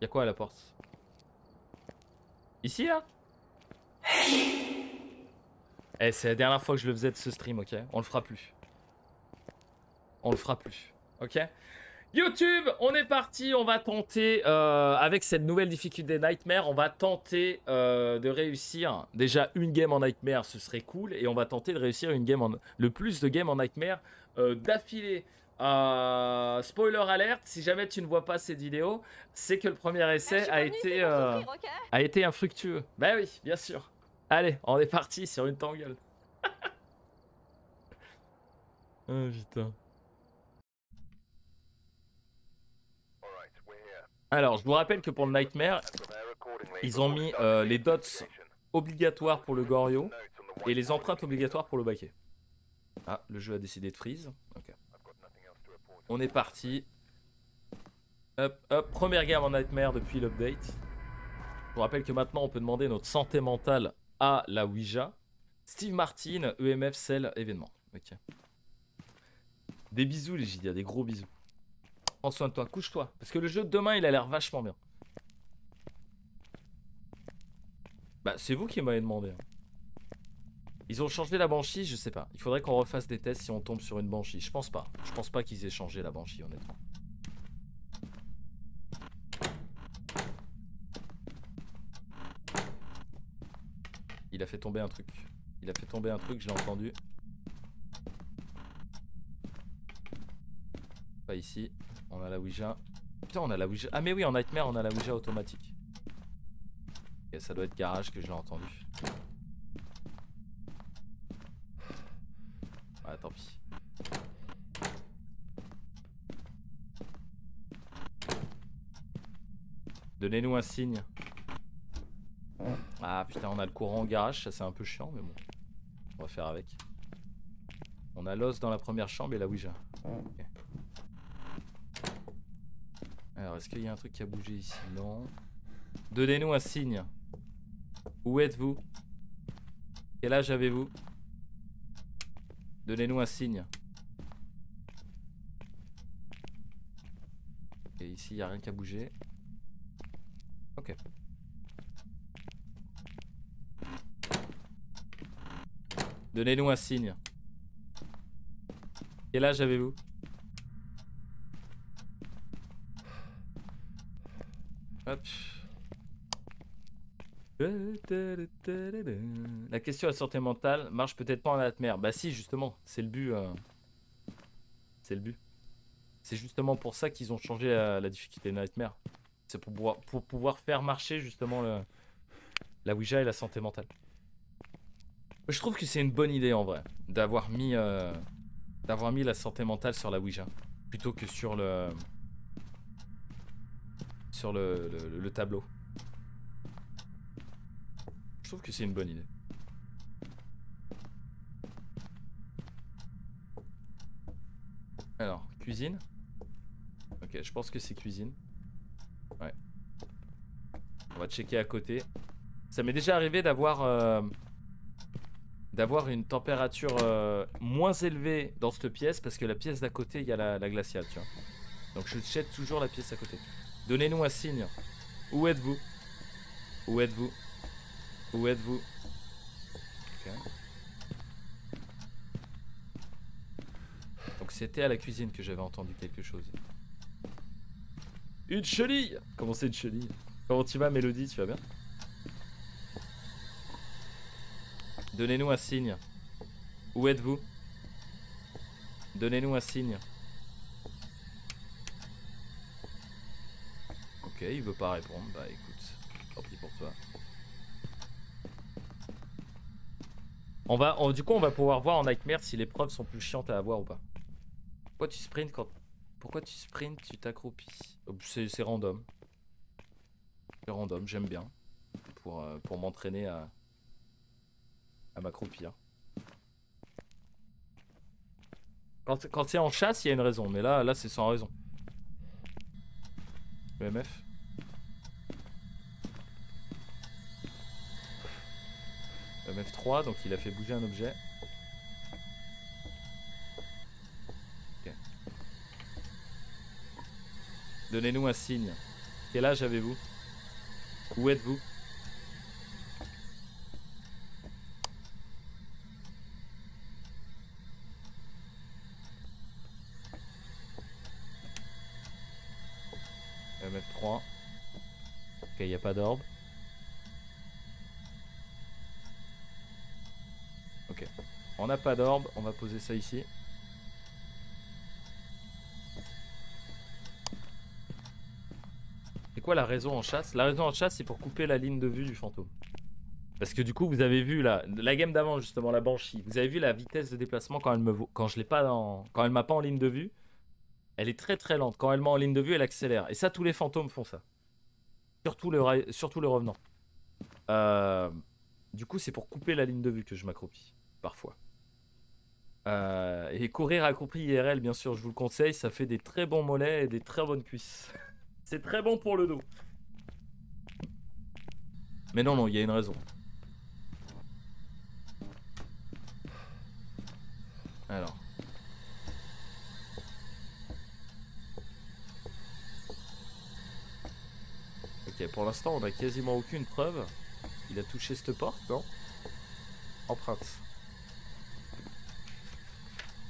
Y'a quoi à la porte? Ici là? Eh, c'est la dernière fois que je le faisais de ce stream, ok? On le fera plus. On le fera plus, ok? YouTube, on est parti, on va tenter, euh, avec cette nouvelle difficulté Nightmare, on va tenter euh, de réussir, déjà une game en Nightmare, ce serait cool, et on va tenter de réussir une game en, le plus de games en Nightmare euh, d'affilée. Euh, spoiler alerte, si jamais tu ne vois pas cette vidéo, c'est que le premier essai a été, euh, a été infructueux. Bah oui, bien sûr. Allez, on est parti sur une tangle. oh putain. Alors, je vous rappelle que pour le Nightmare, ils ont mis euh, les dots obligatoires pour le Gorio et les empreintes obligatoires pour le baquet. Ah, le jeu a décidé de freeze. Ok. On est parti. Hop, hop. Première game en Nightmare depuis l'update. Je vous rappelle que maintenant, on peut demander notre santé mentale à la Ouija. Steve Martin, EMF, Cell, événement. Ok. Des bisous, les Gidia, des gros bisous. Prends soin de toi, couche-toi. Parce que le jeu de demain, il a l'air vachement bien. Bah, c'est vous qui m'avez demandé. hein. Ils ont changé la banshee, je sais pas. Il faudrait qu'on refasse des tests si on tombe sur une banshee. Je pense pas. Je pense pas qu'ils aient changé la banshee, honnêtement. Il a fait tomber un truc. Il a fait tomber un truc, je l'ai entendu. Pas ici. On a la Ouija. Putain, on a la Ouija. Ah, mais oui, en Nightmare, on a la Ouija automatique. Ça doit être garage que je l'ai entendu. Tant pis. Donnez-nous un signe. Ah putain, on a le courant au garage, ça c'est un peu chiant, mais bon. On va faire avec. On a l'os dans la première chambre et la Ouija. Ok. Alors, est-ce qu'il y a un truc qui a bougé ici? Non. Donnez-nous un signe. Où êtes-vous? Quel âge avez-vous? Donnez-nous un signe. Et ici, il n'y a rien qui a bougé. Ok. Donnez-nous un signe. Quel âge avez-vous? Hop. La question de la santé mentale marche peut-être pas en Nightmare. Bah si, justement, c'est le but. euh, C'est le but. C'est justement pour ça qu'ils ont changé la, difficulté de Nightmare. C'est pour pouvoir, faire marcher justement la Ouija et la santé mentale. Je trouve que c'est une bonne idée en vrai d'avoir mis euh, mis la santé mentale sur la Ouija plutôt que sur le sur le tableau. Je trouve que c'est une bonne idée. Alors, cuisine. Ok, je pense que c'est cuisine. Ouais. On va checker à côté. Ça m'est déjà arrivé d'avoir euh, d'avoir une température euh, moins élevée dans cette pièce parce que la pièce d'à côté, il y a la, la glaciale, tu vois. Donc je check toujours la pièce à côté. Donnez-nous un signe. Où êtes-vous? Où êtes-vous? Où êtes-vous? Ok. Donc c'était à la cuisine que j'avais entendu quelque chose. Une chenille Comment c'est une chenille? Comment tu vas Mélodie? Tu vas bien? Donnez-nous un signe. Où êtes-vous? Donnez-nous un signe. Ok, il veut pas répondre. Bah écoute, tant pis pour toi. On va, du coup, on va pouvoir voir en Nightmare si les preuves sont plus chiantes à avoir ou pas. Pourquoi tu sprints quand... Pourquoi tu sprints, tu t'accroupis? Oh, C'est random. C'est random, j'aime bien. Pour, euh, pour m'entraîner à, à m'accroupir. Quand, quand c'est en chasse, il y a une raison, mais là, là c'est sans raison. EMF EMF 3, donc il a fait bouger un objet. Donnez-nous un signe. Quel âge avez-vous? Où êtes-vous? MF3. Ok, il n'y a pas d'orbe. Ok. On n'a pas d'orbe, on va poser ça ici. C'est quoi la raison en chasse? La raison en chasse, c'est pour couper la ligne de vue du fantôme. Parce que du coup, vous avez vu la, la game d'avant, justement, la Banshee. Vous avez vu la vitesse de déplacement quand elle me quand je l'ai pas quand elle m'a pas en ligne de vue? Elle est très très lente. Quand elle m'a en ligne de vue, elle accélère. Et ça, tous les fantômes font ça. Surtout le, surtout revenant. Euh, du coup, c'est pour couper la ligne de vue que je m'accroupis, parfois. Euh, et courir accroupi IRL, bien sûr, je vous le conseille. Ça fait des très bons mollets et des très bonnes cuisses. C'est très bon pour le dos. Mais non, non, il y a une raison. Alors. Ok, pour l'instant, on a quasiment aucune preuve. Il a touché cette porte, non? Empreinte.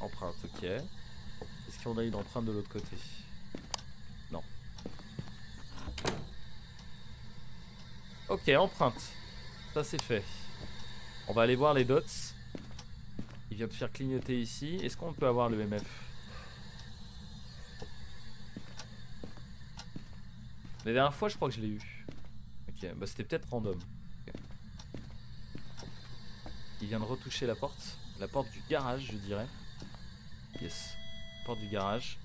Empreinte, ok. Est-ce qu'on a une empreinte de l'autre côté? Ok, empreinte. Ça c'est fait. On va aller voir les dots. Il vient de faire clignoter ici. Est-ce qu'on peut avoir le MF La dernière fois, je crois que je l'ai eu. Ok, bah c'était peut-être random. Il vient de retoucher la porte. La porte du garage, je dirais. Yes. Porte du garage.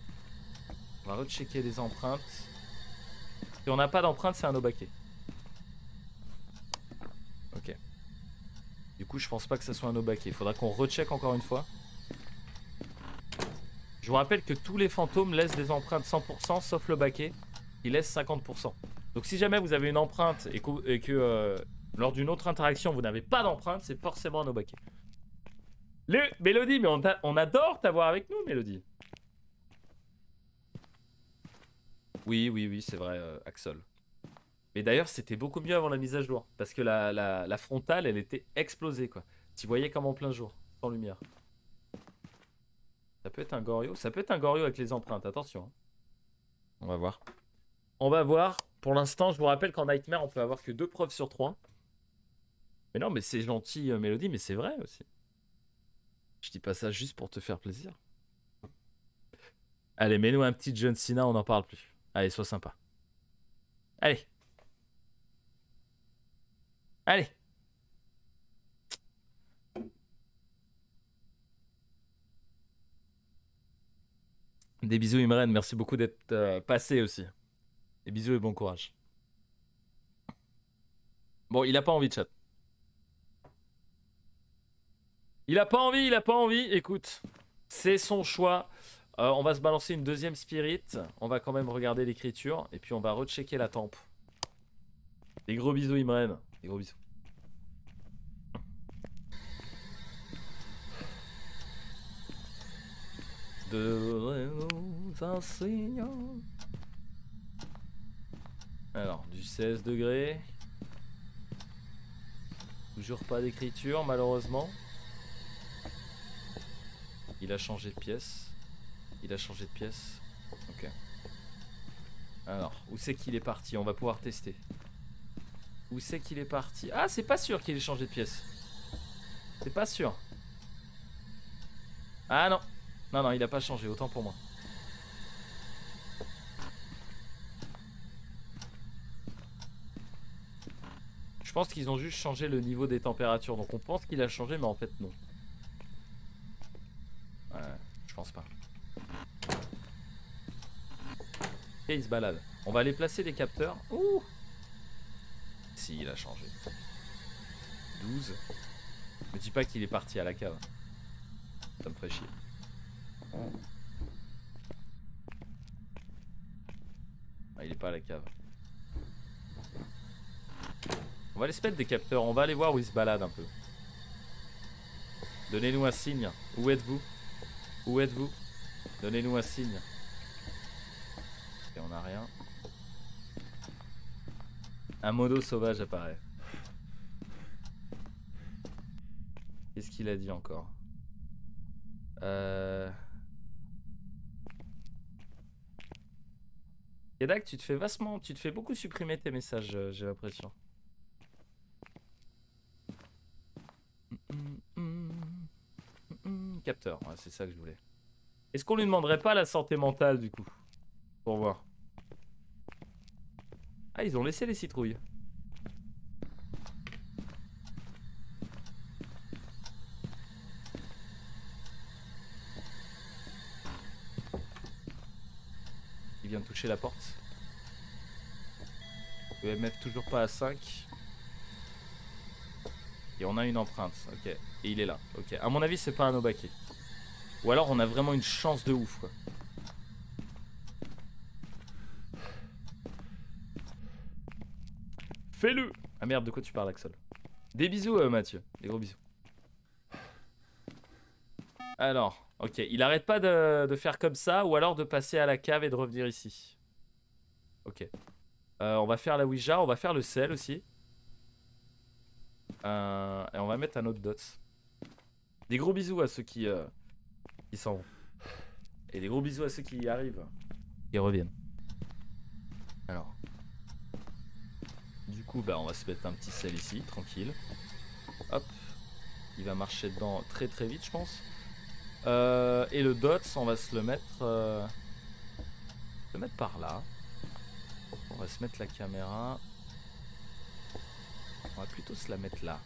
On va rechecker les empreintes. Si on n'a pas d'empreinte, c'est un obake. Du coup, je pense pas que ça soit un. Il faudra qu'on recheck encore une fois. Je vous rappelle que tous les fantômes laissent des empreintes 100% sauf le baquet qui laisse 50%. Donc si jamais vous avez une empreinte et que, euh, lors d'une autre interaction vous n'avez pas d'empreinte, c'est forcément un obake. Le Mélodie, mais on, adore t'avoir avec nous, Mélodie. Oui, oui, oui, c'est vrai, euh, Axel. Mais d'ailleurs, c'était beaucoup mieux avant la mise à jour. Parce que la, frontale, elle était explosée, quoi. Tu voyais comme en plein jour, sans lumière. Ça peut être un Gorio. Ça peut être un Gorio avec les empreintes, attention. Hein. On va voir. On va voir. Pour l'instant, je vous rappelle qu'en Nightmare, on peut avoir que deux preuves sur trois. Mais non, mais c'est gentil, euh, Mélodie, mais c'est vrai aussi. Je dis pas ça juste pour te faire plaisir. Allez, mets-nous un petit John Cena, on n'en parle plus. Allez, sois sympa. Allez. Allez. Des bisous Imren, merci beaucoup d'être euh, passé aussi. Des bisous et bon courage. Bon, il a pas envie de chat. Il a pas envie, il a pas envie. Écoute, c'est son choix. Euh, on va se balancer une deuxième spirit. On va quand même regarder l'écriture. Et puis on va rechecker la tempe. Des gros bisous Imren gros bisous. De Alors, du 16 degrés. Toujours pas d'écriture, malheureusement. Il a changé de pièce. Il a changé de pièce. Ok. Alors, où c'est qu'il est parti? On va pouvoir tester. Où c'est qu'il est parti? Ah, c'est pas sûr qu'il ait changé de pièce. C'est pas sûr. Ah non. Non, non, il a pas changé, autant pour moi. Je pense qu'ils ont juste changé le niveau des températures. Donc on pense qu'il a changé, mais en fait non. Je pense pas. Et il se balade. On va aller placer des capteurs. Ouh si, il a changé. 12. Me dis pas qu'il est parti à la cave. Ça me ferait chier. Ah, il est pas à la cave. On va aller se mettre des capteurs. On va aller voir où il se balade un peu. Donnez-nous un signe. Où êtes-vous? Où êtes-vous? Donnez-nous un signe. Et on a rien. Un modo sauvage apparaît. Qu'est-ce qu'il a dit encore? Euh... Kedak, tu te fais vastement, tu te fais beaucoup supprimer tes messages, euh, j'ai l'impression. Capteur, c'est ça que je voulais. Est-ce qu'on lui demanderait pas la santé mentale du coup Pour voir? Ah, ils ont laissé les citrouilles. Il vient de toucher la porte. EMF toujours pas à 5. Et on a une empreinte, ok. Et il est là, ok. À mon avis, c'est pas un Obake. Ou alors on a vraiment une chance de ouf, quoi. Fais-le Ah merde, de quoi tu parles, Axel? Des bisous, euh, Mathieu. Des gros bisous. Alors, ok. Il arrête pas de, faire comme ça, ou alors de passer à la cave et de revenir ici. Ok. Euh, on va faire la Ouija, on va faire le sel aussi. Euh, et on va mettre un autre dots. Des gros bisous à ceux qui, euh, qui s'en vont. Et des gros bisous à ceux qui y arrivent. Qui reviennent. Alors. Du coup, bah, on va se mettre un petit sel ici, tranquille. Hop. Il va marcher dedans très très vite, je pense. Euh, et le dots, on va se le mettre... Euh, le mettre par là. On va se mettre la caméra. On va plutôt se la mettre là.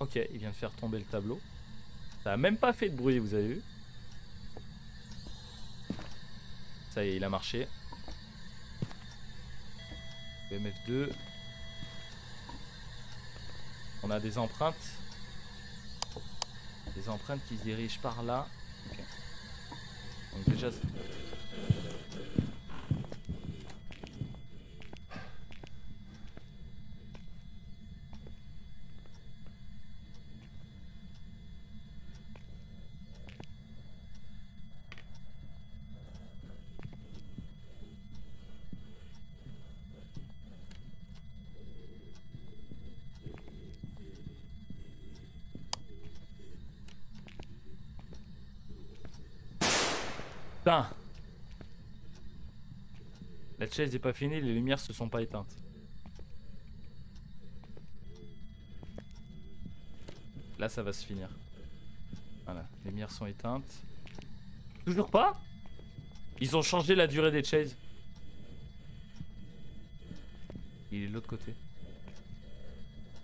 Ok, il vient de faire tomber le tableau. Ça a même pas fait de bruit, vous avez vu? Ça y est, il a marché. BMF2. On a des empreintes. Des empreintes qui se dirigent par là. Donc déjà... Putain La chaise n'est pas finie, les lumières se sont pas éteintes. Là, ça va se finir. Voilà, les lumières sont éteintes. Toujours pas? Ils ont changé la durée des chaises. Il est de l'autre côté.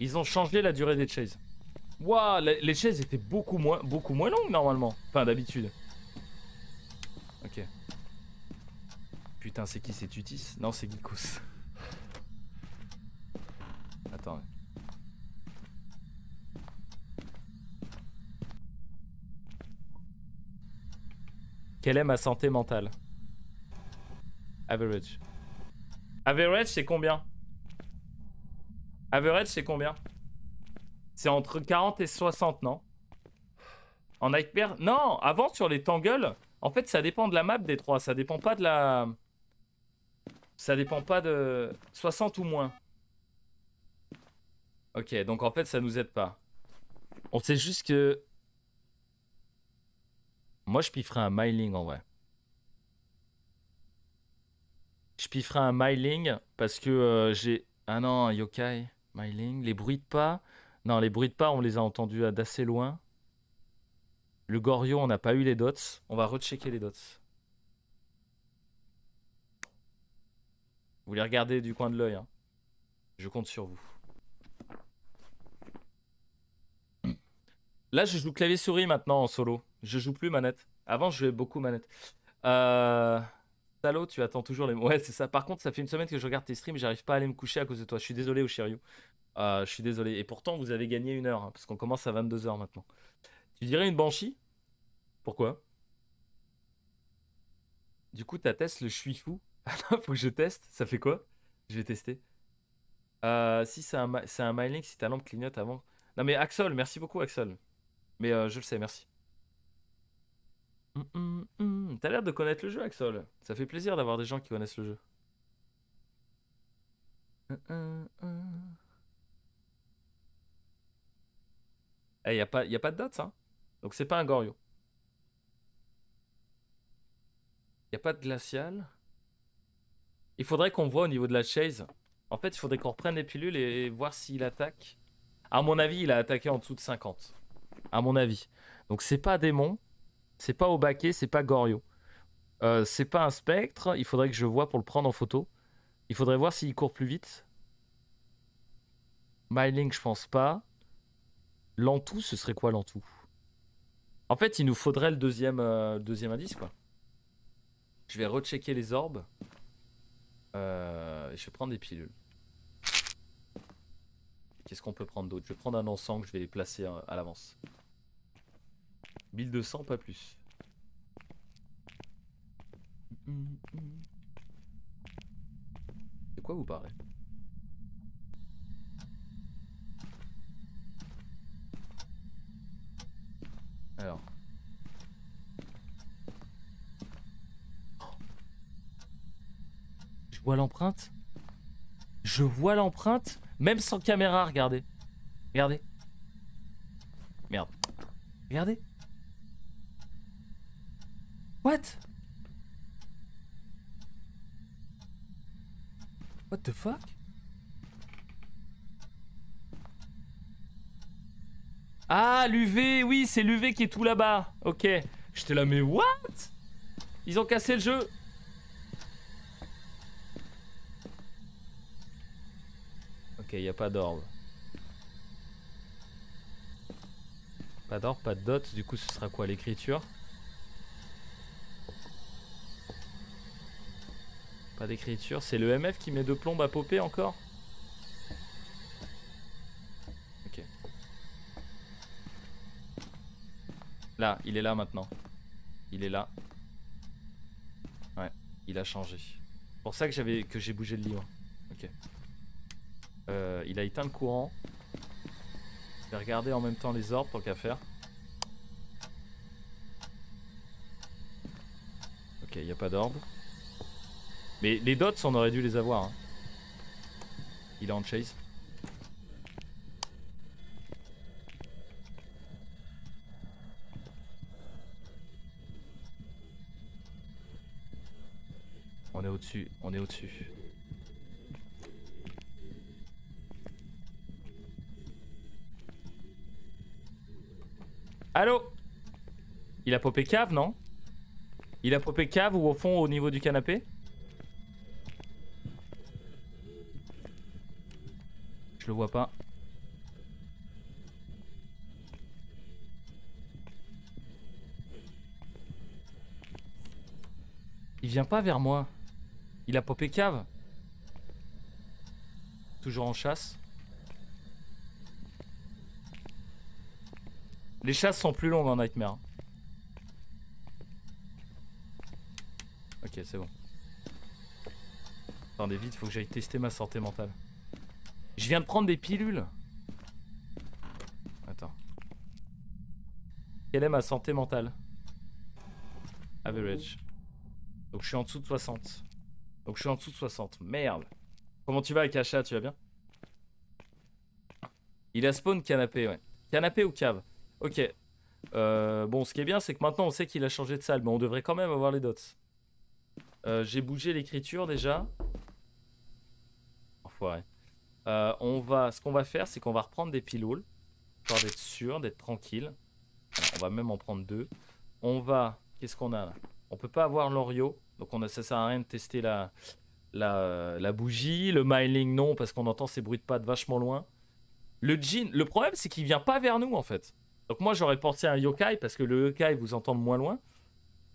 Ils ont changé la durée des chaises. Waouh, les chaises étaient beaucoup moins, beaucoup moins longues normalement. Enfin, d'habitude. Ok. Putain, c'est qui C'est Tutis Non, c'est Geekos. Attends. Quelle est ma santé mentale? Average. Average, c'est combien? Average, c'est combien? C'est entre 40 et 60, non? En Nightmare Non Avant, sur les Tangles, en fait, ça dépend de la map des trois. Ça dépend pas de la... Ça dépend pas de... 60 ou moins. Ok, donc en fait, ça nous aide pas. On sait juste que... Moi, je pifferais un myling en vrai. Je pifferais un myling parce que euh, j'ai... Ah non, yokai, myling. Les bruits de pas... Non, les bruits de pas, on les a entendus d'assez loin. Le Gorio, on n'a pas eu les dots. On va rechecker les dots. Vous les regardez du coin de l'œil. Hein. Je compte sur vous. Là, je joue clavier souris maintenant en solo. Je joue plus manette. Avant, je jouais beaucoup manette. Euh... Salo, tu attends toujours les... Ouais, c'est ça. Par contre, ça fait une semaine que je regarde tes streams. J'arrive pas à aller me coucher à cause de toi. Je suis désolé, Oshiryu. Euh, je suis désolé. Et pourtant, vous avez gagné une heure. Hein, parce qu'on commence à 22h maintenant. Tu dirais une Banshee? Pourquoi? Du coup, ta le je suis fou. Faut que je teste. Ça fait quoi? Je vais tester. Euh, si c'est un, c'est un myling, si ta lampe clignote avant. Non mais Axel, merci beaucoup Axel. Mais euh, je le sais, merci. Hum, hum, hum. T'as l'air de connaître le jeu Axel. Ça fait plaisir d'avoir des gens qui connaissent le jeu. Eh, y a pas, y a pas de dots, hein. Donc c'est pas un Gorio. Y a pas de glacial. Il faudrait qu'on voit au niveau de la chase. En fait, il faudrait qu'on reprenne les pilules et voir s'il attaque. À mon avis, il a attaqué en dessous de 50. À mon avis. Donc c'est pas démon. C'est pas Obake, c'est pas Gorio. Euh, c'est pas un spectre. Il faudrait que je vois pour le prendre en photo. Il faudrait voir s'il court plus vite. Myling, je pense pas. L'entou, ce serait quoi l'entou En fait, il nous faudrait le deuxième, euh, deuxième indice, quoi. Je vais rechecker les orbes. Euh, je vais prendre des pilules. Qu'est-ce qu'on peut prendre d'autre? Je vais prendre un que je vais les placer à, à l'avance. 1200, pas plus. De quoi vous parlez? Alors. Vois l'empreinte. Je vois l'empreinte, même sans caméra, regardez. Regardez. Merde. Regardez. What? What the fuck? Ah, l'UV, oui, c'est l'UV qui est tout là-bas. Ok. J'étais là, mais what? Ils ont cassé le jeu. Il a pas d'orbe. Pas d'orbe, pas de dot. Du coup, ce sera quoi l'écriture? Pas d'écriture. C'est le MF qui met de plomb à popper encore? Ok. Là, il est là maintenant. Il est là. Ouais, il a changé. C'est pour ça que j'avais que j'ai bougé le livre. Ok. Euh, il a éteint le courant. Je vais regarder en même temps les orbes tant qu'à faire. Ok, il n'y a pas d'orbe. Mais les dots, on aurait dû les avoir. hein. Il est en chase. On est au-dessus, on est au-dessus. Allô Il a popé cave, non Il a popé cave ou au fond au niveau du canapé Je le vois pas. Il vient pas vers moi. Il a popé cave. Toujours en chasse. Les chasses sont plus longues en Nightmare. Ok, c'est bon. Attendez vite, faut que j'aille tester ma santé mentale. Je viens de prendre des pilules. Attends. Quelle est ma santé mentale? Average. Donc je suis en dessous de 60. Donc je suis en dessous de 60. Merde. Comment tu vas Akasha Tu vas bien? Il a spawn canapé, ouais. Canapé ou cave? Ok. Euh, bon, ce qui est bien, c'est que maintenant on sait qu'il a changé de salle, mais on devrait quand même avoir les dots. Euh, J'ai bougé l'écriture déjà. Enfoiré. Euh, on va, ce qu'on va faire, c'est qu'on va reprendre des pilules, histoire d'être sûr, d'être tranquille. On va même en prendre deux. On va, qu'est-ce qu'on a là? On peut pas avoir l'Oreo, donc on a, ça sert à rien de tester la, la, la bougie. Le myling non, parce qu'on entend ces bruits de pattes vachement loin. Le jean, le problème c'est qu'il vient pas vers nous en fait. Donc moi j'aurais pensé à un yokai parce que le yokai vous entend moins loin.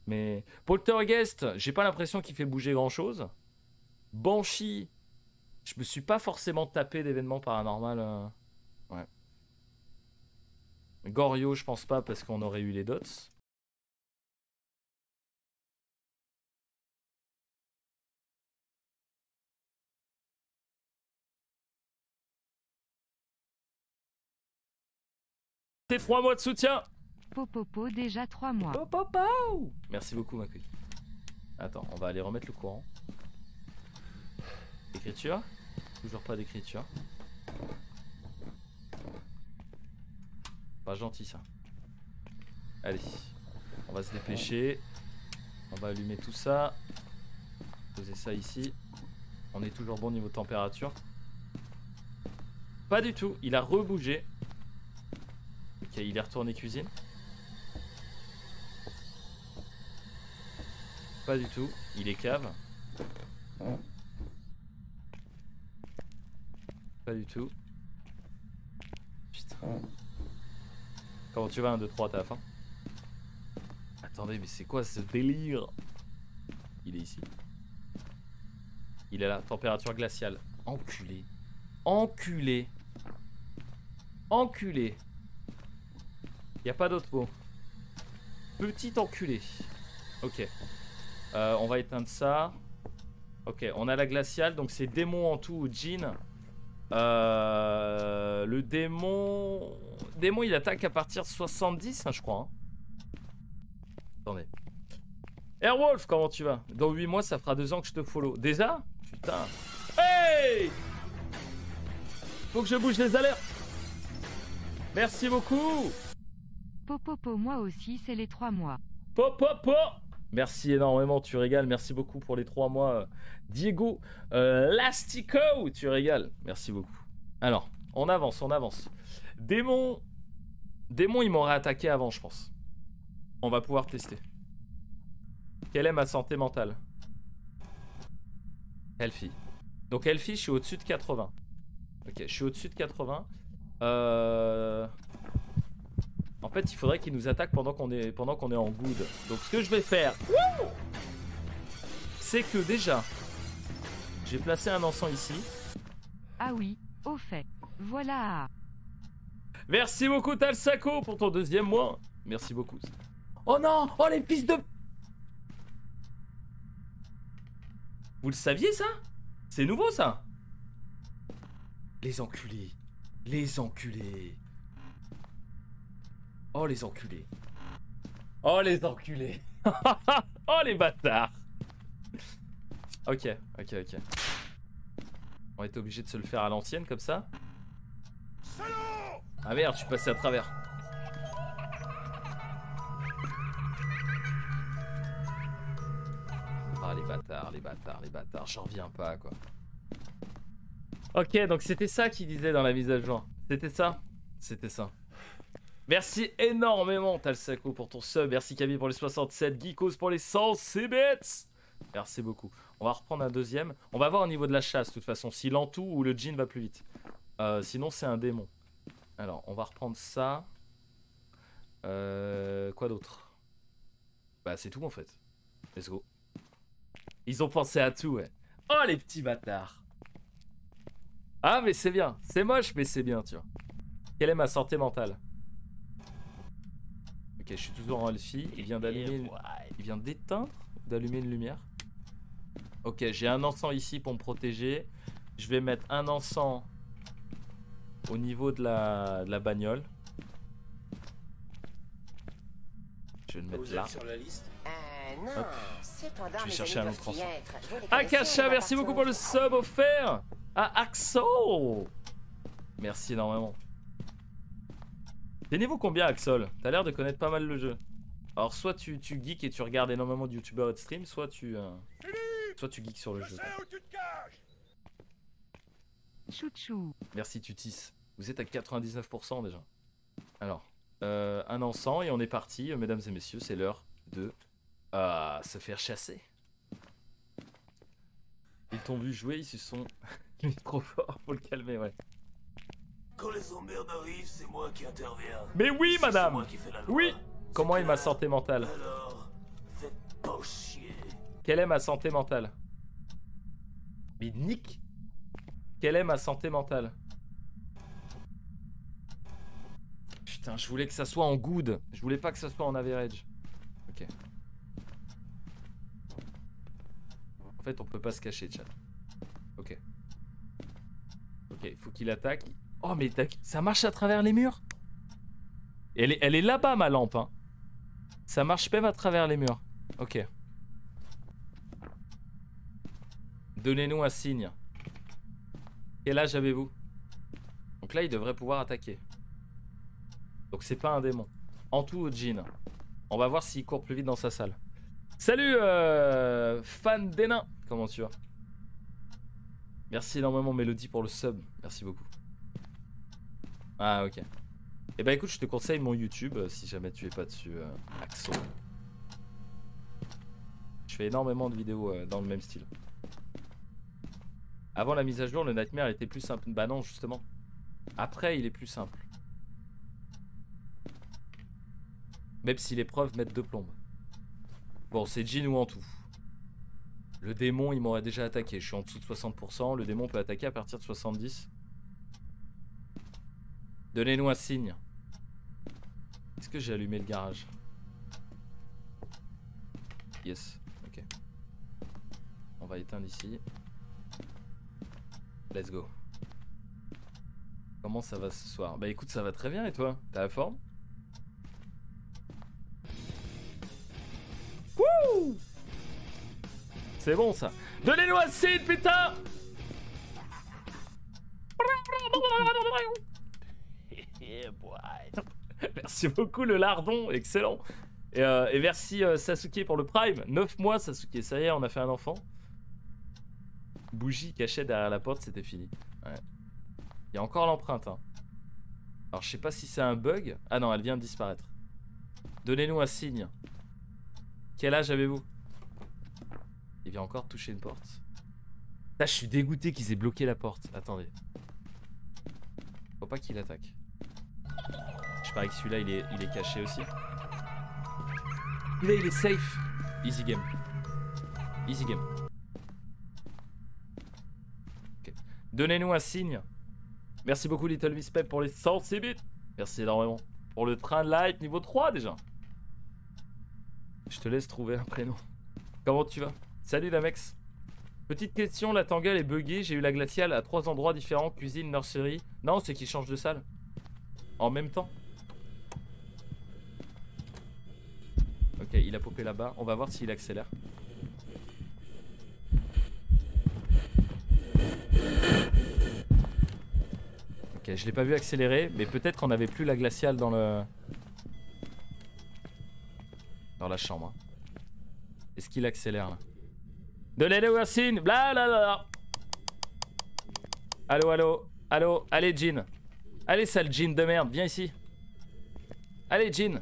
Mais Poltergeist, j'ai pas l'impression qu'il fait bouger grand chose. Banshee, je me suis pas forcément tapé d'événements paranormal. euh, Ouais. Gorio, je pense pas parce qu'on aurait eu les dots. Tes trois mois de soutien Popopo déjà 3 mois. Oh, popo Merci beaucoup, ma. Attends, on va aller remettre le courant. Écriture Toujours pas d'écriture. Pas gentil ça. Allez, on va se dépêcher. On va allumer tout ça. Poser ça ici. On est toujours bon niveau température. Pas du tout, il a rebougé. Ok, il est retourné cuisine. Pas du tout, il est cave. Pas du tout. Putain. Comment tu vas 1, 2, 3, t'as faim? Attendez, mais c'est quoi ce délire? Il est ici. Il est là, température glaciale. Enculé. Enculé. Enculé. Y a pas d'autre mot. Petit enculé. Ok. Euh, on va éteindre ça. Ok, on a la glaciale, donc c'est démon en tout ou Jean. Euh, le démon... Démon, il attaque à partir de 70, hein, je crois. Hein. Attendez. Airwolf, comment tu vas? Dans 8 mois, ça fera 2 ans que je te follow. Déjà? Putain. Hey Faut que je bouge les alertes. Merci beaucoup. Popopo, moi aussi, c'est les 3 mois. Popopo Merci énormément, tu régales. Merci beaucoup pour les 3 mois. Diego euh, Lastico, tu régales. Merci beaucoup. Alors, on avance, on avance. Démon. Démon, il m'aurait attaqué avant, je pense. On va pouvoir tester. Quelle est ma santé mentale? Elfie. Donc Elfie, je suis au-dessus de 80. Ok, je suis au-dessus de 80. Euh... En fait, il faudrait qu'il nous attaque pendant qu'on est, pendant qu'on est en good. Donc ce que je vais faire, c'est que déjà, j'ai placé un encens ici. Ah oui, au fait. Voilà. Merci beaucoup Talsako pour ton deuxième mois. Merci beaucoup. Oh non Oh les fils de... Vous le saviez ça? C'est nouveau ça? Les enculés. Les enculés. Oh les enculés. Oh les enculés. oh les bâtards. Ok, ok, ok. On est obligé de se le faire à l'ancienne comme ça. Ah merde, je suis passé à travers. Ah les bâtards, les bâtards, les bâtards, j'en reviens pas quoi. Ok, donc c'était ça qu'il disait dans la mise à jour. C'était ça? C'était ça. Merci énormément Talsako pour ton sub. Merci Kaby pour les 67. Geekos pour les 100 CBETS. Merci beaucoup. On va reprendre un deuxième. On va voir au niveau de la chasse, de toute façon, si l'entou ou le jean va plus vite. Euh, sinon, c'est un démon. Alors, on va reprendre ça. Euh, quoi d'autre? Bah, c'est tout en fait. Let's go. Ils ont pensé à tout, ouais. Oh, les petits bâtards. Ah, mais c'est bien. C'est moche, mais c'est bien, tu vois. Quelle est ma santé mentale? Ok, je suis toujours en Alfie. Il vient d'allumer... Il vient d'éteindre D'allumer une lumière Ok, j'ai un encens ici pour me protéger. Je vais mettre un encens au niveau de la, de la bagnole. Je vais le mettre là. Euh, je vais chercher un autre encens. Akasha, merci beaucoup pour le sub offert Ah, Axel Merci énormément. T'es niveau combien, Axel? T'as l'air de connaître pas mal le jeu. Alors, soit tu, tu geeks et tu regardes énormément de youtubeurs et de stream, soit tu... Euh, soit tu geeks sur le jeu. Chouchou. Merci Tutis. Vous êtes à 99% déjà. Alors, euh, un encens et on est parti, euh, mesdames et messieurs, c'est l'heure de euh, se faire chasser. Ils t'ont vu jouer, ils se sont... Il est trop fort, faut le calmer, ouais. Quand les emmerdes arrivent, c'est moi qui interviens. Mais oui, madame moi qui fais la loi. Oui Comment est ma santé mentale Alors, faites pas chier. Quelle est ma santé mentale Mais Nick Quelle est ma santé mentale Putain, je voulais que ça soit en good. Je voulais pas que ça soit en average. Ok. En fait, on peut pas se cacher, chat. Ok. Ok, il faut qu'il attaque. Oh, mais ça marche à travers les murs? Elle est, elle est là-bas, ma lampe. Hein. Ça marche même à travers les murs. Ok. Donnez-nous un signe. Quel âge avez-vous? Donc là, il devrait pouvoir attaquer. Donc c'est pas un démon. En tout, Jean. On va voir s'il court plus vite dans sa salle. Salut, euh, fan des nains. Comment tu vas? Merci énormément, Mélodie, pour le sub. Merci beaucoup. Ah, ok. Eh bah écoute, je te conseille mon YouTube, euh, si jamais tu es pas dessus, euh, Axo. Je fais énormément de vidéos euh, dans le même style. Avant la mise à jour, le Nightmare était plus simple. Bah non, justement. Après, il est plus simple. Même si les preuves mettent deux plombes. Bon, c'est Jin ou en tout. Le démon, il m'aurait déjà attaqué. Je suis en dessous de 60%. Le démon peut attaquer à partir de 70. Donnez-nous un signe. Est-ce que j'ai allumé le garage? Yes. Ok. On va éteindre ici. Let's go. Comment ça va ce soir? Bah écoute, ça va très bien et toi? T'as la forme? Wouh C'est bon ça. Donnez-nous un signe, putain Boy. Merci beaucoup le lardon, excellent. Et, euh, merci euh, Sasuke pour le prime. 9 mois Sasuke, ça y est, on a fait un enfant. Bougie cachée derrière la porte, c'était fini. Il y a encore l'empreinte. Hein. Alors je sais pas si c'est un bug. Ah non, elle vient de disparaître. Donnez-nous un signe. Quel âge avez-vous? Il vient encore toucher une porte. Là, je suis dégoûté qu'ils aient bloqué la porte. Attendez. Faut pas qu'il attaque. Je parie que celui-là, il est, il est caché aussi. Celui-là, il est safe. Easy game. Easy game. Donnez-nous un signe. Merci beaucoup, Little Miss Pep, pour les 106 bits. Merci énormément. Pour le train de light niveau 3 déjà. Je te laisse trouver un prénom. Comment tu vas? Salut Damex. Petite question, la Tangle est buggée. J'ai eu la glaciale à trois endroits différents cuisine, nursery. Non, c'est qu'il change de salle. En même temps. Ok, il a popé là-bas. On va voir s'il accélère. Ok, je l'ai pas vu accélérer, mais peut-être qu'on avait plus la glaciale dans le... Dans la chambre. hein. Est-ce qu'il accélère là? Donnez-le un signe Bla bla bla Allô, allô Allô Allez, Jean Allez, sale Jean de merde, viens ici. Allez, Jean.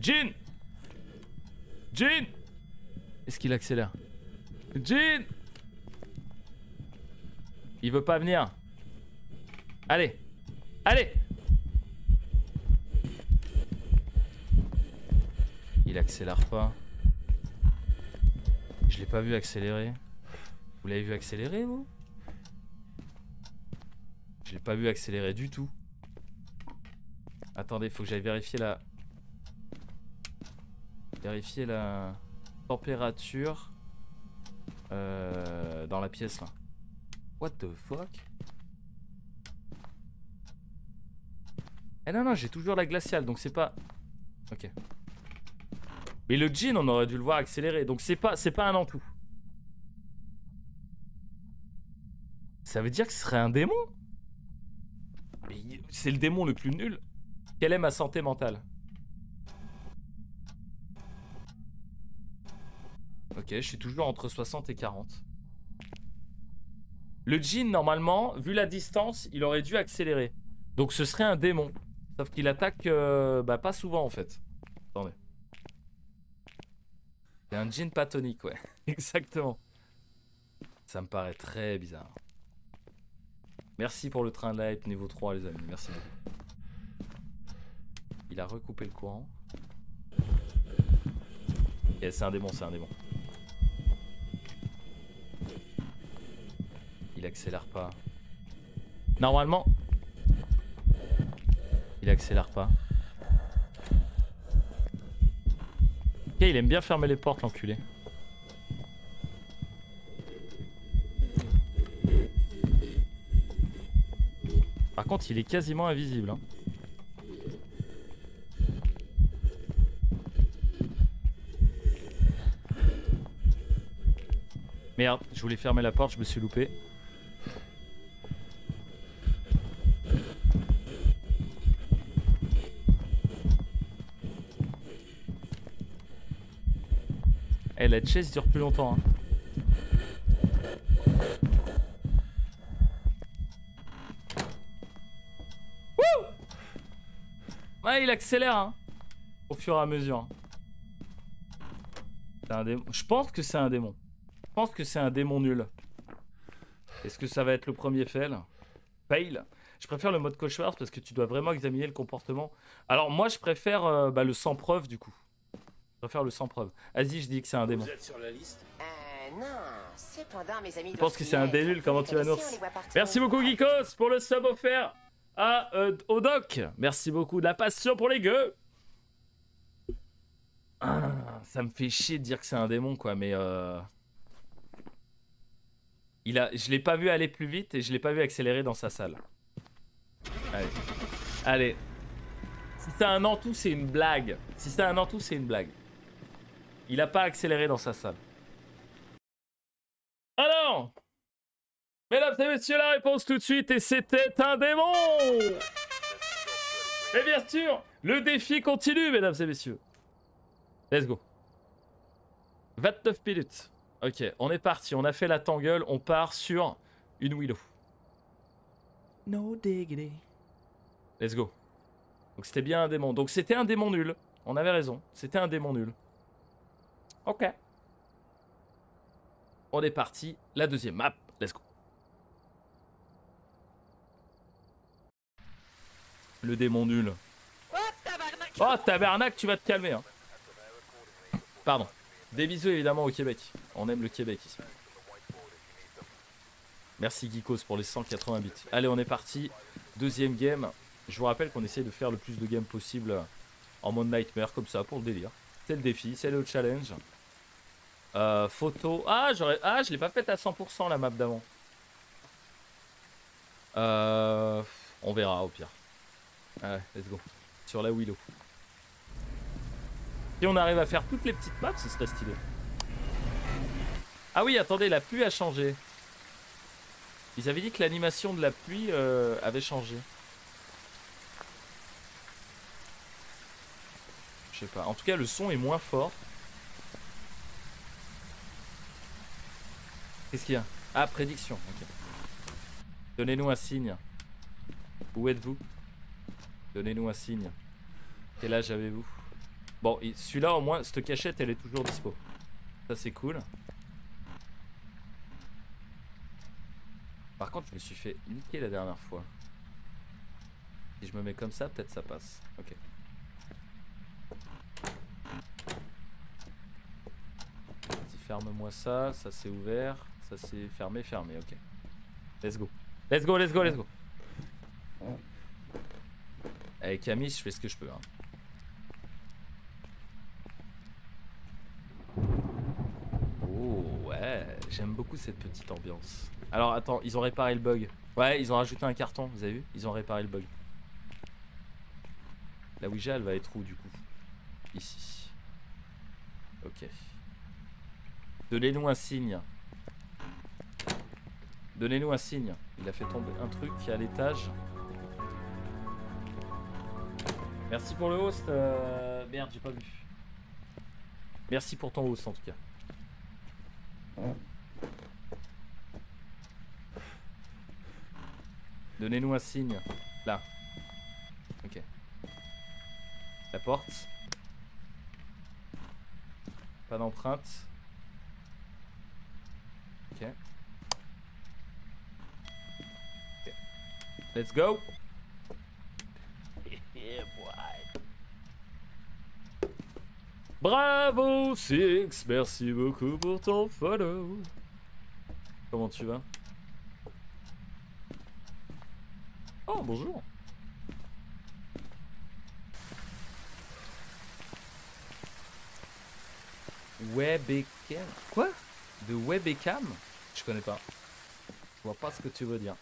Jean. Jean. Est-ce qu'il accélère? Jean. Il veut pas venir. Allez. Allez. Il accélère pas. Je l'ai pas vu accélérer. Vous l'avez vu accélérer, vous? Je l'ai pas vu accélérer du tout. Attendez, faut que j'aille vérifier la... Vérifier la température euh, dans la pièce, là. What the fuck? Eh non, non, j'ai toujours la glaciale, donc c'est pas... Ok. Mais le jean, on aurait dû le voir accélérer. Donc c'est pas, pas un Antou. Ça veut dire que ce serait un démon? C'est le démon le plus nul. Quelle est ma santé mentale Ok, je suis toujours entre 60 et 40. Le jean, normalement, vu la distance, il aurait dû accélérer. Donc ce serait un démon. Sauf qu'il attaque euh, bah, pas souvent en fait. Attendez. C'est un jean patonique, ouais. Exactement. Ça me paraît très bizarre. Merci pour le train de niveau 3, les amis. Merci beaucoup. Il a recoupé le courant. Et c'est un démon, c'est un démon. Il accélère pas. Normalement. Il accélère pas. Ok, il aime bien fermer les portes, l'enculé. Par contre, il est quasiment invisible. Hein. Merde, je voulais fermer la porte, je me suis loupé. Et la chaise dure plus longtemps. Hein. Ouais, il accélère hein, au fur et à mesure. hein. C'est un démon. Je pense que c'est un démon. Je pense que c'est un démon nul. Est-ce que ça va être le premier fail? Fail Je préfère le mode cauchemar parce que tu dois vraiment examiner le comportement. Alors moi je préfère euh, bah, le sans preuve du coup. Je préfère le sans preuve. Vas-y, je dis que c'est un démon. Vous êtes sur la liste? Euh, non. Cependant, mes amis. Je pense que c'est un délule, comment tu vas, Merci beaucoup Geekos pour le sub offert à euh, au doc. Merci beaucoup de la passion pour les gueux. Ah, ça me fait chier de dire que c'est un démon quoi, mais euh... je l'ai pas vu aller plus vite et je l'ai pas vu accélérer dans sa salle. Allez, allez. Si c'est un Antou, c'est une blague. Si c'est un Antou, c'est une blague. Il a pas accéléré dans sa salle. Alors, mesdames et messieurs, la réponse tout de suite et c'était un démon. Et bien sûr, le défi continue, mesdames et messieurs. Let's go. 29 minutes. Ok, on est parti. On a fait la tangle. On part sur une Willow. No diggity. Let's go. Donc c'était bien un démon. Donc c'était un démon nul. On avait raison. C'était un démon nul. Ok. On est parti. La deuxième map. Let's go. Le démon nul. Oh tabarnak, tu vas te calmer. Hein. Pardon. Des bisous évidemment au Québec. On aime le Québec ici. Merci Geekos pour les 180 bits. Allez, on est parti. Deuxième game. Je vous rappelle qu'on essaye de faire le plus de games possible en mode nightmare, comme ça, pour le délire. C'est le défi, c'est le challenge. Euh, photo. Ah, j'aurais. Ah, je l'ai pas faite à 100% la map d'avant. Euh, on verra au pire. Allez, let's go. Sur la Willow. Si on arrive à faire toutes les petites maps, ce serait stylé. Ah oui, attendez, la pluie a changé. Ils avaient dit que l'animation de la pluie euh, avait changé. Je sais pas. En tout cas, le son est moins fort. Qu'est-ce qu'il y a? Ah, prédiction. Donnez-nous un signe. Où êtes-vous? Donnez-nous un signe. Quel âge avez-vous? Bon, celui-là, au moins, cette cachette, elle est toujours dispo. Ça, c'est cool. Par contre, je me suis fait niquer la dernière fois. Si je me mets comme ça, peut-être ça passe. Ok. Ferme-moi ça. Ça, c'est ouvert. Ça, c'est fermé, fermé. Ok. Let's go. Let's go, let's go, let's go. Avec Camille, je fais ce que je peux. hein. Oh ouais, j'aime beaucoup cette petite ambiance. Alors attends, ils ont réparé le bug. Ouais, ils ont rajouté un carton, vous avez vu? Ils ont réparé le bug. La Ouija, elle va être où du coup? Ici. Ok. Donnez-nous un signe. Donnez-nous un signe. Il a fait tomber un truc à l'étage. Merci pour le host. euh, Merde, j'ai pas vu. Merci pour ton host en tout cas. Donnez-nous un signe. Là. Ok. La porte. Pas d'empreinte. Ok. Ok. Let's go. Bravo Six, merci beaucoup pour ton follow. Comment tu vas? Oh bonjour. Webcam Quoi? De webcam? Je connais pas. Je vois pas ce que tu veux dire.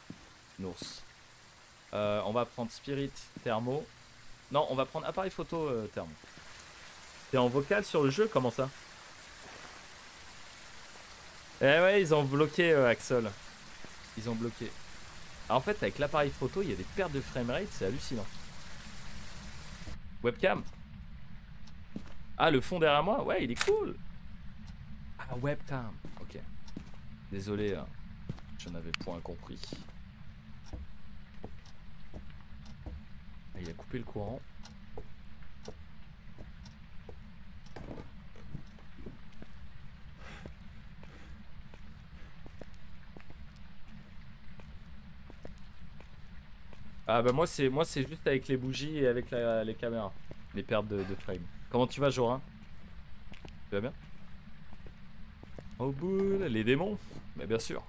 Nours. Euh, on va prendre Spirit Thermo. Non, on va prendre appareil photo euh, Thermo. T'es en vocal sur le jeu Comment ça? Eh ouais, ils ont bloqué euh, Axel. Ils ont bloqué. Ah, en fait, avec l'appareil photo, il y a des pertes de framerate, c'est hallucinant. Webcam Ah, le fond derrière moi? Ouais, il est cool Ah, webcam. Ok. Désolé, hein. je n'avais point compris. Ah, Il a coupé le courant. Ah bah moi c'est moi c'est juste avec les bougies et avec les caméras, les pertes de, de frame. Comment tu vas Jorin? Tu vas bien? Oh boule, les démons Mais bien sûr.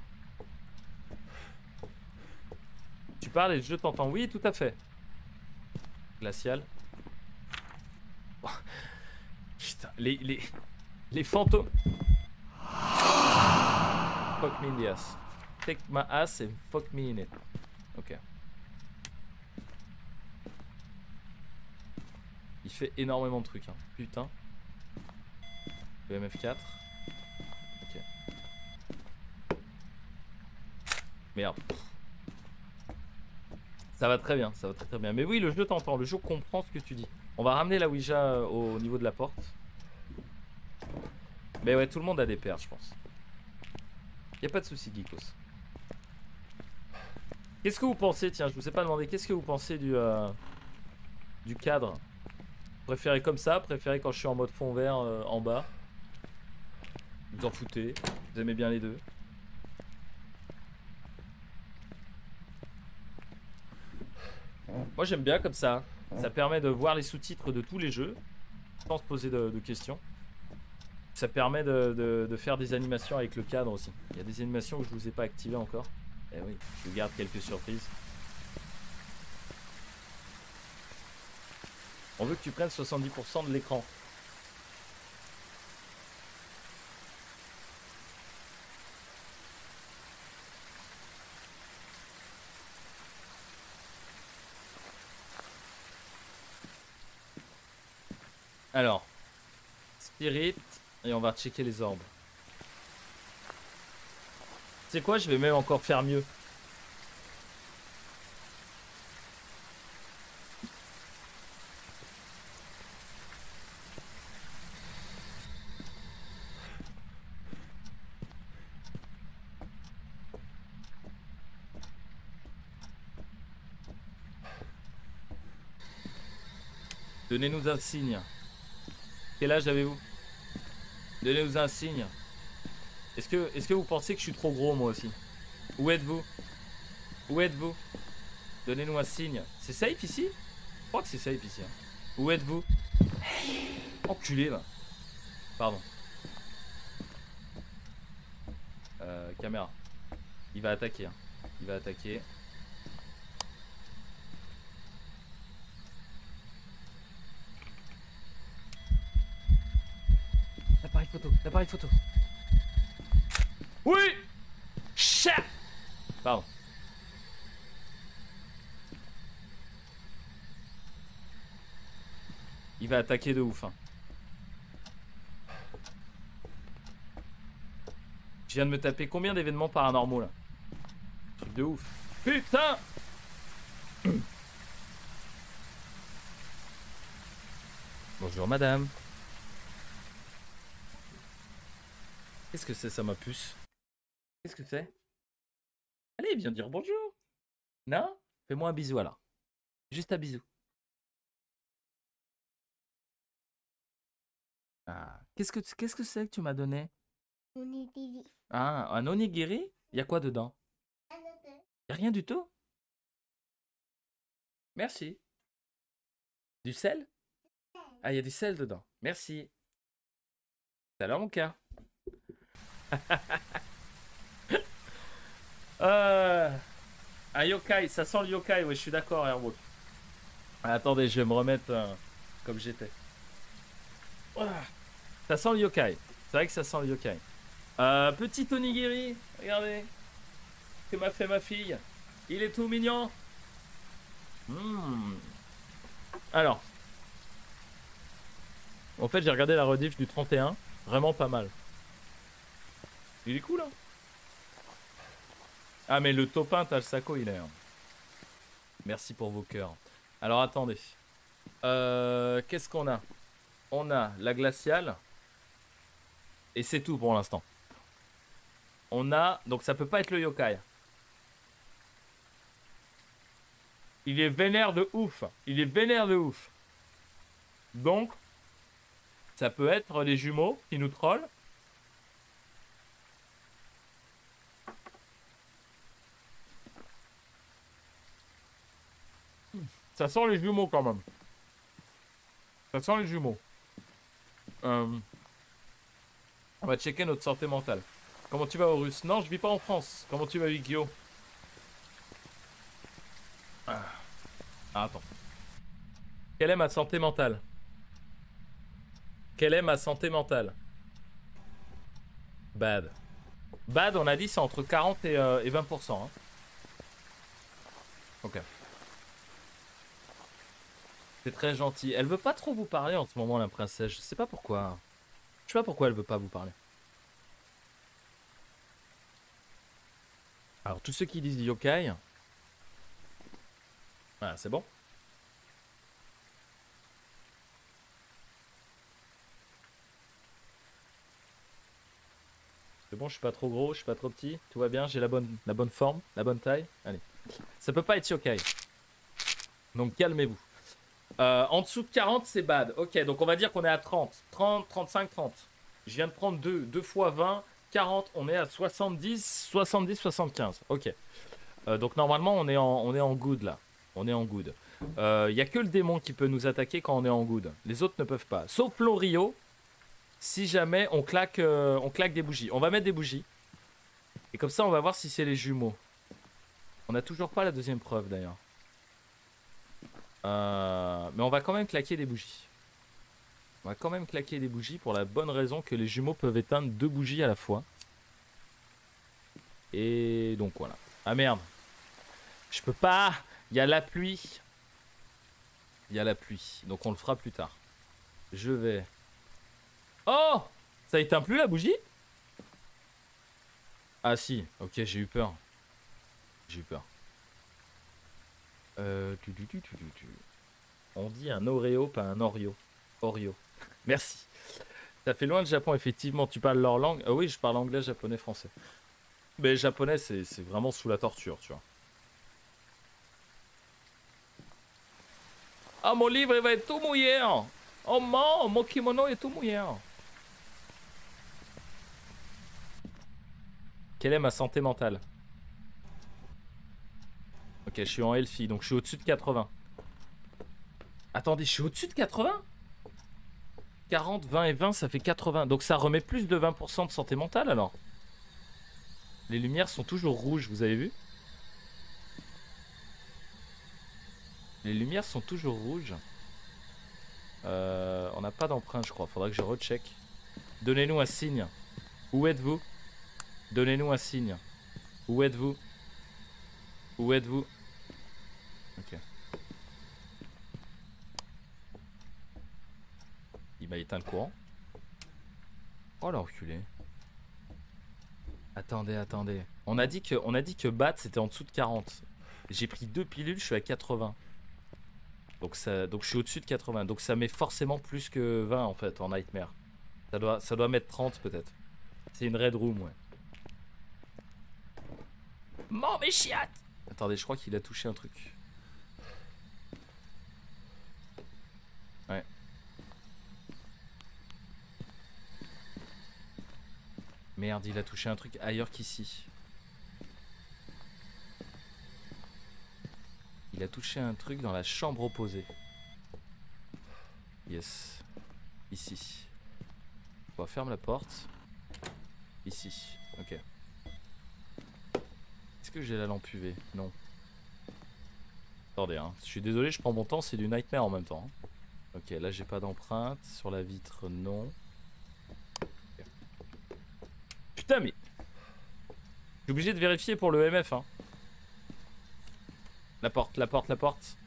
Tu parles et je t'entends. Oui, tout à fait. Glacial. Putain, les, les, les fantômes. Fuck me in the ass. Take my ass and fuck me in it. Ok. Il fait énormément de trucs, hein. Putain. Le MF4. Ok. Merde. Ça va très bien, ça va très très bien. Mais oui, le jeu t'entend, le jeu comprend ce que tu dis. On va ramener la Ouija euh, au niveau de la porte. Mais ouais, tout le monde a des pertes, je pense. Y a pas de souci, Geekos. Qu'est-ce que vous pensez? Tiens, je vous ai pas demandé. Qu'est-ce que vous pensez du euh, du cadre? Préférez comme ça Préférez quand je suis en mode fond vert euh, en bas Vous en foutez Vous aimez bien les deux Moi j'aime bien comme ça. Ça permet de voir les sous-titres de tous les jeux sans se poser de, questions. Ça permet de, faire des animations avec le cadre aussi. Il y a des animations que je vous ai pas activées encore. Eh oui, je vous garde quelques surprises. On veut que tu prennes 70% de l'écran. Alors, Spirit, et on va checker les orbes. C'est quoi Je vais même encore faire mieux. Donnez-nous un signe. Quel âge avez-vous? Donnez-nous un signe. Est-ce que, est que vous pensez que je suis trop gros moi aussi? Où êtes-vous? Où êtes-vous? Donnez-nous un signe. C'est safe ici? Je crois que c'est safe ici. hein. Où êtes-vous? Enculé là. Pardon. Euh, caméra. Il va attaquer. hein. Il va attaquer. L'appareil photo, l'appareil photo. Oui Chat Pardon. Il va attaquer de ouf. hein. Je viens de me taper combien d'événements paranormaux là? Truc de ouf. Putain Bonjour madame. Qu'est-ce que c'est ça ma puce? Qu'est-ce que c'est? Allez, viens dire bonjour. Non? Fais-moi un bisou alors. Juste un bisou. Ah, qu'est-ce que qu'est-ce que c'est que tu m'as donné? Ah, un onigiri? Il y a quoi dedans? Y a rien du tout? Merci. Du sel? Ah, il y a du sel dedans. Merci. L'heure, mon cœur. Euh, un yokai, ça sent le yokai, ouais, je suis d'accord, Airwalk. Ah, attendez, je vais me remettre euh, comme j'étais. Ouah, Ça sent le yokai. C'est vrai que ça sent le yokai. Euh, petit onigiri, regardez. Que m'a fait ma fille. Il est tout mignon. Hmm. Alors. En fait, j'ai regardé la rediff du 31. Vraiment pas mal. Il est cool, hein Ah, mais le topin Talsaco, il est... hein. Merci pour vos cœurs. Alors, attendez. Euh, Qu'est-ce qu'on a? On a la glaciale. Et c'est tout pour l'instant. On a... Donc ça peut pas être le yokai. Il est vénère de ouf. Il est vénère de ouf. Donc, ça peut être les jumeaux qui nous trollent. Ça sent les jumeaux quand même. Ça sent les jumeaux. Euh, On va checker notre santé mentale. Comment tu vas, Horus? Non, je vis pas en France. Comment tu vas, Vikio ah. ah, attends. Quelle est ma santé mentale? Quelle est ma santé mentale? Bad. Bad, on a dit, c'est entre 40 et, euh, et 20%. Hein. Ok. C'est très gentil. Elle veut pas trop vous parler en ce moment, la princesse. Je sais pas pourquoi. Je sais pas pourquoi elle veut pas vous parler. Alors, tous ceux qui disent yokai. Voilà, c'est bon. C'est bon, je suis pas trop gros, je suis pas trop petit. Tout va bien, j'ai la bonne, la bonne forme, la bonne taille. Allez. Ça peut pas être yokai. Donc calmez-vous. Euh, en dessous de 40, c'est bad. Ok, donc on va dire qu'on est à 30. 30, 35, 30. Je viens de prendre 2. 2 fois 20, 40. On est à 70, 70, 75. Ok. Euh, donc normalement, on est, en, on good là. On est en good. Il euh, n'y a que le démon qui peut nous attaquer quand on est en good. Les autres ne peuvent pas. Sauf Florio, si jamais on claque, on claque des bougies. On va mettre des bougies. Et comme ça, on va voir si c'est les jumeaux. On n'a toujours pas la deuxième preuve d'ailleurs. Euh, mais on va quand même claquer des bougies. On va quand même claquer des bougies pour la bonne raison que les jumeaux peuvent éteindre deux bougies à la fois. Et donc voilà. Ah merde. Je peux pas. Il y a la pluie. Il y a la pluie. Donc on le fera plus tard. Je vais. Oh Ça éteint plus la bougie? Ah si. Ok, j'ai eu peur. J'ai eu peur. Euh, On dit un Oreo, pas un Oreo. Oreo. Merci. Ça fait loin le Japon, effectivement. Tu parles leur langue ah Oui, je parle anglais, japonais, français. Mais japonais, c'est vraiment sous la torture, tu vois. Ah, mon livre, il va être tout mouillé. Hein. Oh non, mon kimono est tout mouillé. Hein. Quelle est ma santé mentale? Ok, je suis en Elfie, donc je suis au-dessus de 80. Attendez, je suis au-dessus de 80 40, 20 et 20, ça fait 80. Donc ça remet plus de 20% de santé mentale alors? Les lumières sont toujours rouges, vous avez vu? Les lumières sont toujours rouges. Euh, on n'a pas d'empreinte, je crois. Faudra que je recheck. Donnez-nous un signe. Où êtes-vous? Donnez-nous un signe. Où êtes-vous? Où êtes-vous? Ok. Il m'a éteint le courant. Oh l'enculé. Attendez, attendez. On a dit que, on a dit que Bat c'était en dessous de 40. J'ai pris deux pilules, je suis à 80. Donc, ça, donc je suis au-dessus de 80. Donc ça met forcément plus que 20 en fait en Nightmare. Ça doit, ça doit mettre 30 peut-être. C'est une Red Room, ouais. Mort mes chiottes Attendez, je crois qu'il a touché un truc. Ouais. Merde, il a touché un truc ailleurs qu'ici. Il a touché un truc dans la chambre opposée. Yes. Ici. On ferme la porte. Ici. Ok. Est-ce que j'ai la lampe UV Non. Attendez, hein. je suis désolé, je prends mon temps, c'est du nightmare en même temps. Hein. Ok, là j'ai pas d'empreinte. Sur la vitre, non. Putain, mais... Je obligé de vérifier pour le MF, hein. La porte, la porte, la porte.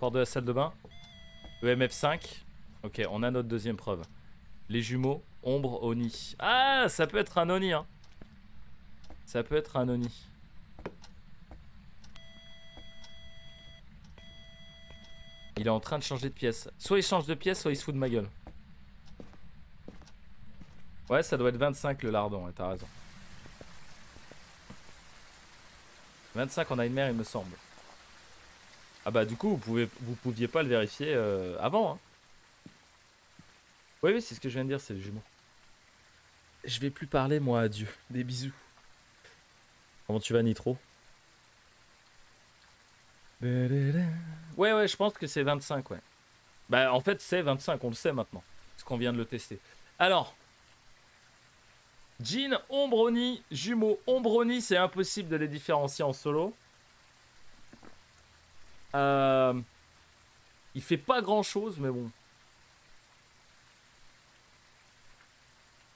Porte de la salle de bain. EMF 5. Ok, on a notre deuxième preuve. Les jumeaux, ombre, Oni. Ah, ça peut être un Oni, hein. Ça peut être un Oni. Il est en train de changer de pièce. Soit il change de pièce, soit il se fout de ma gueule. Ouais, ça doit être 25 le lardon, ouais, t'as raison. 25 en Nightmare, il me semble. Ah bah du coup, vous, pouvez, vous pouviez pas le vérifier euh, avant. Hein. Oui, oui, c'est ce que je viens de dire, c'est les jumeaux. Je vais plus parler, moi, adieu. Des bisous. Comment tu vas, Nitro? Ouais, ouais, je pense que c'est 25, ouais. Bah, en fait, c'est 25, on le sait maintenant. Parce qu'on vient de le tester. Alors, Jean, Ombroni, jumeaux. Ombroni, c'est impossible de les différencier en solo. Euh, il fait pas grand chose, mais bon.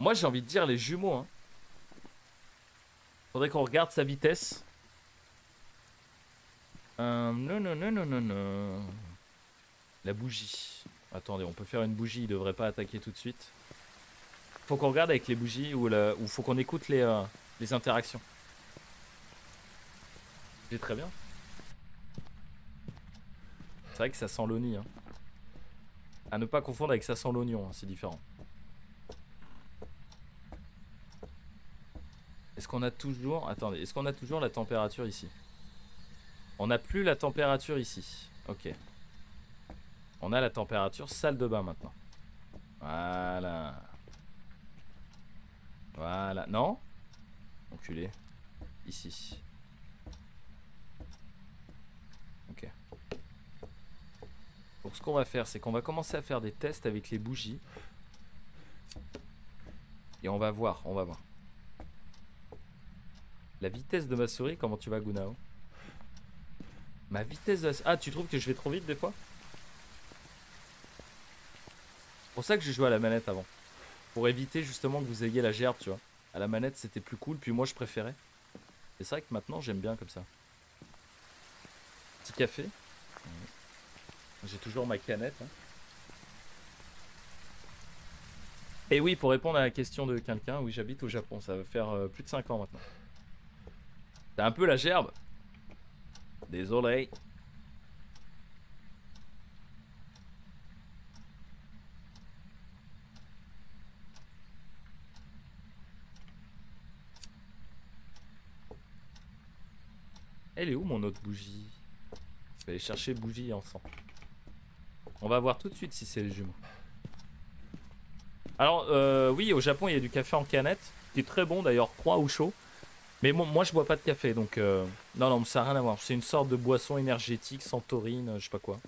Moi, j'ai envie de dire les jumeaux. Hein. Faudrait qu'on regarde sa vitesse. Euh, non, non, non, non, non, non. La bougie. Attendez, on peut faire une bougie, il devrait pas attaquer tout de suite. Faut qu'on regarde avec les bougies ou, la, ou faut qu'on écoute les, euh, les interactions. C'est très bien. C'est vrai que ça sent l'oni. Hein. À ne pas confondre avec ça sent l'oignon, hein, c'est différent. Est-ce qu'on a toujours... Attendez, est-ce qu'on a toujours la température ici? On n'a plus la température ici. Ok. On a la température salle de bain maintenant. Voilà. Voilà. Non? Enculé. Ici. Ok. Donc ce qu'on va faire, c'est qu'on va commencer à faire des tests avec les bougies. Et on va voir, on va voir. La vitesse de ma souris, comment tu vas Gunao? Ma vitesse de Ah, tu trouves que je vais trop vite des fois? C'est pour ça que je joué à la manette avant. Pour éviter justement que vous ayez la gerbe, tu vois. À la manette, c'était plus cool, puis moi je préférais. C'est vrai que maintenant, j'aime bien comme ça. Petit café. J'ai toujours ma canette. Hein. Et oui, pour répondre à la question de quelqu'un, oui, j'habite au Japon. Ça va faire euh, plus de 5 ans maintenant. T'as un peu la gerbe? Désolé. Elle est où mon autre bougie? Je vais aller chercher bougie ensemble. On va voir tout de suite si c'est les jumeaux. Alors, euh, oui, au Japon, il y a du café en canette, qui est très bon d'ailleurs, froid ou chaud. Mais moi, je bois pas de café, donc... Euh, non, non, ça n'a rien à voir. C'est une sorte de boisson énergétique, sans taurine, je sais pas quoi.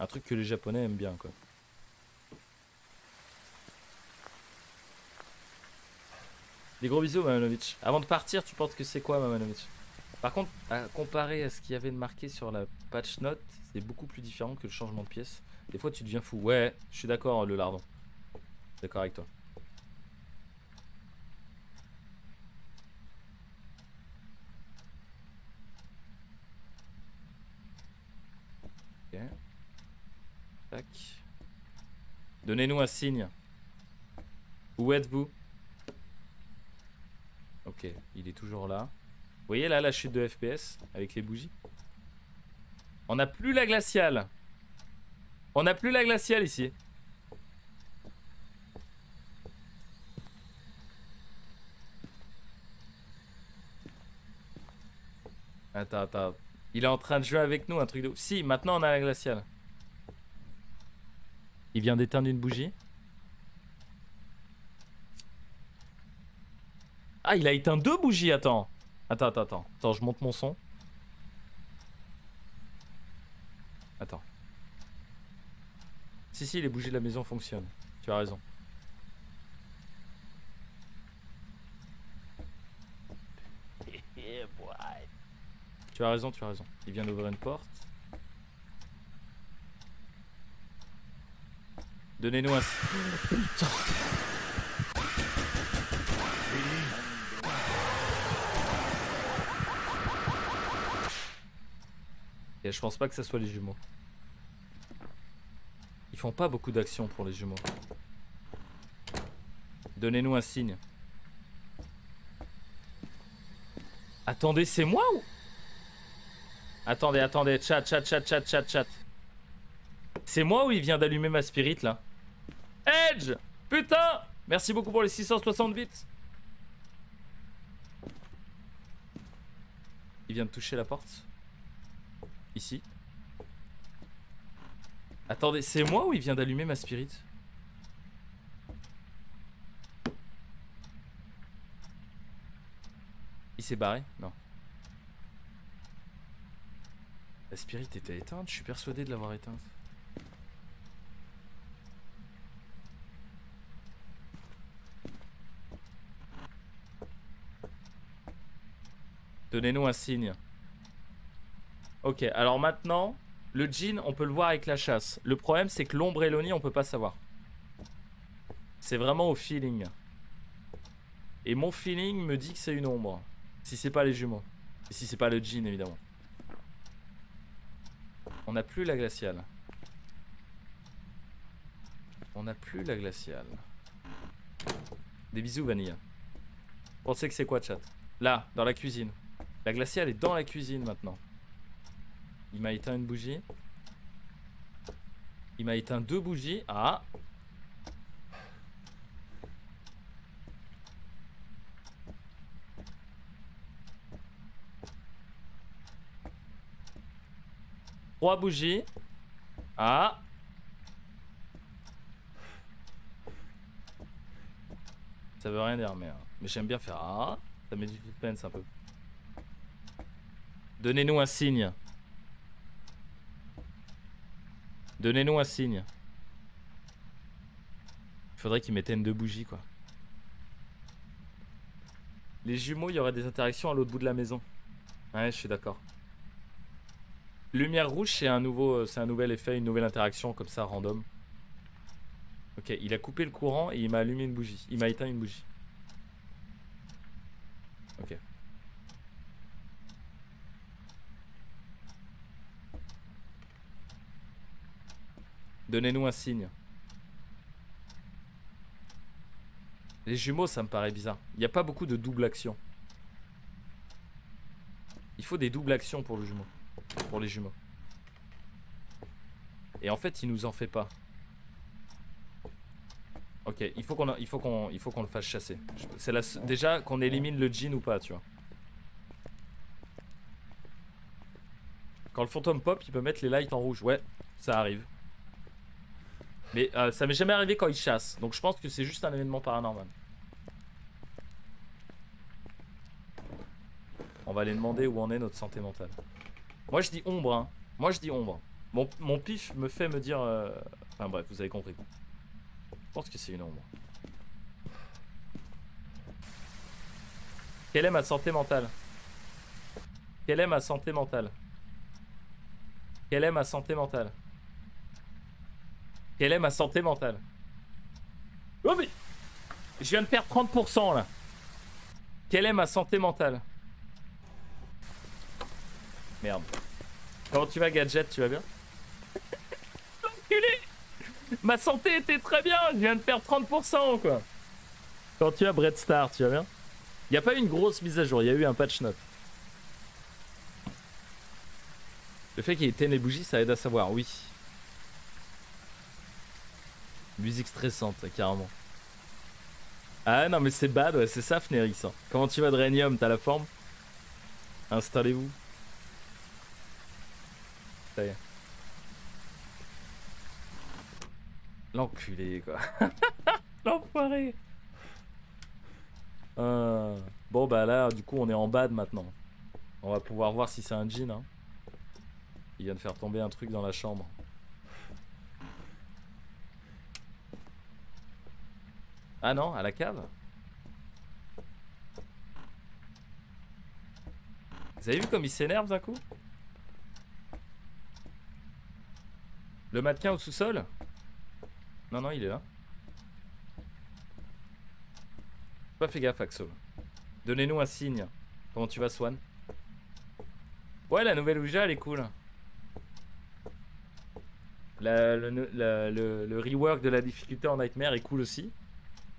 Un truc que les Japonais aiment bien, quoi. Des gros bisous, Mamanovic. Avant de partir, tu penses que c'est quoi, Mamanovic par contre, à comparer à ce qu'il y avait de marqué sur la patch note, c'est beaucoup plus différent que le changement de pièce. Des fois, tu deviens fou. Ouais, je suis d'accord, le lardon. D'accord avec toi. Ok. Tac. Donnez-nous un signe. Où êtes-vous? Ok, il est toujours là. Vous voyez là la chute de FPS avec les bougies On n'a plus la glaciale. On n'a plus la glaciale ici. Attends, attends. Il est en train de jouer avec nous un truc de... Si, maintenant on a la glaciale. Il vient d'éteindre une bougie. Ah, il a éteint deux bougies, attends. Attends, attends, attends. Attends, je monte mon son. Attends. Si, si, les bougies de la maison fonctionnent. Tu as raison. Tu as raison, tu as raison. Il vient d'ouvrir une porte. Donnez-nous un... Et je pense pas que ce soit les jumeaux. Ils font pas beaucoup d'actions pour les jumeaux. Donnez-nous un signe. Attendez, c'est moi ou? Attendez, attendez, chat, chat, chat, chat, chat, chat. C'est moi ou il vient d'allumer ma spirit là? Edge Putain Merci beaucoup pour les 660 bits. Il vient de toucher la porte. Ici. Attendez, c'est moi ou il vient d'allumer ma spirit? Il s'est barré? Non. La spirit était éteinte, je suis persuadé de l'avoir éteinte. Donnez-nous un signe. Ok, alors maintenant, le jean, on peut le voir avec la chasse. Le problème, c'est que l'ombre et l'oni, on peut pas savoir. C'est vraiment au feeling. Et mon feeling me dit que c'est une ombre. Si c'est pas les jumeaux. Et si c'est pas le jean, évidemment. On n'a plus la glaciale. On n'a plus la glaciale. Des bisous, Vanille. Pensez que c'est quoi, chat? Là, dans la cuisine. La glaciale est dans la cuisine maintenant. Il m'a éteint une bougie. Il m'a éteint deux bougies. Ah Trois bougies. Ah Ça veut rien dire, mais, mais j'aime bien faire Ah Ça met du suspense un peu. Donnez-nous un signe. Donnez-nous un signe. Il faudrait qu'ils m'éteignent deux bougies, quoi. Les jumeaux, il y aurait des interactions à l'autre bout de la maison. Ouais, je suis d'accord. Lumière rouge, c'est un, nouveau, euh, c'est un nouvel effet, une nouvelle interaction comme ça, random. Ok, il a coupé le courant et il m'a allumé une bougie. Il m'a éteint une bougie. Ok. Donnez-nous un signe. Les jumeaux, ça me paraît bizarre. Il n'y a pas beaucoup de double action. Il faut des doubles actions pour le jumeau. Pour les jumeaux. Et en fait, il nous en fait pas. Ok, il faut qu'on le fasse chasser. C'est déjà qu'on élimine le jean ou pas, tu vois. Quand le fantôme pop, il peut mettre les lights en rouge. Ouais, ça arrive. Mais euh, ça m'est jamais arrivé quand il chasse. Donc je pense que c'est juste un événement paranormal. On va aller demander où en est notre santé mentale. Moi je dis ombre. Hein. Moi je dis ombre. Mon, mon, pif me fait me dire... Euh, enfin bref, vous avez compris. Je pense que c'est une ombre. Quelle est ma santé mentale? Quelle est ma santé mentale? Quelle est ma santé mentale? Quelle est ma santé mentale? Oh mais Je viens de perdre 30% là. Quelle est ma santé mentale? Merde. Comment tu vas Gadget? Tu vas bien? Enculé. Ma santé était très bien. Je viens de perdre 30% quoi. Quand tu vas Bread Star, tu vas bien? Il n'y a pas eu une grosse mise à jour, il y a eu un patch note. Le fait qu'il ait éteint les bougies, ça aide à savoir, oui. Musique stressante, carrément. Ah non, mais c'est bad, ouais, c'est ça, Fneris. Hein. Comment tu vas, Drenium? T'as la forme? Installez-vous. Ça y est. L'enculé, quoi. L'enfoiré. Euh, bon, bah là, du coup, on est en bad maintenant. On va pouvoir voir si c'est un jean. Hein. Il vient de faire tomber un truc dans la chambre. Ah non, à la cave Vous avez vu comme il s'énerve d'un coup? Le mannequin au sous-sol? Non, non, il est là. Pas fait gaffe, Axel. Donnez-nous un signe. Comment tu vas, Swan? Ouais, la nouvelle Ouija, elle est cool. le, le, rework de la difficulté en Nightmare est cool aussi.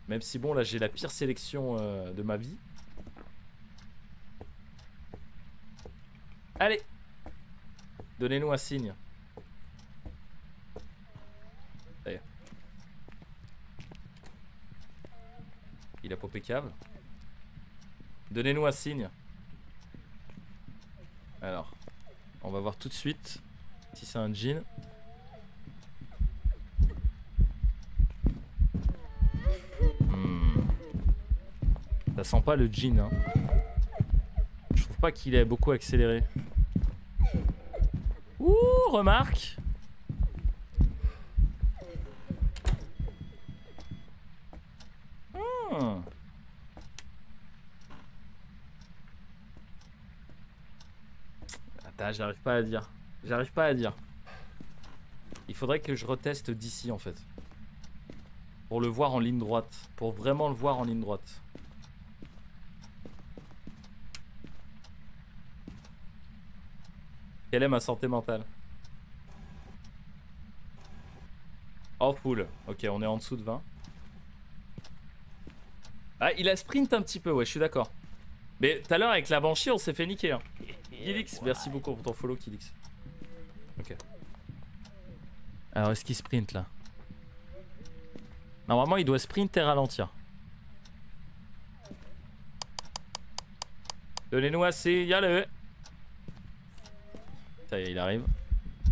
Même si bon là j'ai la pire sélection euh, de ma vie. Allez Donnez-nous un signe. cave. Donnez-nous un signe. Alors, on va voir tout de suite si c'est un jean. Hmm. Ça sent pas le jean. Hein. Je trouve pas qu'il ait beaucoup accéléré. Ouh, remarque. Hmm. Attends, j'arrive pas à dire. J'arrive pas à dire. Il faudrait que je reteste d'ici en fait. Pour le voir en ligne droite. Pour vraiment le voir en ligne droite. Quelle est ma santé mentale Oh full. Ok, on est en dessous de 20. Ah, il a sprint un petit peu, ouais, je suis d'accord. Mais tout à l'heure, avec la banshee, on s'est fait niquer. Hein. Kilix, merci beaucoup pour ton follow, Kilix. Ok. Alors, est-ce qu'il sprint là? Normalement, il doit sprint et ralentir. Donnez-nous assez, y'a Ça y est, il arrive.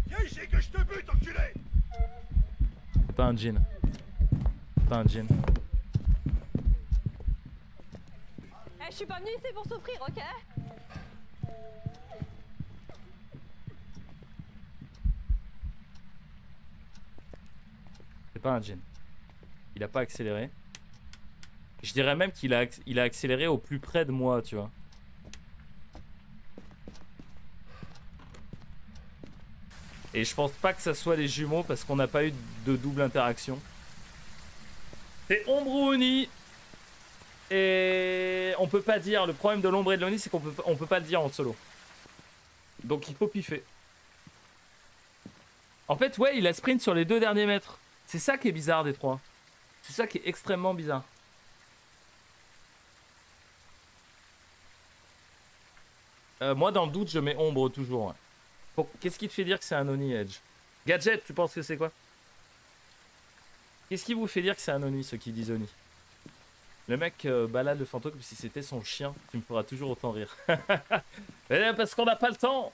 que je te bute, enculé C'est pas un jean. C'est pas un jean. Eh, je suis pas venu ici pour souffrir, ok? C'est pas un jean. Il a pas accéléré. Je dirais même qu'il a, il a accéléré au plus près de moi, tu vois. Et je pense pas que ça soit les jumeaux parce qu'on n'a pas eu de double interaction. C'est Ombre ou Oni. Et on peut pas dire. Le problème de l'ombre et de l'Oni, c'est qu'on peut, on peut pas le dire en solo. Donc il faut piffer. En fait, ouais, il a sprint sur les deux derniers mètres. C'est ça qui est bizarre des trois. C'est ça qui est extrêmement bizarre. Euh, moi, dans le doute, je mets ombre toujours. Qu'est-ce qui te fait dire que c'est un Oni Edge? Gadget, tu penses que c'est quoi? Qu'est-ce qui vous fait dire que c'est un Oni, ceux qui disent Oni? Le mec euh, balade le fantôme comme si c'était son chien, qui me fera toujours autant rire. Parce qu'on n'a pas le temps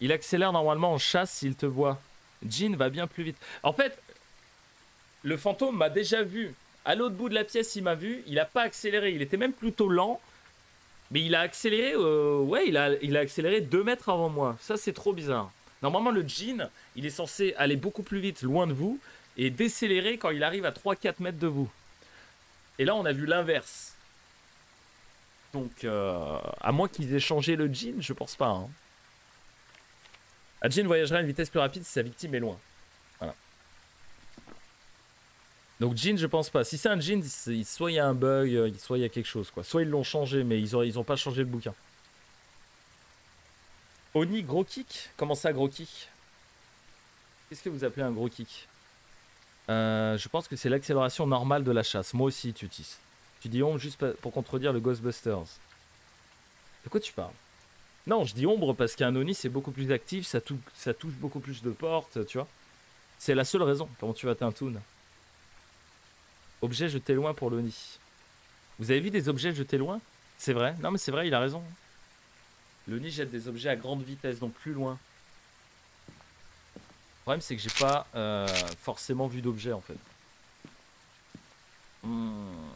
Il accélère normalement en chasse s'il te voit. Jean va bien plus vite. En fait, le fantôme m'a déjà vu. À l'autre bout de la pièce, il m'a vu. Il n'a pas accéléré. Il était même plutôt lent. Mais il a accéléré. Euh, ouais, il a, il a accéléré 2 mètres avant moi. Ça, c'est trop bizarre. Normalement, le jean, il est censé aller beaucoup plus vite loin de vous et décélérer quand il arrive à 3-4 mètres de vous. Et là, on a vu l'inverse. Donc, euh, à moins qu'ils aient changé le jean, je pense pas. Hein. Un jean voyagera à une vitesse plus rapide si sa victime est loin. Voilà. Donc jean, je pense pas. Si c'est un jean, soit il y a un bug, euh, soit il y a quelque chose. quoi. Soit ils l'ont changé, mais ils ont, ils ont pas changé le bouquin. Oni, gros kick? Comment ça, gros kick? Qu'est-ce que vous appelez un gros kick? Euh, Je pense que c'est l'accélération normale de la chasse. Moi aussi, tu dis. Tu dis ombre juste pour contredire le Ghostbusters. De quoi tu parles? Non, je dis ombre parce qu'un Oni c'est beaucoup plus actif, ça, ça, touche beaucoup plus de portes, tu vois. C'est la seule raison. Comment tu vas t'intoon Objet jeté loin pour l'Oni. Vous avez vu des objets jetés loin? C'est vrai? Non mais c'est vrai, il a raison. L'Oni jette des objets à grande vitesse, donc plus loin. Le problème c'est que j'ai pas euh, forcément vu d'objet en fait. Hmm.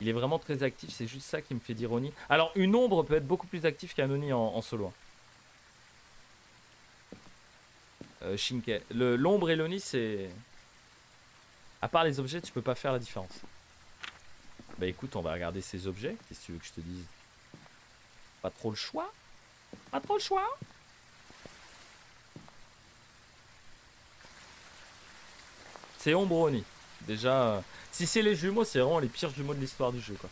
Il est vraiment très actif, c'est juste ça qui me fait dire Oni. Alors, une ombre peut être beaucoup plus active qu'un Oni en, solo. Euh, Shinke. L'ombre et l'Oni, c'est... À part les objets, tu peux pas faire la différence. Bah écoute, on va regarder ces objets. Qu'est-ce que tu veux que je te dise? Pas trop le choix? Pas trop le choix? C'est ombre Oni. Déjà... Si c'est les jumeaux, c'est vraiment les pires jumeaux de l'histoire du jeu, quoi.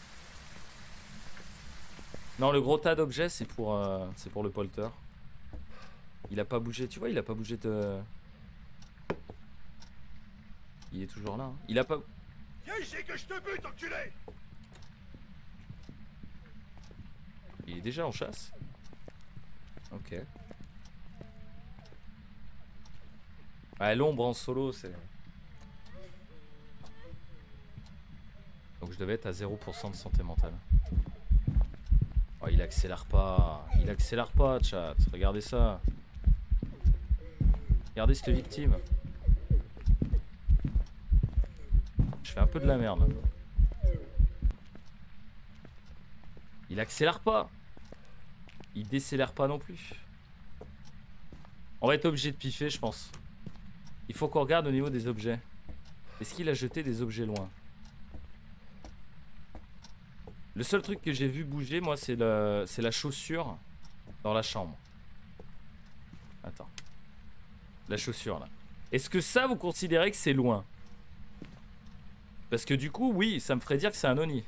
Non, le gros tas d'objets, c'est pour, euh, c'est pour le polter. Il a pas bougé, tu vois, il a pas bougé de... Il est toujours là. Hein. Il a pas... Viens ici que je te bute, enculé Il est déjà en chasse Ok. Ah, l'ombre en solo, c'est... Je devais être à 0% de santé mentale. Oh, il accélère pas. Il accélère pas, chat. Regardez ça. Regardez cette victime. Je fais un peu de la merde. Il accélère pas. Il décélère pas non plus. On va être obligé de piffer, je pense. Il faut qu'on regarde au niveau des objets. Est-ce qu'il a jeté des objets loin? Le seul truc que j'ai vu bouger, moi, c'est la chaussure dans la chambre. Attends. La chaussure, là. Est-ce que ça, vous considérez que c'est loin? Parce que du coup, oui, ça me ferait dire que c'est un Oni.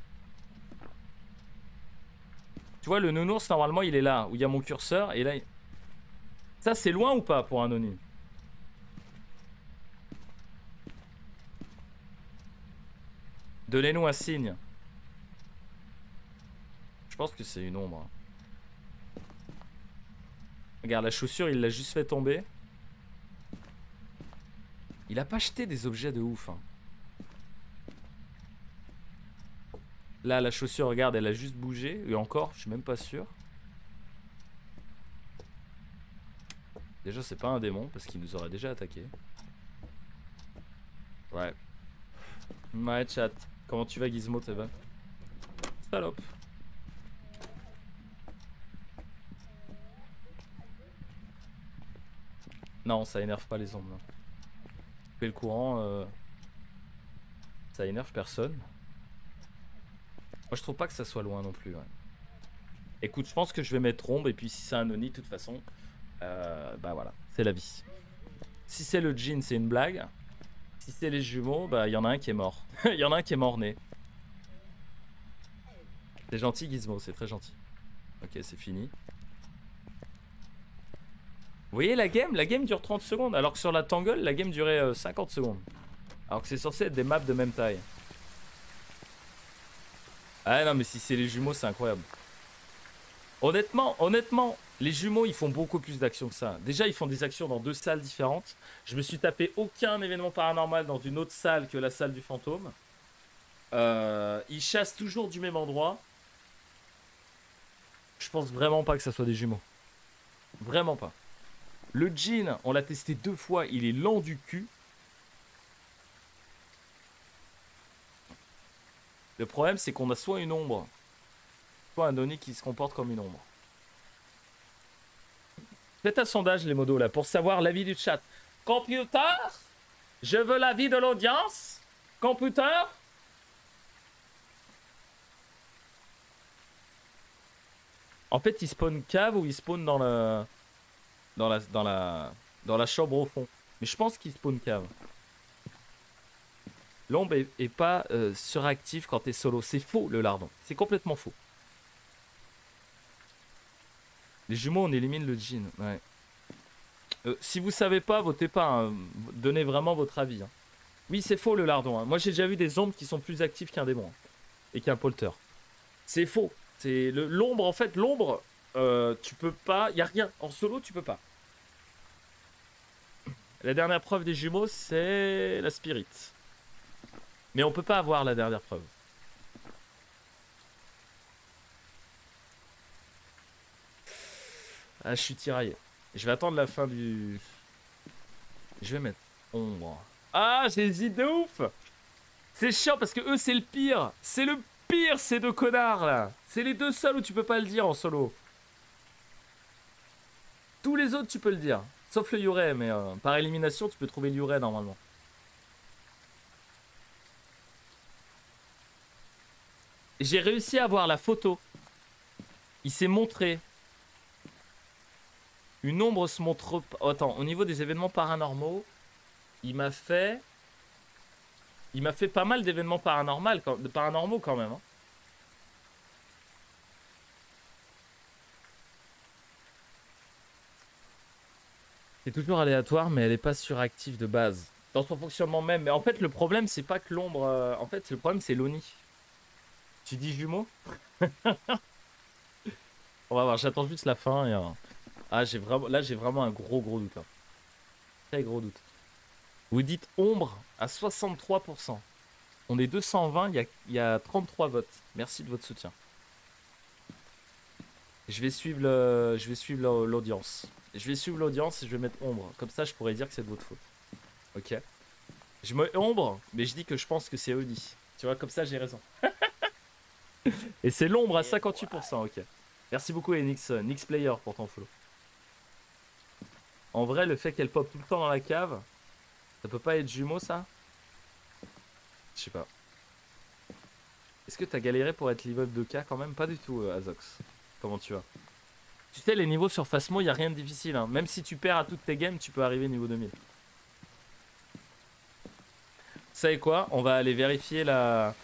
Tu vois, le nounours, normalement, il est là, où il y a mon curseur, et là... Ça, c'est loin ou pas pour un Oni? Donnez-nous un signe. Je pense que c'est une ombre. Regarde, la chaussure, il l'a juste fait tomber. Il a pas acheté des objets de ouf. Hein. Là, la chaussure, regarde, elle a juste bougé. Et encore, je suis même pas sûr. Déjà, c'est pas un démon, parce qu'il nous aurait déjà attaqué. Ouais. Ouais, chat. Comment tu vas Gizmo Teva Salope. Non, ça énerve pas les ombres. Fais le courant, euh, ça énerve personne. Moi je trouve pas que ça soit loin non plus. Écoute, je pense que je vais mettre ombre et puis si c'est un Oni, de toute façon, euh, bah voilà, c'est la vie. Si c'est le jean, c'est une blague. Si c'est les jumeaux, bah il y en a un qui est mort. Il y en a un qui est mort-né. C'est gentil Gizmo, c'est très gentil. Ok, c'est fini. Vous voyez la game La game dure 30 secondes, alors que sur la Tangle, la game durait 50 euh, secondes. Alors que c'est censé être des maps de même taille. Ah non, mais si c'est les jumeaux, c'est incroyable. Honnêtement, honnêtement, les jumeaux, ils font beaucoup plus d'actions que ça. Déjà, ils font des actions dans deux salles différentes. Je me suis tapé aucun événement paranormal dans une autre salle que la salle du fantôme. Euh, ils chassent toujours du même endroit. Je pense vraiment pas que ça soit des jumeaux. Vraiment pas. Le jean, on l'a testé deux fois, il est lent du cul. Le problème, c'est qu'on a soit une ombre, soit un Oni qui se comporte comme une ombre. Faites un sondage, les modos, là, pour savoir l'avis du chat. Computer Je veux l'avis de l'audience Computer En fait, il spawn cave ou il spawn dans le... Dans la, dans la, dans la chambre au fond. Mais je pense qu'il spawn cave. L'ombre est, pas euh, suractive quand t'es solo. C'est faux, le lardon. C'est complètement faux. Les jumeaux, on élimine le jean. Euh, si vous savez pas, votez pas. Hein. Donnez vraiment votre avis. Hein. Oui, c'est faux le lardon. Hein. Moi, j'ai déjà vu des ombres qui sont plus actives qu'un démon. Et qu'un polter. C'est faux. C'est l'ombre, en fait, l'ombre, euh, tu peux pas. Y a rien. En solo, tu peux pas. La dernière preuve des jumeaux, c'est la spirit. Mais on peut pas avoir la dernière preuve. Ah, je suis tiraillé. Je vais attendre la fin du... Je vais mettre ombre. Ah, j'hésite de ouf C'est chiant parce que eux, c'est le pire. C'est le pire, ces deux connards, là. C'est les deux seuls où tu peux pas le dire en solo. Tous les autres, tu peux le dire. Sauf le Yurai, mais euh, par élimination, tu peux trouver le Yurai normalement. J'ai réussi à avoir la photo. Il s'est montré. Une ombre se montre... attends, au niveau des événements paranormaux, il m'a fait... Il m'a fait pas mal d'événements paranormaux, paranormaux quand même. Hein. C'est toujours aléatoire, mais elle n'est pas suractive de base. Dans son fonctionnement même. Mais en fait, le problème, c'est pas que l'ombre... Euh, en fait, le problème, c'est l'ONI. Tu dis jumeau On va voir, j'attends juste la fin. Et, euh, ah, j'ai vraiment, là, j'ai vraiment un gros, gros doute. Hein. Très gros doute. Vous dites ombre à 63%. On est 220, il y a, y a 33 votes. Merci de votre soutien. Je vais suivre le, je vais suivre l'audience. Je vais suivre l'audience et je vais mettre ombre. Comme ça, je pourrais dire que c'est de votre faute. Ok. Je mets ombre, mais je dis que je pense que c'est Oni. Tu vois, comme ça, j'ai raison. et c'est l'ombre à 58%. Ok. Merci beaucoup, Nix, Nix Player, pour ton follow. En vrai, le fait qu'elle pop tout le temps dans la cave, ça peut pas être jumeau, ça? Je sais pas. Est-ce que t'as galéré pour être level 2K quand même? Pas du tout, euh, Azox. Comment tu vas? Tu sais, les niveaux sur Phasmo, il a rien de difficile. hein. Même si tu perds à toutes tes games, tu peux arriver niveau 2000. Vous savez quoi? On va aller vérifier la,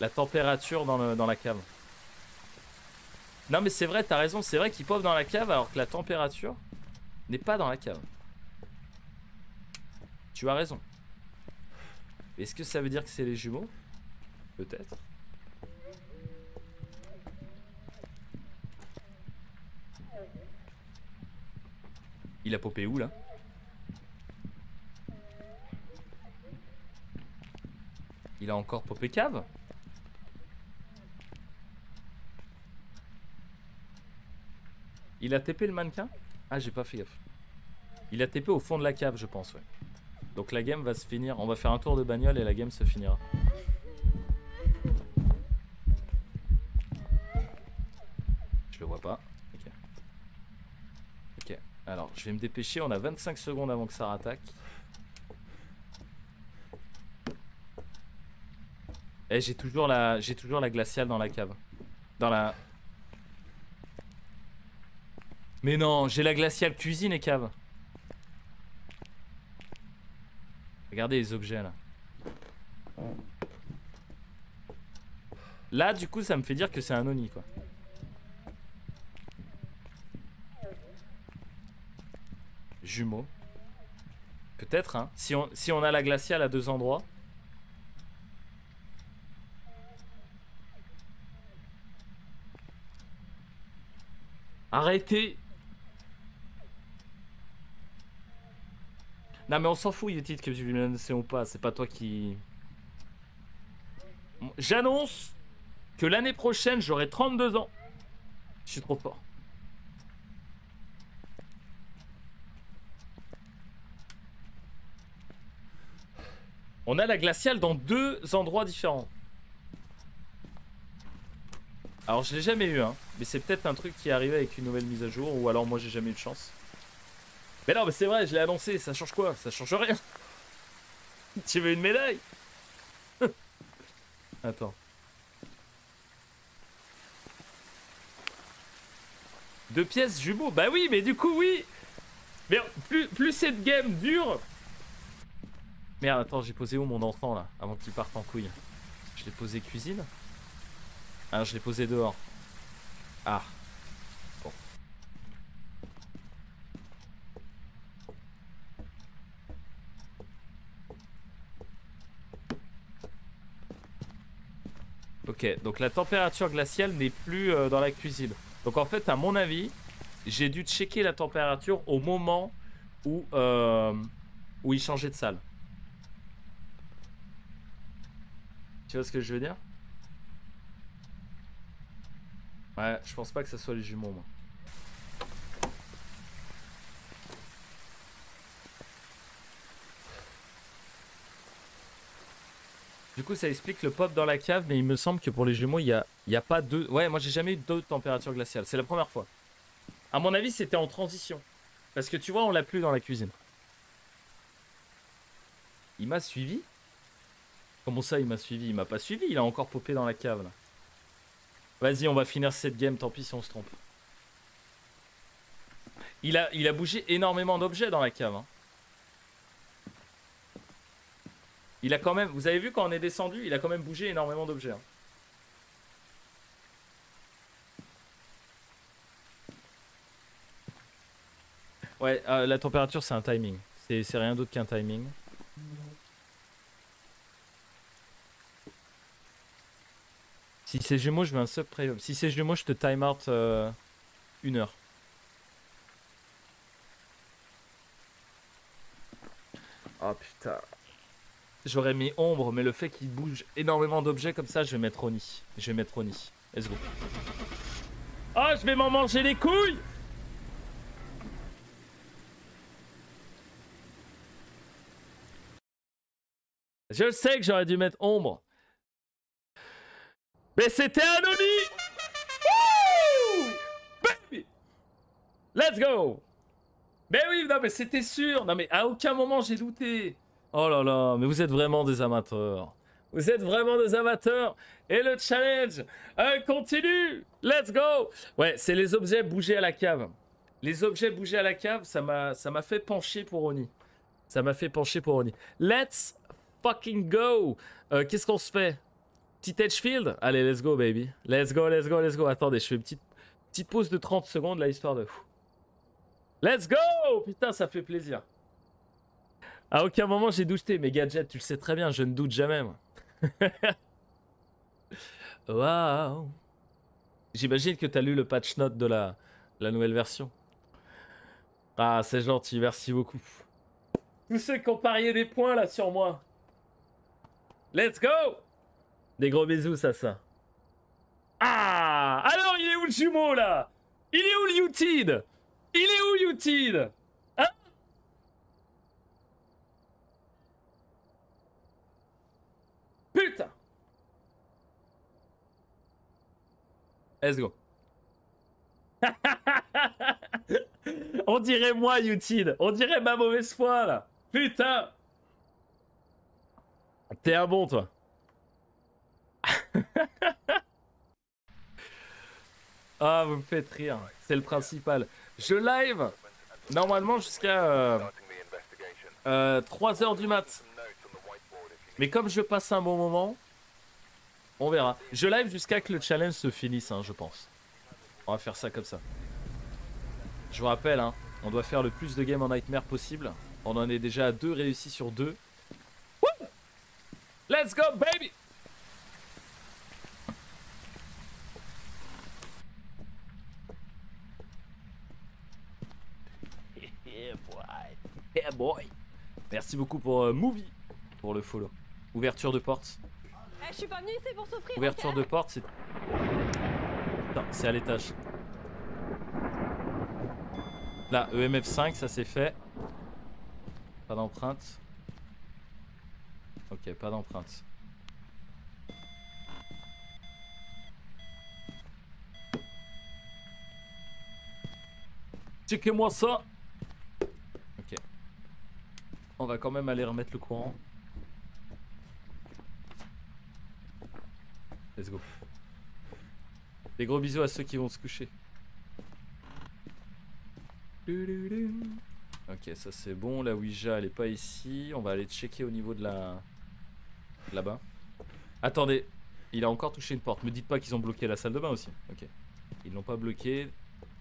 la température dans, le- dans la cave. Non mais c'est vrai, t'as raison, c'est vrai qu'il pop dans la cave alors que la température n'est pas dans la cave. Tu as raison. Est-ce que ça veut dire que c'est les jumeaux? Peut-être. Il a popé où là? Il a encore popé cave? Il a TP le mannequin? Ah j'ai pas fait gaffe. Il a TP au fond de la cave je pense ouais. Donc la game va se finir, on va faire un tour de bagnole et la game se finira. Je le vois pas. Ok. Ok. Alors je vais me dépêcher, on a 25 secondes avant que ça rattaque. Eh j'ai toujours la j'ai toujours la glaciale dans la cave. Dans la Mais non, j'ai la glaciale cuisine et cave. Regardez les objets là. Là, du coup, ça me fait dire que c'est un Oni quoi. Jumeaux. Peut-être, hein. Si on, si on a la glaciale à deux endroits. Arrêtez Non mais on s'en fout, il est titre que je lui lancé ou pas, c'est pas toi qui... J'annonce que l'année prochaine j'aurai 32 ans. Je suis trop fort. On a la glaciale dans deux endroits différents. Alors je l'ai jamais eu, hein. Mais c'est peut-être un truc qui est arrivé avec une nouvelle mise à jour, ou alors moi j'ai jamais eu de chance. Mais non, mais c'est vrai, je l'ai annoncé, ça change quoi? Ça change rien. tu veux une médaille? Attends. Deux pièces jumeaux Bah oui, mais du coup, oui Mais plus, plus cette game dure... Merde, attends, j'ai posé où mon enfant, là Avant qu'il parte en couille? Je l'ai posé cuisine? Ah, je l'ai posé dehors. Ah. Ok, donc la température glaciale n'est plus euh, dans la cuisine. Donc en fait, à mon avis, j'ai dû checker la température au moment où, euh, où il changeait de salle. Tu vois ce que je veux dire? Ouais, je pense pas que ça soit les jumeaux, moi. Du coup, ça explique le pop dans la cave, mais il me semble que pour les jumeaux, il y a, y a pas deux. Ouais, moi j'ai jamais eu deux températures glaciales. C'est la première fois. À mon avis, c'était en transition. Parce que tu vois, on l'a plus dans la cuisine. Il m'a suivi Comment ça, il m'a suivi? Il m'a pas suivi, il a encore popé dans la cave là. Vas-y, on va finir cette game, tant pis si on se trompe. Il a, il a bougé énormément d'objets dans la cave. hein. Il a quand même, vous avez vu quand on est descendu, il a quand même bougé énormément d'objets. hein. Ouais, euh, la température c'est un timing. C'est c'est rien d'autre qu'un timing. Si c'est Jumeaux, je veux un sub premium. Si c'est Jumeaux, je te time out euh, une heure. Oh putain. J'aurais mis ombre, mais le fait qu'il bouge énormément d'objets comme ça, je vais mettre Oni. Je vais mettre Oni. Let's go. Ah, je vais m'en manger les couilles Je sais que j'aurais dû mettre ombre. Mais c'était un Oni Baby Let's go Mais oui, non mais c'était sûr Non mais à aucun moment j'ai douté Oh là là, mais vous êtes vraiment des amateurs Vous êtes vraiment des amateurs Et le challenge euh, continue Let's go Ouais, c'est les objets bougés à la cave. Les objets bougés à la cave, ça m'a fait pencher pour Oni. Ça m'a fait pencher pour Oni. Let's fucking go Euh, Qu'est-ce qu'on se fait? Petit Edgefield Allez, let's go, baby. Let's go, let's go, let's go. Attendez, je fais une petite, petite pause de 30 secondes, là, histoire de... Let's go Putain, ça fait plaisir. À aucun moment, j'ai douté. Mais gadget, tu le sais très bien, je ne doute jamais. Waouh J'imagine que t'as lu le patch note de la, nouvelle version. Ah, c'est gentil, merci beaucoup. Tous ceux qui ont parié des points, là, sur moi. Let's go Des gros bisous, ça, ça. Ah Alors, il est où le jumeau, là? Il est où le Il est où Utid Hein Putain Let's go. On dirait moi, Utid. On dirait ma mauvaise foi, là. Putain T'es un bon, toi. ah, vous me faites rire. C'est le principal. Je live normalement jusqu'à euh, 3h du mat. Mais comme je passe un bon moment, on verra. Je live jusqu'à que le challenge se finisse, hein, je pense. On va faire ça comme ça. Je vous rappelle, hein, on doit faire le plus de games en Nightmare possible. On en est déjà à 2 réussis sur 2. Woo Let's go, baby Yeah, boy. Yeah, boy. Merci beaucoup pour euh, Movie, pour le follow. Ouverture de porte. Souffrir. Ouverture de porte, c'est... Putain, c'est à l'étage. Là, E EMF 5, ça c'est fait. Pas d'empreinte. Ok, pas d'empreinte. Checkez-moi ça Ok. On va quand même aller remettre le courant. Let's go. Des gros bisous à ceux qui vont se coucher. Ok, ça c'est bon. La Ouija, elle est pas ici. On va aller checker au niveau de la. Là-bas. Attendez, il a encore touché une porte. Me dites pas qu'ils ont bloqué la salle de bain aussi. Ok. Ils l'ont pas bloqué.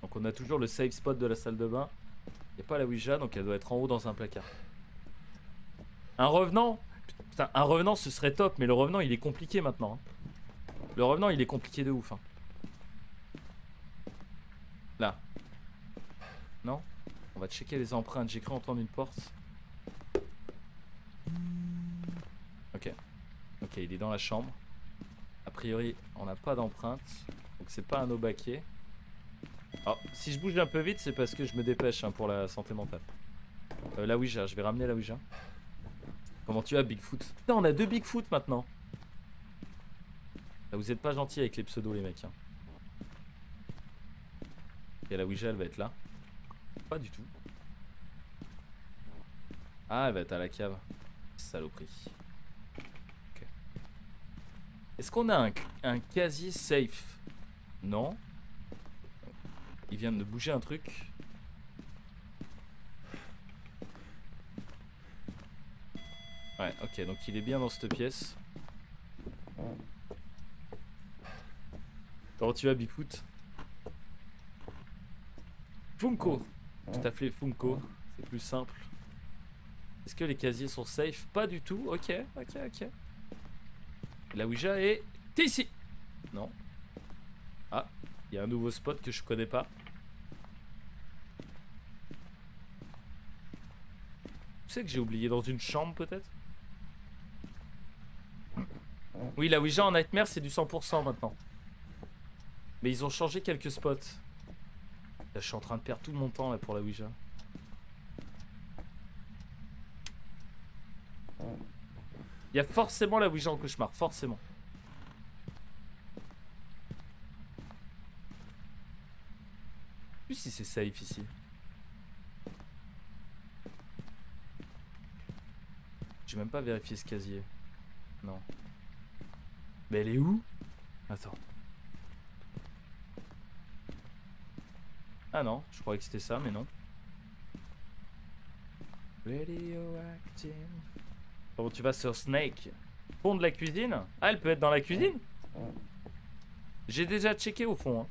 Donc on a toujours le safe spot de la salle de bain. Il a pas la Ouija, donc elle doit être en haut dans un placard. Un revenant? Putain, un revenant ce serait top, mais le revenant il est compliqué maintenant. hein. Le revenant il est compliqué de ouf. hein. Là. Non? On va checker les empreintes. J'ai cru entendre une porte. Ok. Ok, il est dans la chambre. A priori, on n'a pas d'empreinte. Donc c'est pas un obaquet. Oh, si je bouge un peu vite, c'est parce que je me dépêche hein, pour la santé mentale. Euh, la Ouija, je vais ramener la Ouija. Comment tu vas, Bigfoot? Putain, on a deux Bigfoot maintenant. Là, vous êtes pas gentils avec les pseudos, les mecs. Hein. Et la Ouija, elle va être là. Pas du tout. Ah, elle va être à la cave. Saloperie. Ok. Est-ce qu'on a un, un quasi safe? Non. Il vient de bouger un truc. Ouais, ok, donc il est bien dans cette pièce. Comment tu vas, Bigfoot Funko Je t'appelais Funko, c'est plus simple. Est-ce que les casiers sont safe? Pas du tout, ok, ok, ok. La Ouija est ici Non. Ah, il y a un nouveau spot que je connais pas. Tu sais que j'ai oublié dans une chambre peut-être? Oui, la Ouija en Nightmare, c'est du 100% maintenant. Mais ils ont changé quelques spots. Là, je suis en train de perdre tout mon temps là, pour la Ouija. Il y a forcément la Ouija en cauchemar, forcément. Plus si c'est safe ici. J'ai même pas vérifié ce casier. Non. Mais elle est où? Attends. Ah non, je croyais que c'était ça, mais non. Radioactive. Bon, tu vas sur Snake. Fond de la cuisine? Ah, elle peut être dans la cuisine? J'ai déjà checké au fond. hein.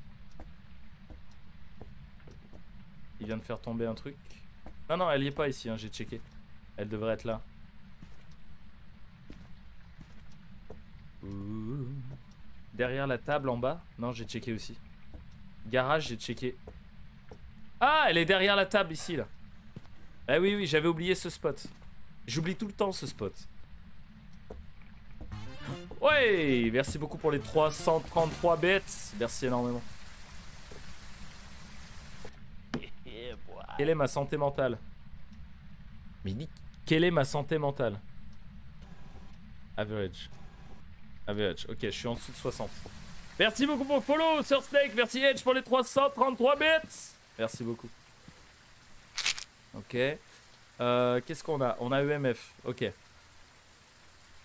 Il vient de faire tomber un truc. Non, non, elle y est pas ici, hein, j'ai checké. Elle devrait être là. Ouh. Derrière la table en bas? Non, j'ai checké aussi. Garage, j'ai checké. Ah, elle est derrière la table ici, là. Ah oui, oui, j'avais oublié ce spot. J'oublie tout le temps ce spot. Ouais, merci beaucoup pour les 333 bits. Merci énormément. Quelle est ma santé mentale Mais Nick, quelle est ma santé mentale Average. Average. Ok, je suis en dessous de 60. Merci beaucoup pour le follow, Sir Snake. Merci Edge pour les 333 bits. Merci beaucoup. Ok. Euh, Qu'est-ce qu'on a? On a EMF. Ok.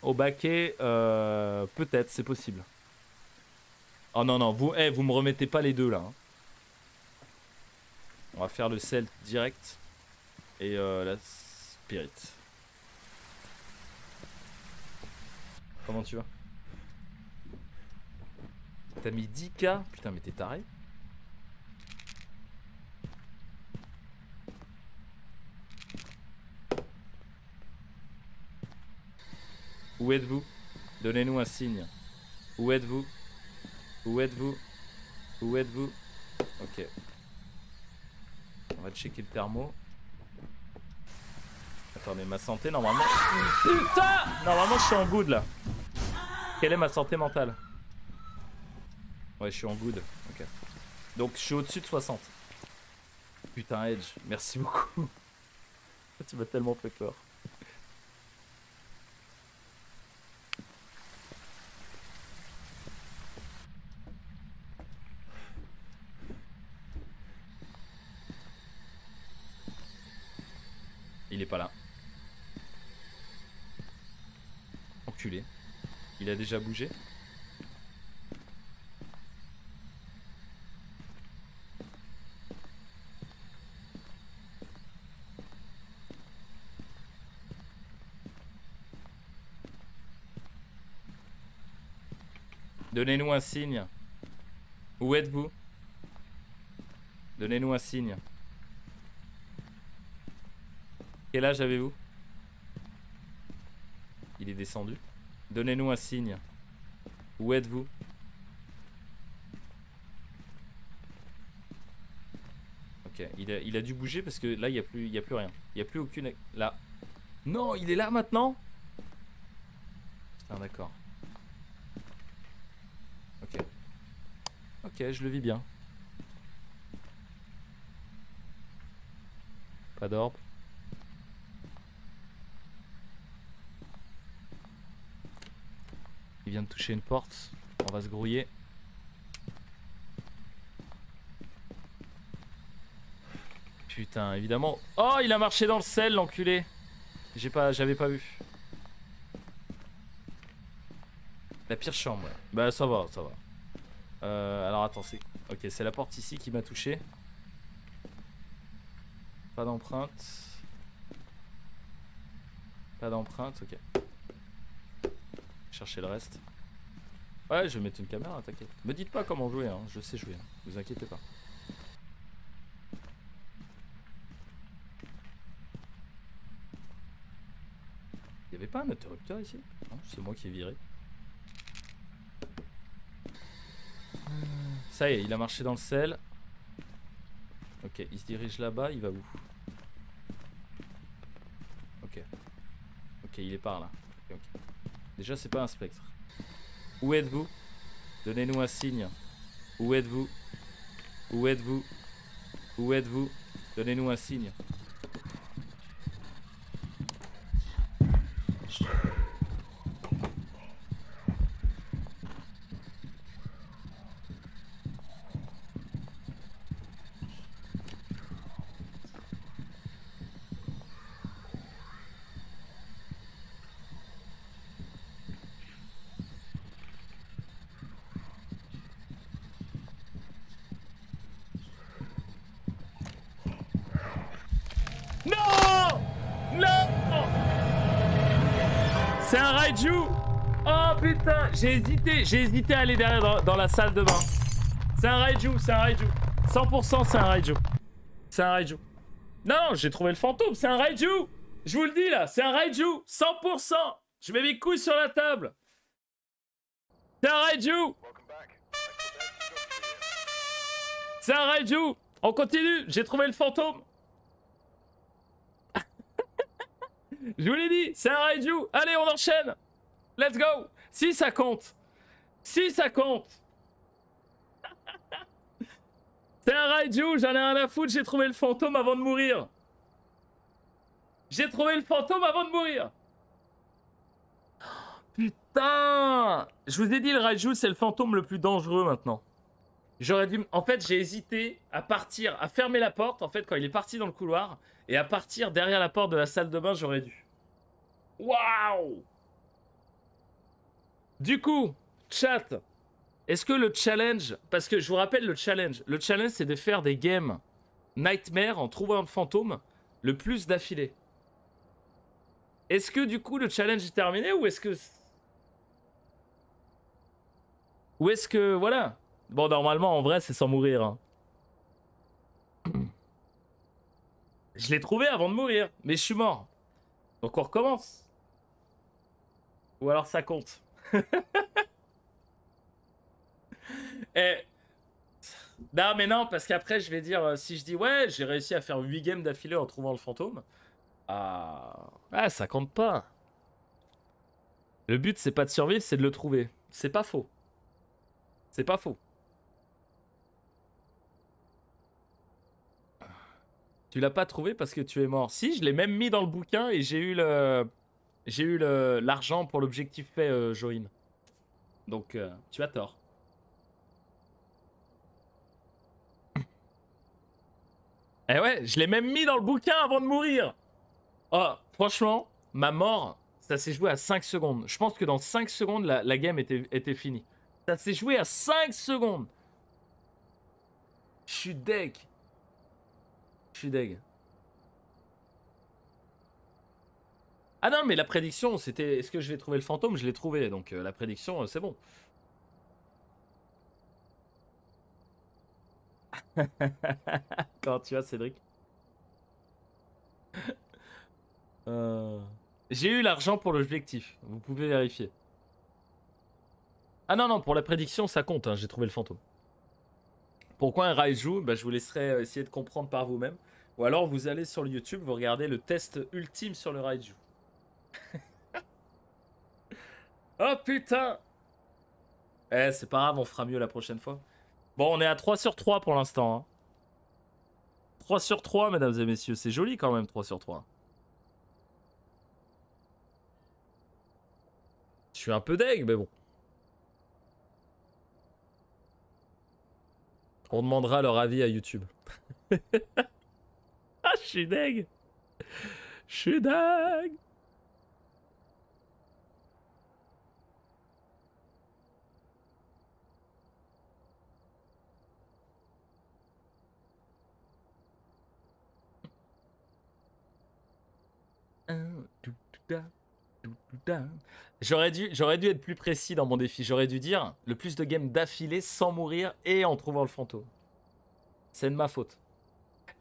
Au baquet, euh, peut-être, c'est possible. Oh non, non, vous, eh, vous me remettez pas les deux là. hein. On va faire le sel direct. Et euh, la spirit. Comment tu vas? T'as mis 10k Putain, mais t'es taré. Où êtes-vous? Donnez-nous un signe. Où êtes-vous? Où êtes-vous? Où êtes-vous? Ok. On va checker le thermo. Attendez, ma santé normalement. Putain Normalement je suis en good là. Quelle est ma santé mentale? Ouais, je suis en good. Ok. Donc je suis au-dessus de 60. Putain, Edge, merci beaucoup. tu m'as tellement fait peur. Il est pas là. Enculé. Il a déjà bougé. Donnez-nous un signe. Où êtes-vous? Donnez-nous un signe. Quel âge avez-vous? Il est descendu. Donnez-nous un signe. Où êtes-vous? Ok, il a, il a dû bouger parce que là, il n'y a, plus- il y a plus rien. Il n'y a plus aucune... Là. Non, il est là maintenant? Putain, d'accord. Ok. Ok, je le vis bien. Pas d'orbe. Il vient de toucher une porte. On va se grouiller. Putain, évidemment. Oh, il a marché dans le sel, l'enculé. J'ai pas, j'avais pas vu. La pire chambre. Bah ça va, ça va. Euh, alors attends, c'est. Ok, c'est la porte ici qui m'a touché. Pas d'empreinte. Pas d'empreinte, ok. Chercher le reste. Ouais, je vais mettre une caméra, t'inquiète. Me dites pas comment jouer, hein. je sais jouer. hein. Vous inquiétez pas. Il avait pas un interrupteur ici? C'est moi qui ai viré. Ça y est, il a marché dans le sel. Ok, il se dirige là-bas, il va où? Ok. Ok, il est par là. Déjà, c'est pas un spectre. Où êtes-vous? Donnez-nous un signe. Où êtes-vous? Où êtes-vous? Où êtes-vous? Donnez-nous un signe. Non Non C'est un Raiju Oh putain J'ai hésité, j'ai hésité à aller derrière dans, la salle de bain. C'est un Raiju, c'est un Raiju. 100% c'est un Raiju. C'est un Raiju. Non, non, j'ai trouvé le fantôme, c'est un Raiju Je vous le dis là, c'est un Raiju 100% Je mets mes couilles sur la table C'est un Raiju C'est un Raiju On continue, j'ai trouvé le fantôme Je vous l'ai dit, c'est un Raiju. Allez, on enchaîne. Let's go. Si ça compte. Si ça compte. c'est un Raiju, j'en ai rien à foutre, j'ai trouvé le fantôme avant de mourir. J'ai trouvé le fantôme avant de mourir. Putain Je vous ai dit, le Raiju, c'est le fantôme le plus dangereux maintenant. J'aurais dû... En fait, j'ai hésité à partir, à fermer la porte, en fait, quand il est parti dans le couloir, et à partir derrière la porte de la salle de bain, j'aurais dû. Waouh Du coup, chat, est-ce que le challenge... Parce que je vous rappelle le challenge. Le challenge, c'est de faire des games Nightmare en trouvant un fantôme le plus d'affilée. Est-ce que du coup, le challenge est terminé ou est-ce que... Ou est-ce que... Voilà. Bon, normalement, en vrai, c'est sans mourir. hein. Je l'ai trouvé avant de mourir, mais je suis mort. Donc on recommence. Ou alors ça compte. Eh. Non mais non, parce qu'après je vais dire, euh, si je dis ouais, j'ai réussi à faire 8 games d'affilée en trouvant le fantôme. Ah... Ah, ça compte pas. Le but c'est pas de survivre, c'est de le trouver. C'est pas faux. C'est pas faux. Tu l'as pas trouvé parce que tu es mort. Si, je l'ai même mis dans le bouquin et j'ai eu le, j'ai eu l'argent pour l'objectif fait, euh, Joïne. Donc, euh, tu as tort. Eh ouais, je l'ai même mis dans le bouquin avant de mourir. Oh, franchement, ma mort, ça s'est joué à 5 secondes. Je pense que dans 5 secondes, la, la game était, était finie. Ça s'est joué à 5 secondes. Je suis deg. Je suis deg. Ah non, mais la prédiction, c'était est-ce que je vais trouver le fantôme? Je l'ai trouvé, donc euh, la prédiction, euh, c'est bon. Comment tu vas, Cédric Euh, J'ai eu l'argent pour l'objectif, vous pouvez vérifier. Ah non, non, pour la prédiction, ça compte, hein, j'ai trouvé le fantôme. Pourquoi un Raiju bah, Je vous laisserai essayer de comprendre par vous-même. Ou alors vous allez sur le YouTube, vous regardez le test ultime sur le Raiju. Oh putain Eh, c'est pas grave, on fera mieux la prochaine fois. Bon, on est à 3 sur 3 pour l'instant. hein. 3 sur 3, mesdames et messieurs. C'est joli quand même, 3 sur 3. Je suis un peu deg, mais bon. On demandera leur avis à YouTube. ah, je suis deg. Je suis deg. J'aurais dû, j'aurais dû être plus précis dans mon défi. J'aurais dû dire le plus de games d'affilée sans mourir et en trouvant le fantôme. C'est de ma faute.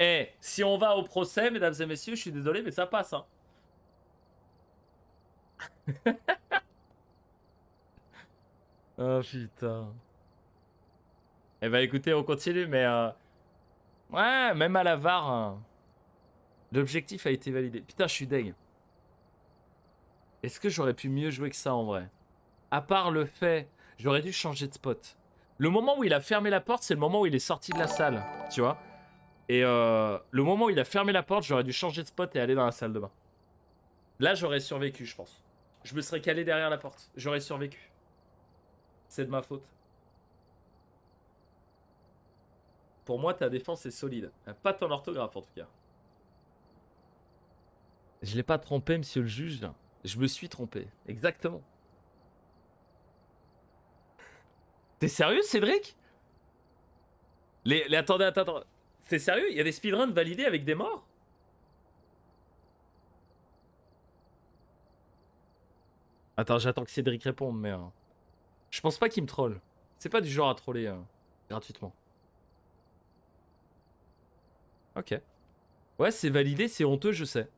Eh, si on va au procès, mesdames et messieurs, je suis désolé, mais ça passe. Hein. oh putain. Eh ben écoutez, on continue, mais... euh, Ouais, même à la VAR, hein, l'objectif a été validé. Putain, je suis deg. Est-ce que j'aurais pu mieux jouer que ça en vrai? À part le fait... J'aurais dû changer de spot. Le moment où il a fermé la porte, c'est le moment où il est sorti de la salle, tu vois? Et euh, le moment où il a fermé la porte, j'aurais dû changer de spot et aller dans la salle de bain. Là, j'aurais survécu, je pense. Je me serais calé derrière la porte. J'aurais survécu. C'est de ma faute. Pour moi, ta défense est solide. Pas ton orthographe, en tout cas. Je l'ai pas trompé, monsieur le juge. Je me suis trompé. Exactement. T'es sérieux, Cédric? Les, Attendez, attends, C'est sérieux? Il y a des speedruns validés avec des morts? Attends, j'attends que Cédric réponde, mais... Euh, je pense pas qu'il me troll. C'est pas du genre à troller euh, gratuitement. Ok. Ouais, c'est validé, c'est honteux, je sais.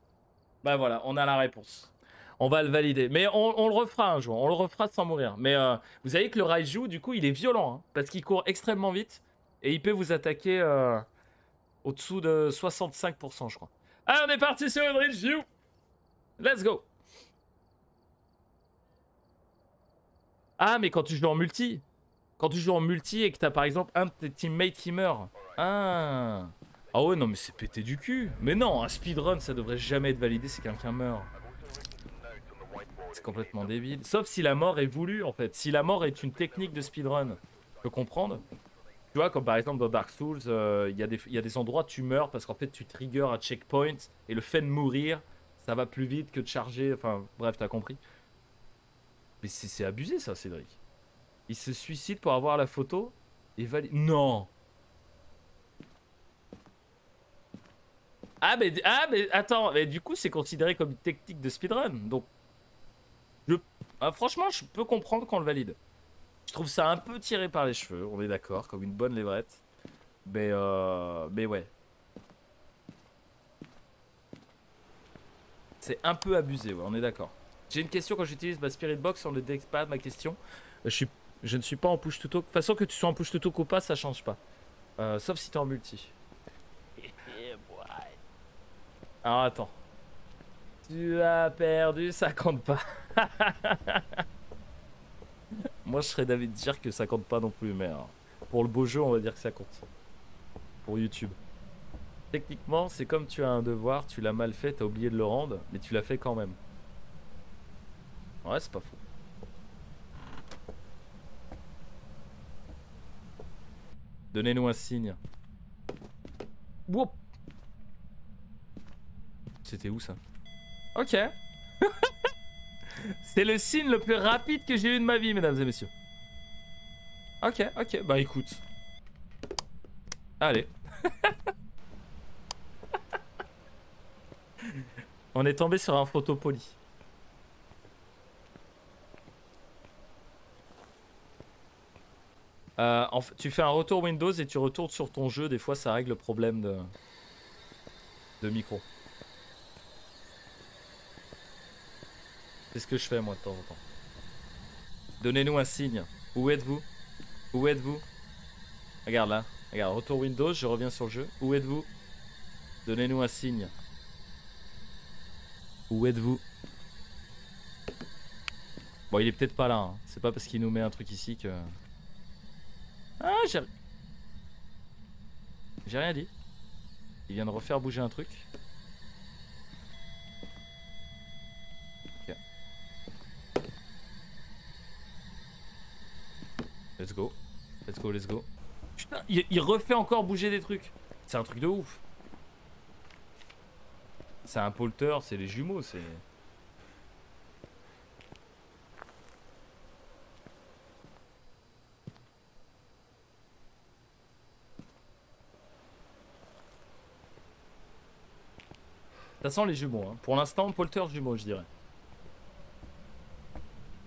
Bah voilà, on a la réponse. On va le valider. Mais on, le refera un jour. On le refera sans mourir. Mais euh, vous savez que le Raiju, du coup, il est violent. Hein, parce qu'il court extrêmement vite. Et il peut vous attaquer euh, au-dessous de 65%, je crois. Allez, on est parti sur une Raiju. Let's go. Ah, mais quand tu joues en multi. Quand tu joues en multi et que t'as par exemple un de tes teammates qui meurt. Ah. Ah ouais, non, mais c'est pété du cul. Mais non, un speedrun, ça devrait jamais être validé si quelqu'un meurt. C'est complètement débile. Sauf si la mort est voulue, en fait. Si la mort est une technique de speedrun, je peux comprendre. Tu vois, comme par exemple dans Dark Souls, euh, il y, a des endroits où tu meurs parce qu'en fait tu triggers à checkpoint et le fait de mourir, ça va plus vite que de charger. Enfin, bref, t'as compris. Mais c'est abusé ça, Cédric. Il se suicide pour avoir la photo et valide. Non! Ah mais, ah attends, mais du coup c'est considéré comme une technique de speedrun, donc ah, franchement, je peux comprendre qu'on le valide. Je trouve ça un peu tiré par les cheveux, on est d'accord, comme une bonne levrette. Mais, euh, mais ouais. C'est un peu abusé, ouais, on est d'accord. J'ai une question quand j'utilise ma Spirit Box, on ne détecte pas ma question. Je, suis, je ne suis pas en push to talk. De toute façon, que tu sois en push to talk ou pas, ça change pas. Euh, sauf si tu es en multi. Alors attends. Tu as perdu, ça compte pas. Moi, je serais d'avis de dire que ça compte pas non plus, mais hein, pour le beau jeu, on va dire que ça compte. Pour YouTube. Techniquement, c'est comme tu as un devoir, tu l'as mal fait, t'as oublié de le rendre, mais tu l'as fait quand même. Ouais, c'est pas faux. Donnez-nous un signe. C'était où ça Ok. C'est le signe le plus rapide que j'ai eu de ma vie, mesdames et messieurs. Ok, ok, bah écoute. Allez. On est tombé sur un photo poli. Euh, tu fais un retour Windows et tu retournes sur ton jeu. Des fois, ça règle le problème de, de micro. C'est ce que je fais moi de temps en temps. Donnez-nous un signe. Où êtes-vous? Où êtes-vous? Regarde là. Regarde, retour Windows, je reviens sur le jeu. Où êtes-vous? Donnez-nous un signe. Où êtes-vous? Bon, il est peut-être pas là. Hein. C'est pas parce qu'il nous met un truc ici que... Ah, j'ai... J'ai rien dit. Il vient de refaire bouger un truc. Let's go. Let's go, let's go. Putain, il, refait encore bouger des trucs. C'est un truc de ouf. C'est un polter, c'est les jumeaux, c'est... Ça sent les jumeaux. Hein. Pour l'instant, polter jumeaux, je dirais.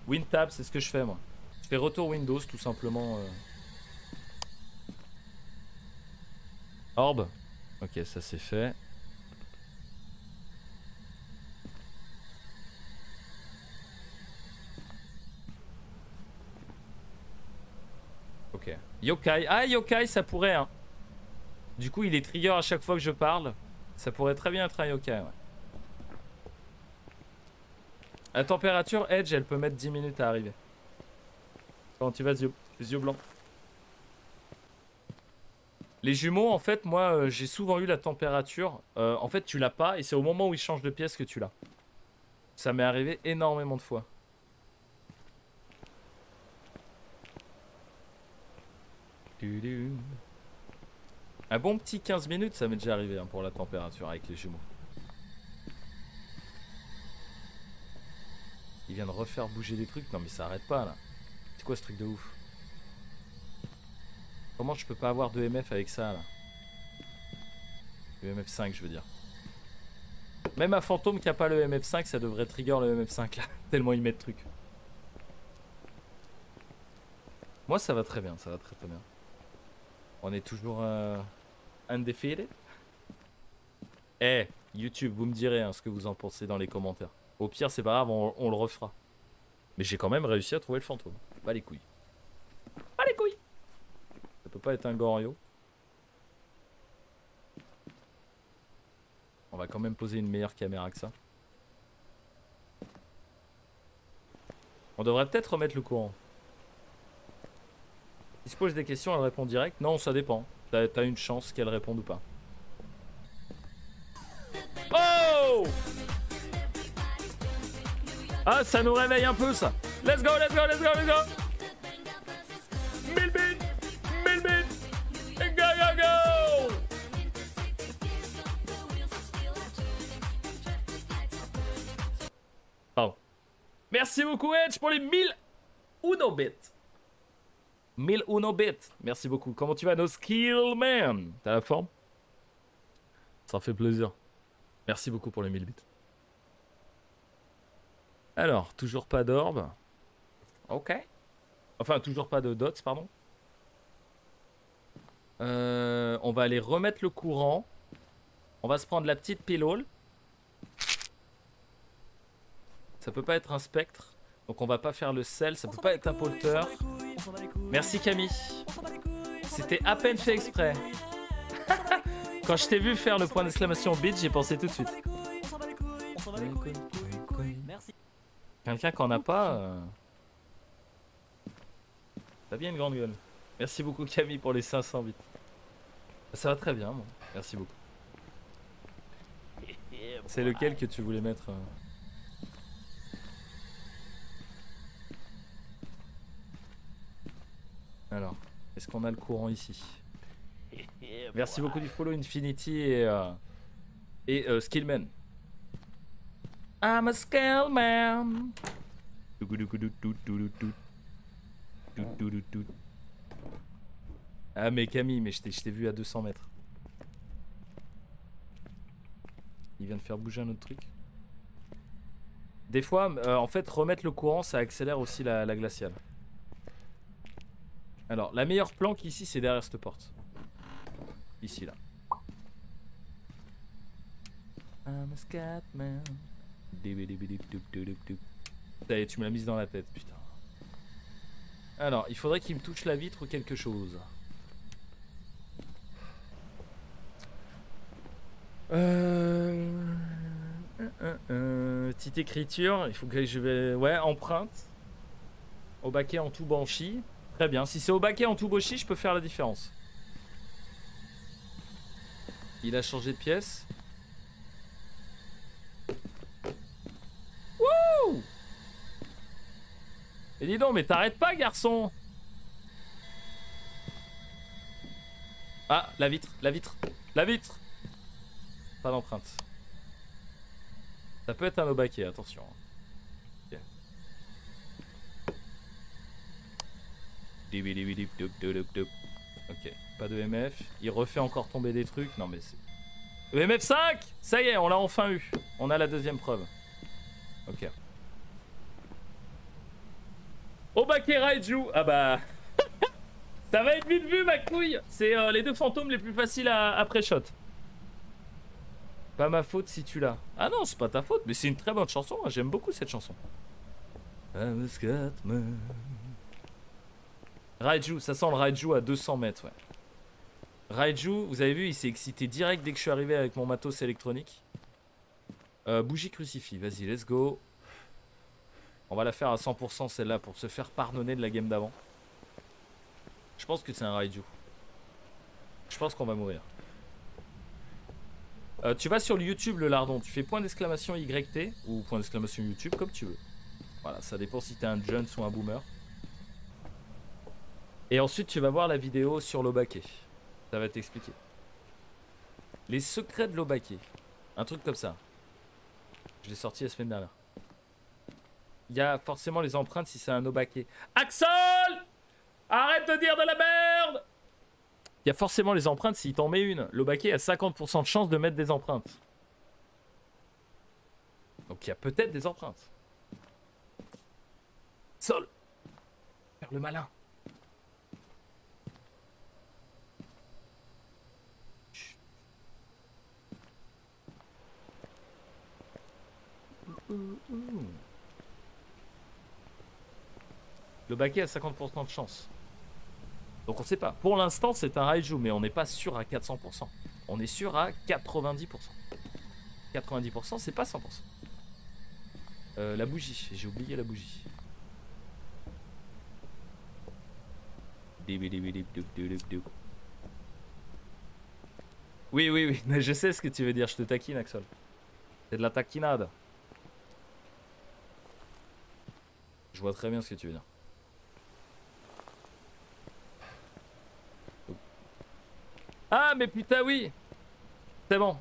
WinTab, c'est ce que je fais, moi. Je fais retour Windows tout simplement. Euh. Orb. Ok, ça c'est fait. Ok. Yokai. Ah, Yokai, ça pourrait, hein. Du coup, il est trigger à chaque fois que je parle. Ça pourrait très bien être un Yokai, ouais. La température Edge, elle peut mettre 10 minutes à arriver. Comment tu vas, yeux, yeux blancs Les jumeaux, en fait, moi, euh, j'ai souvent eu la température. Euh, en fait, tu l'as pas, et c'est au moment où ils changent de pièce que tu l'as. Ça m'est arrivé énormément de fois. Un bon petit 15 minutes, ça m'est déjà arrivé hein, pour la température avec les jumeaux. Il vient de refaire bouger des trucs. Non mais ça arrête pas là. C'est quoi ce truc de ouf? Comment je peux pas avoir de MF avec ça là? Le MF5 je veux dire. Même un fantôme qui a pas le MF5 ça devrait trigger le MF5 là. Tellement il met de trucs. Moi ça va très bien, ça va très très bien. On est toujours euh, undefeated? Eh, YouTube, vous me direz hein, ce que vous en pensez dans les commentaires. Au pire, c'est pas grave, on, on le refera. Mais j'ai quand même réussi à trouver le fantôme. Pas les couilles. Pas les couilles Ça peut pas être un Gorio. On va quand même poser une meilleure caméra que ça. On devrait peut-être remettre le courant. Il se pose des questions, elle répond direct. Non, ça dépend. T'as as une chance qu'elle réponde ou pas. Oh Ah, ça nous réveille un peu ça. Let's go, let's go, let's go, let's go Merci beaucoup Edge pour les 1000 Uno bits 1000 Uno bits. Merci beaucoup. Comment tu vas, No Skill Man? T'as la forme? Ça fait plaisir. Merci beaucoup pour les 1000 bits. Alors, toujours pas d'orbe. Ok. Enfin, toujours pas de dots, pardon. Euh, on va aller remettre le courant. On va se prendre la petite pilole. Ça peut pas être un spectre. Donc on va pas faire le sel. Ça peut pas être un polter. Merci Camille. C'était à peine fait exprès. Quand je t'ai vu faire le point d'exclamation bitch, j'ai pensé tout de suite. Quelqu'un qui en a pas. euh, T'as bien une grande gueule. Merci beaucoup Camille pour les 500 bits. Ça va très bien, moi. Merci beaucoup. C'est lequel que tu voulais mettre euh Alors, est-ce qu'on a le courant ici? Merci beaucoup du follow Infinity et, euh, et euh, Skillman. I'm a Skillman. Ah mais Camille, mais je t'ai vu à 200 mètres. Il vient de faire bouger un autre truc. Des fois, euh, en fait, remettre le courant, ça accélère aussi la glaciale. Alors, la meilleure planque ici, c'est derrière cette porte. Ici, là. I'm a scatman. Ça y est, tu me l'as mise dans la tête, putain. Alors, il faudrait qu'il me touche la vitre ou quelque chose. Euh... euh, euh, Petite écriture, il faut que je vais... Ouais, empreinte. Au baquet en tout banchi. Très bien, si c'est au baquet en tout bochi, je peux faire la différence. Il a changé de pièce. Wouh Et dis donc, mais t'arrêtes pas, garçon Ah, la vitre, la vitre, la vitre Pas d'empreinte. Ça peut être un au baquet, attention. Ok. Dibidibidibdubdubdub. Ok, pas de MF. Il refait encore tomber des trucs. Non mais c'est... EMF 5 Ça y est, on l'a enfin eu. On a la deuxième preuve. Ok. Obake Raiju Ah bah... Ça va être vite vu ma couille C'est euh, les deux fantômes les plus faciles à, à pré-shot. Pas ma faute si tu l'as. Ah non, c'est pas ta faute, mais c'est une très bonne chanson. J'aime beaucoup cette chanson. Raiju, ça sent le Raiju à 200 mètres. Raiju, vous avez vu, il s'est excité direct dès que je suis arrivé avec mon matos électronique. Euh, bougie crucifix, vas-y, let's go. On va la faire à 100% celle-là pour se faire pardonner de la game d'avant. Je pense que c'est un Raiju. Je pense qu'on va mourir. Euh, tu vas sur le YouTube, le lardon. Tu fais point d'exclamation YT ou point d'exclamation YouTube, comme tu veux. Voilà, ça dépend si t'es un Jones ou un boomer. Et ensuite, tu vas voir la vidéo sur l'Obake. Ça va t'expliquer. Les secrets de l'Obake. Un truc comme ça. Je l'ai sorti la semaine dernière. Il y a forcément les empreintes si c'est un Obake. Axel Arrête de dire de la merde Il y a forcément les empreintes s'il t'en met une. L'Obake a 50% de chance de mettre des empreintes. Donc il y a peut-être des empreintes. Sol Faire le malin. Ouh, ouh. Le baquet a 50% de chance. Donc on sait pas. Pour l'instant, c'est un Raiju, mais on n'est pas sûr à 400%. On est sûr à 90%. 90%, c'est pas 100%. Euh, la bougie, j'ai oublié la bougie. Oui, oui, oui, mais je sais ce que tu veux dire, je te taquine, Axel. C'est de la taquinade. Je vois très bien ce que tu veux dire. Ah, mais putain, oui C'est bon.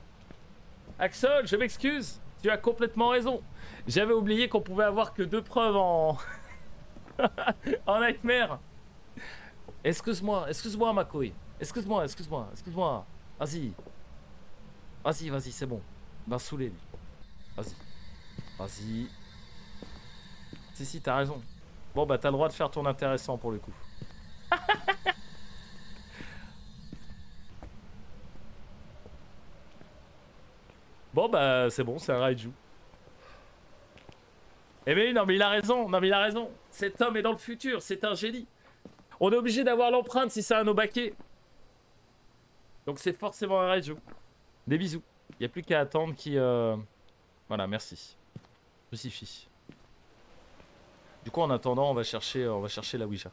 Axel, je m'excuse. Tu as complètement raison. J'avais oublié qu'on pouvait avoir que deux preuves en... en Nightmare. Excuse-moi, excuse-moi, ma couille. Excuse-moi, excuse-moi, excuse-moi. Vas-y. Vas-y, vas-y, c'est bon. Va saouler, lui. Vas-y. Vas-y. Si, si, t'as raison. Bon, bah, t'as le droit de faire ton intéressant pour le coup. Bon bah c'est bon, c'est un Raiju. Eh mais non mais il a raison, non mais il a raison. Cet homme est dans le futur, c'est un génie. On est obligé d'avoir l'empreinte si c'est un Obake. Donc c'est forcément un Raiju. Des bisous. Il n'y a plus qu'à attendre qui... Euh... Voilà, merci. Crucifix. Du coup en attendant on va chercher, on va chercher la Ouija.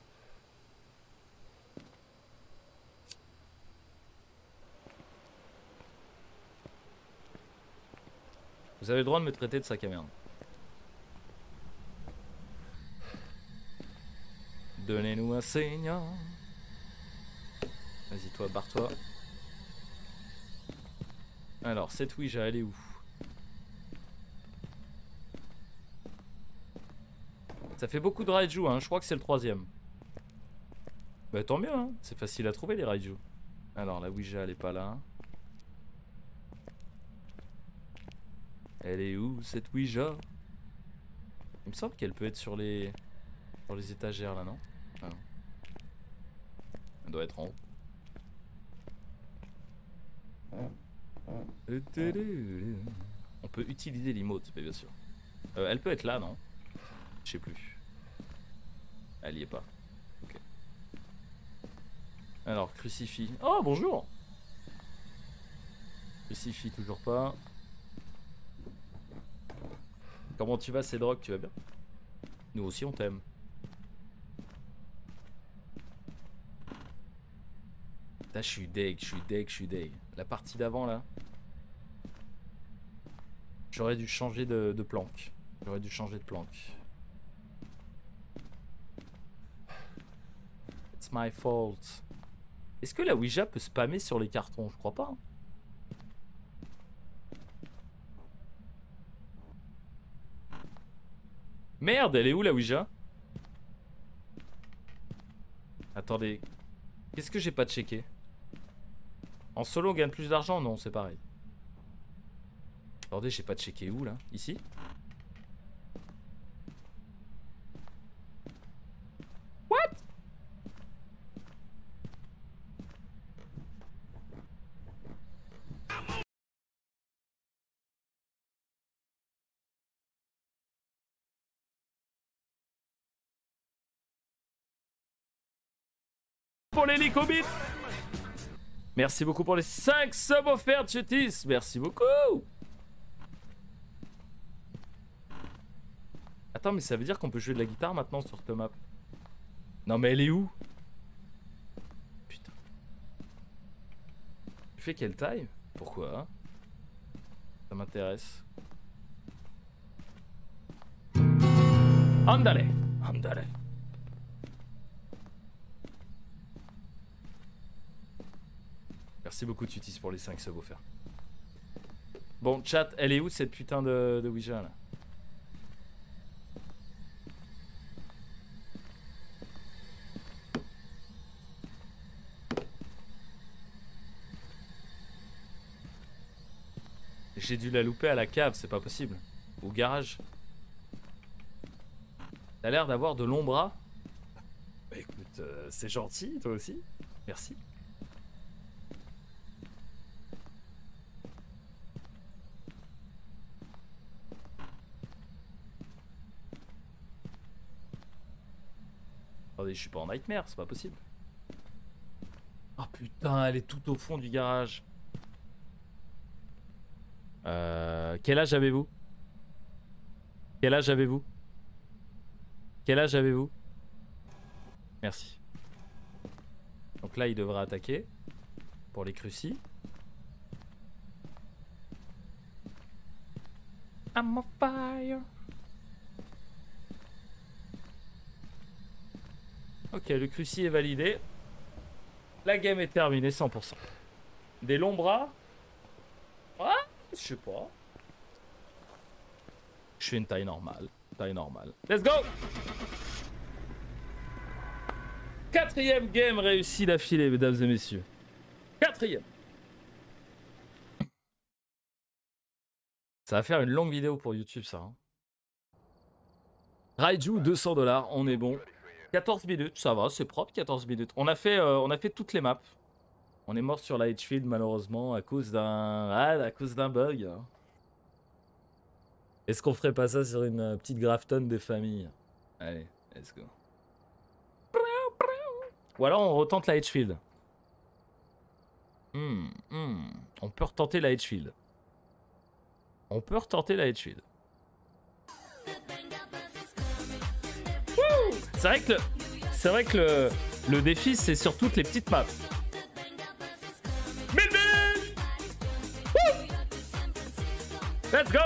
Vous avez le droit de me traiter de sac à merde. Donnez-nous un seigneur. Vas-y toi, barre-toi. Alors, cette Ouija, elle est où? Ça fait beaucoup de Raiju, hein. je crois que c'est le troisième. Bah tant mieux, hein. c'est facile à trouver les Raiju. Alors la Ouija elle est pas là. Elle est où cette Ouija? Il me semble qu'elle peut être sur les sur les étagères là, non? Ah. Elle doit être en haut. On peut utiliser l'emote, bien sûr. Euh, elle peut être là, non? Je sais plus. Elle y est pas. Ok. Alors, crucifix. Oh, bonjour Crucifix, toujours pas. Comment tu vas, Cédroc Tu vas bien? Nous aussi, on t'aime. Là, je suis deg, je suis deg, je suis deg. La partie d'avant, là. J'aurais dû changer de, de planque. J'aurais dû changer de planque. My fault. Est-ce que la Ouija peut spammer sur les cartons? Je crois pas. hein. Merde, elle est où la Ouija? Attendez. Qu'est-ce que j'ai pas checké? En solo, on gagne plus d'argent? Non, c'est pareil. Attendez, j'ai pas checké où là? Ici? l'hélicobit. Merci beaucoup pour les 5 subs offerts, Chutis. Merci beaucoup. Attends, mais ça veut dire qu'on peut jouer de la guitare maintenant sur cette map. Non, mais elle est où? Putain. Tu fais quelle taille? Pourquoi? Ça m'intéresse. Andale Andale Merci beaucoup Tutis pour les 5 subs. Bon, chat, elle est où cette putain de, Ouija là? J'ai dû la louper à la cave, c'est pas possible. Au garage. T'as l'air d'avoir de longs bras. Bah, écoute, euh, c'est gentil, toi aussi. Merci. Je suis pas en nightmare, c'est pas possible. Oh putain, elle est tout au fond du garage. Euh, quel âge avez-vous? Quel âge avez-vous? Quel âge avez-vous? Merci. Donc là, il devra attaquer pour les crucis. I'm fire. Ok, le cruci est validé. La game est terminée 100%. Des longs bras. Ah, je sais pas. Je fais une taille normale. Taille normale. Let's go Quatrième game réussi d'affilée, mesdames et messieurs. Quatrième. Ça va faire une longue vidéo pour YouTube, ça. Hein. Raiju, 200 dollars, on est bon. 14 minutes, ça va, c'est propre, 14 minutes. On a fait, euh, on a fait toutes les maps. On est mort sur la Hitchfield malheureusement à cause d'un, ah, à cause d'un bug. Est-ce qu'on ferait pas ça sur une euh, petite Grafton des familles Allez, let's go. Ou alors on retente la Hitchfield. Hmm, hmm. On peut retenter la Hitchfield. On peut retenter la Hitchfield. C'est vrai que le, c'est vrai que le, le défi c'est sur toutes les petites maps. Woo Let's go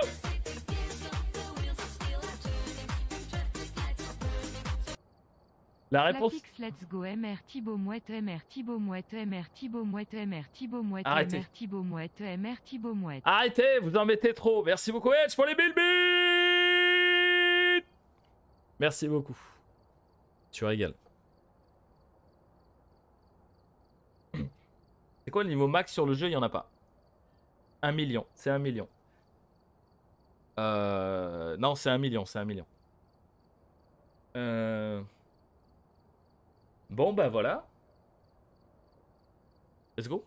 La réponse? Flatix, let's go MR Thibaut Mouette MR Thibaut Mouette MR Thibaut Mouette MR Thibaut Mouette Arrêtez. MR Thibaut Mouette MR Thibaut Mouette. Arrêtez, vous en mettez trop. Merci beaucoup Edge pour les 1000 bits. Merci beaucoup. Tu régales. C'est quoi le niveau max sur le jeu? Il y en a pas. 1 million, c'est 1 million. Euh... Non, c'est 1 million, c'est 1 million. Euh... Bon, bah voilà. Let's go.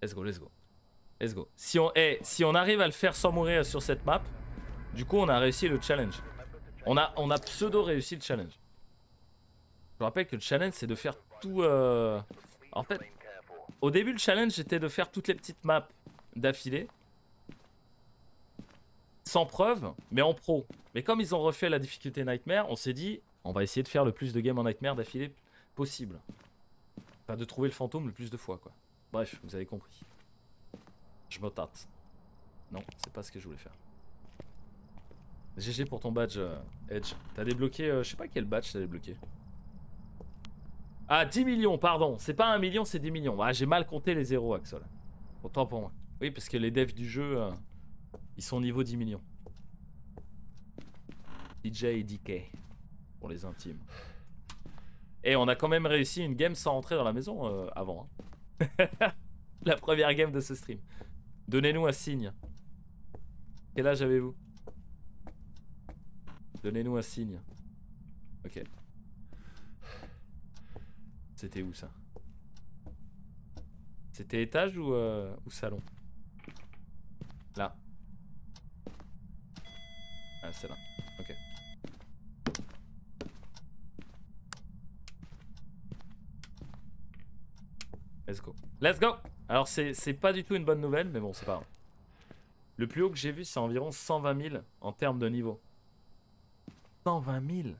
Let's go, let's go. Let's go. Si on, eh, si on arrive à le faire sans mourir sur cette map, du coup on a réussi le challenge. On a, pseudo réussi le challenge. Je rappelle que le challenge c'est de faire tout... euh, En fait, au début le challenge c'était de faire toutes les petites maps d'affilée. Sans preuve, mais en pro. Mais comme ils ont refait la difficulté Nightmare, on s'est dit, on va essayer de faire le plus de games en Nightmare d'affilée possible. Pas de trouver le fantôme le plus de fois, quoi. Bref, vous avez compris. Je me tâte. Non, c'est pas ce que je voulais faire. GG pour ton badge, euh, Edge. T'as débloqué, euh, je sais pas quel badge t'as débloqué. Ah, 10 millions, pardon. C'est pas 1 million, c'est 10 millions. Ah, j'ai mal compté les zéros, Axel. Autant pour moi. Oui, parce que les devs du jeu, euh, ils sont au niveau 10 millions. DJ et DK. Pour les intimes. Et on a quand même réussi une game sans rentrer dans la maison avant. hein. la première game de ce stream. Donnez-nous un signe. Quel âge avez-vous? Donnez-nous un signe. Ok. C'était où ça? C'était étage ou, euh, salon? Là. Ah, c'est là. Ok. Let's go. Let's go Alors, c'est c'est pas du tout une bonne nouvelle, mais bon, c'est pas grave. Le plus haut que j'ai vu, c'est environ 120 000 en termes de niveau. 120 000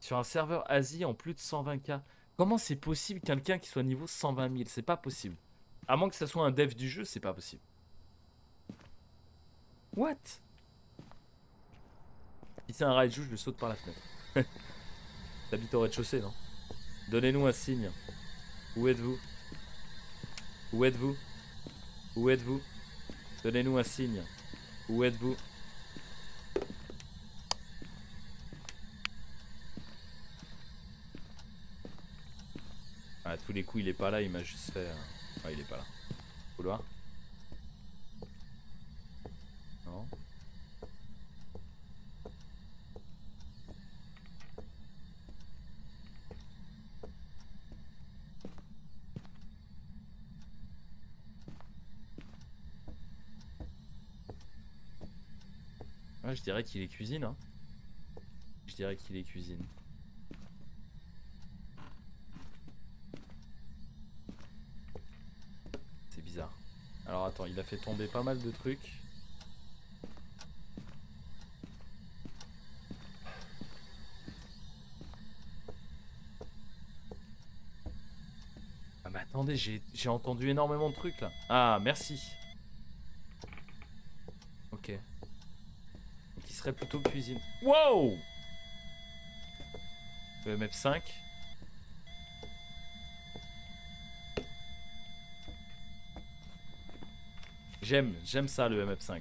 Sur un serveur Asie en plus de 120k. Comment c'est possible quelqu'un qui soit niveau 120 000 C'est pas possible. À moins que ce soit un dev du jeu, c'est pas possible. What? Si c'est un raiju, je le saute par la fenêtre. T'habites au rez-de-chaussée, non? Donnez-nous un signe. Où êtes-vous? Où êtes-vous? Où êtes-vous? Donnez-nous un signe. Où êtes-vous? Tous les coups, il est pas là, il m'a juste fait. Ouais, il est pas là. Couloir Non. Ouais, je dirais qu'il est cuisine. Hein. Je dirais qu'il est cuisine. C'est bizarre. Alors attends, il a fait tomber pas mal de trucs. Ah mais attendez, j'ai entendu énormément de trucs là. Ah, merci. Ok. Donc il serait plutôt cuisine. Wow Le MF5. J'aime, j'aime ça le MF5.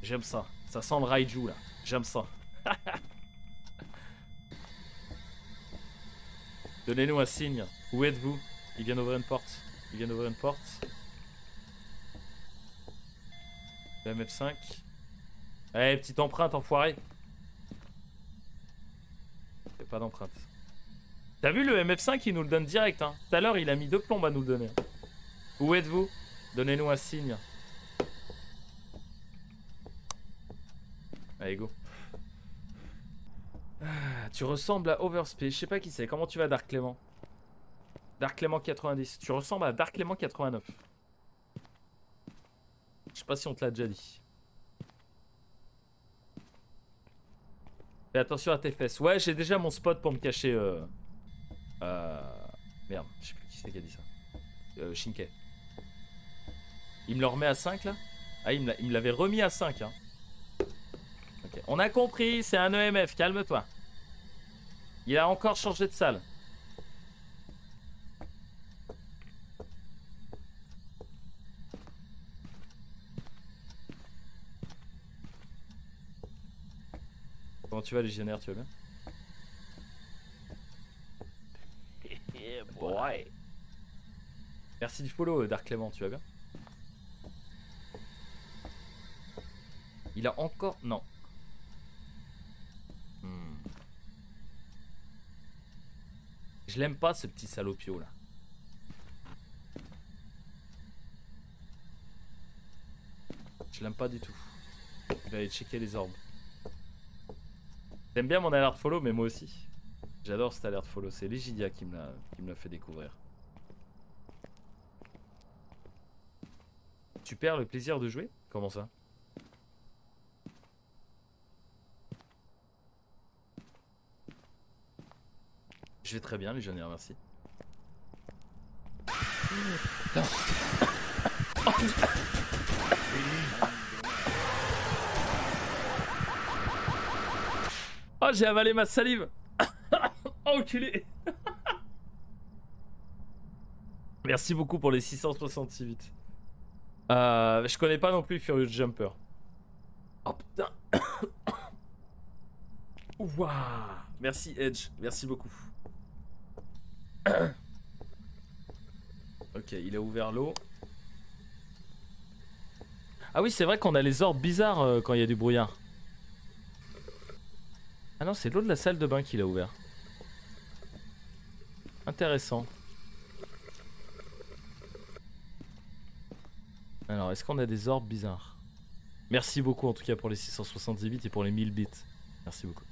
J'aime ça. Ça sent le Raiju là. J'aime ça. Donnez-nous un signe. Où êtes-vous? Il vient d'ouvrir une porte. Il vient d'ouvrir une porte. Le MF5. Eh, petite empreinte, enfoiré. Y'a pas d'empreinte. T'as vu le MF5, il nous le donne direct. Hein. Tout à l'heure, il a mis deux plombes à nous le donner. Où êtes-vous? Donnez-nous un signe. Allez, go. Ah, tu ressembles à Overspace. Je sais pas qui c'est. Comment tu vas, Dark Clément? Dark Clément 90. Tu ressembles à Dark Clément 89. Je sais pas si on te l'a déjà dit. Fais attention à tes fesses. Ouais, j'ai déjà mon spot pour me cacher. Euh... euh, Merde, je sais plus qui c'est qui a dit ça. Euh. Il me le remet à 5 là? Ah, il me l'avait remis à 5. Hein. On a compris, c'est un EMF, calme-toi. Il a encore changé de salle. Comment tu vas, légionnaire Tu vas bien? Ouais. Merci du follow, euh, Dark Clément, tu vas bien? Il a encore... Non. Je l'aime pas, ce petit salopio, là. Je l'aime pas du tout. Je vais aller checker les orbes. T'aimes bien mon alert follow, mais moi aussi. J'adore cet alert follow. C'est Legidia qui me l'a fait découvrir. Tu perds le plaisir de jouer? Comment ça? Très bien, légionnaire, merci. Oh, j'ai avalé ma salive Oh, enculé Merci beaucoup pour les 666 bits. Euh, je connais pas non plus Furious Jumper. Oh putain Ouah Merci Edge, merci beaucoup. ok, il a ouvert l'eau. Ah oui, c'est vrai qu'on a les orbes bizarres euh, quand il y a du brouillard. Ah non, c'est l'eau de la salle de bain qu'il a ouvert. Intéressant. Alors, est-ce qu'on a des orbes bizarres? Merci beaucoup en tout cas pour les 670 bits et pour les 1000 bits. Merci beaucoup.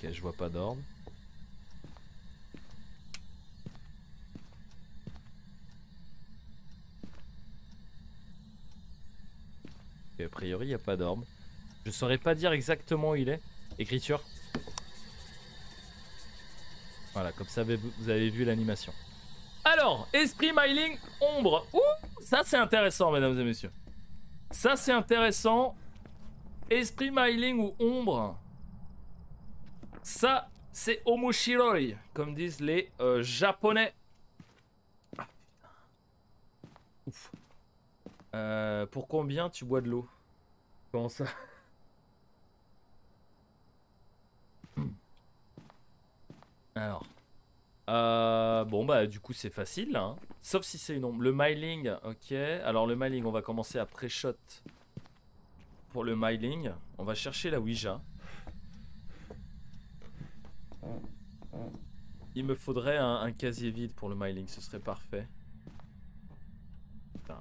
Ok, je vois pas d'orbe. A priori, il n'y a pas d'orbe. Je saurais pas dire exactement où il est. Écriture. Voilà, comme ça vous avez vu l'animation. Alors, esprit myling, ombre. Ouh, ça c'est intéressant, mesdames et messieurs. Ça c'est intéressant. Esprit myling ou ombre. Ça, c'est omoshiroi, comme disent les euh, japonais. Ah. Ouf. Euh, pour combien tu bois de l'eau? Comment ça? Alors. Euh, bon bah du coup c'est facile hein. Sauf si c'est une ombre. Le myling, ok. Alors le myling, on va commencer à pré-shot pour le myling. On va chercher la Ouija. Il me faudrait un, casier vide pour le myling, ce serait parfait. Putain.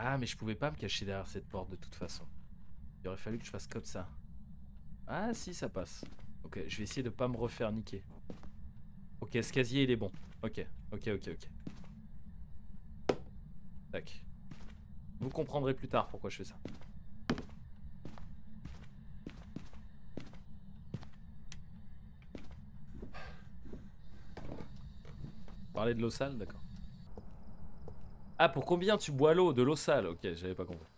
Ah, mais je pouvais pas me cacher derrière cette porte de toute façon. Il aurait fallu que je fasse comme ça. Ah, si, ça passe. Ok, je vais essayer de pas me refaire niquer. Ok, ce casier, il est bon. Ok, ok, ok, ok. Tac. Vous comprendrez plus tard pourquoi je fais ça. Parler de l'eau sale, d'accord. Ah, pour combien tu bois l'eau De l'eau sale? Ok, j'avais pas compris.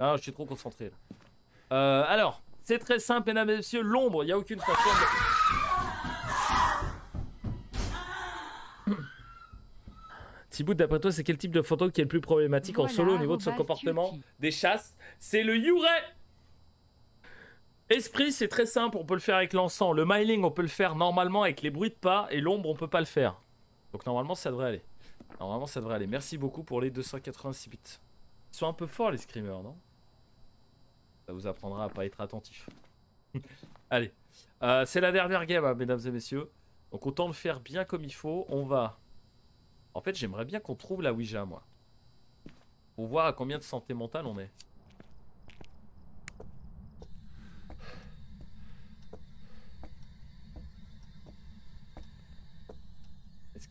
Ah, je suis trop concentré là. Euh, alors, c'est très simple, mesdames et messieurs. L'ombre, il n'y a aucune façon de... Thibaut, d'après toi, c'est quel type de photo qui est le plus problématique en solo au niveau de son comportement des chasses? C'est le Yure Esprit, c'est très simple, on peut le faire avec l'encens. Le myling, on peut le faire normalement avec les bruits de pas. Et l'ombre, on peut pas le faire. Donc normalement, ça devrait aller. Normalement, ça devrait aller. Merci beaucoup pour les 286 bits. Ils sont un peu forts, les screamers, non? Ça vous apprendra à pas être attentif. Allez. Euh, c'est la dernière game, hein, mesdames et messieurs. Donc, autant le faire bien comme il faut. On va... En fait, j'aimerais bien qu'on trouve la Ouija, moi. Pour voir à combien de santé mentale on est.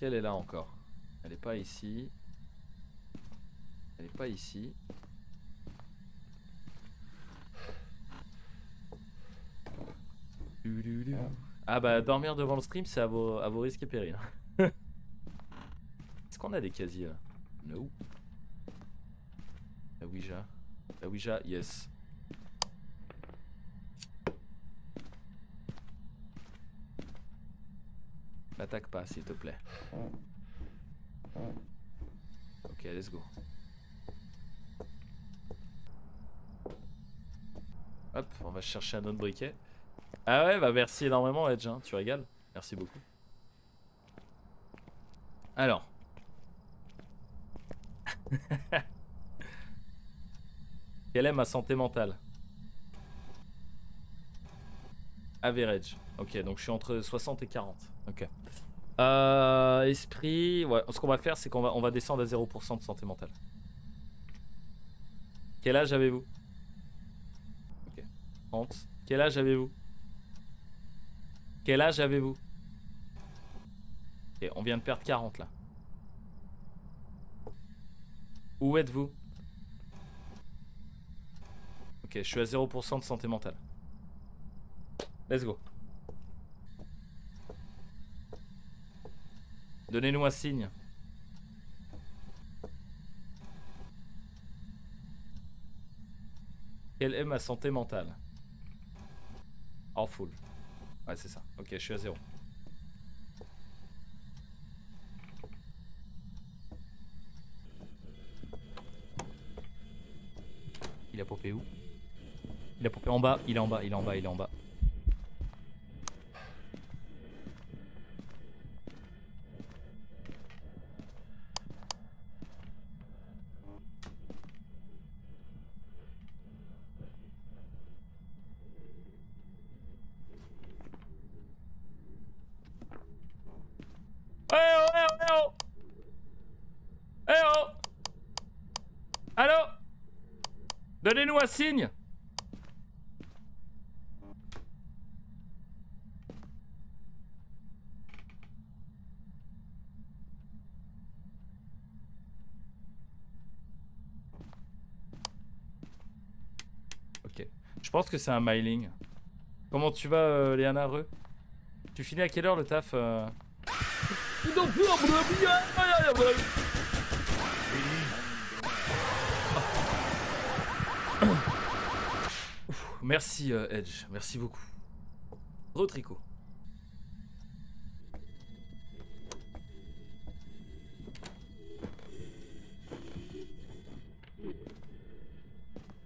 qu'elle est là encore elle est pas ici. Elle est pas ici. Ah bah dormir devant le stream c'est à vos, à vos risques et périls. Est-ce qu'on a des casiers là No. La Ouija. La Ouija, yes. N'attaque pas s'il te plaît. Ok, let's go. Hop, on va chercher un autre briquet. Ah ouais, bah merci énormément Edge, hein, tu régales. Merci beaucoup. Alors. Quelle est ma santé mentale? Average. Ok, donc je suis entre 60 et 40. Ok. Euh, esprit, ouais. Ce qu'on va faire, c'est qu'on va, on va descendre à 0% de santé mentale. Quel âge avez-vous? Ok. 30. Quel âge avez-vous? Quel âge avez-vous? Ok, on vient de perdre 40 là. Où êtes-vous? Ok, je suis à 0% de santé mentale. Let's go. Donnez-nous un signe. Quelle est ma santé mentale? Full. Ouais, c'est ça. Ok, je suis à zéro. Il a popé où? Il a popé en bas, il est en bas, il est en bas, il est en bas. Ok. Je pense que c'est un myling. Comment tu vas, euh, Léana Reux Tu finis à quelle heure le taf. Merci euh, Edge, merci beaucoup. Retricot.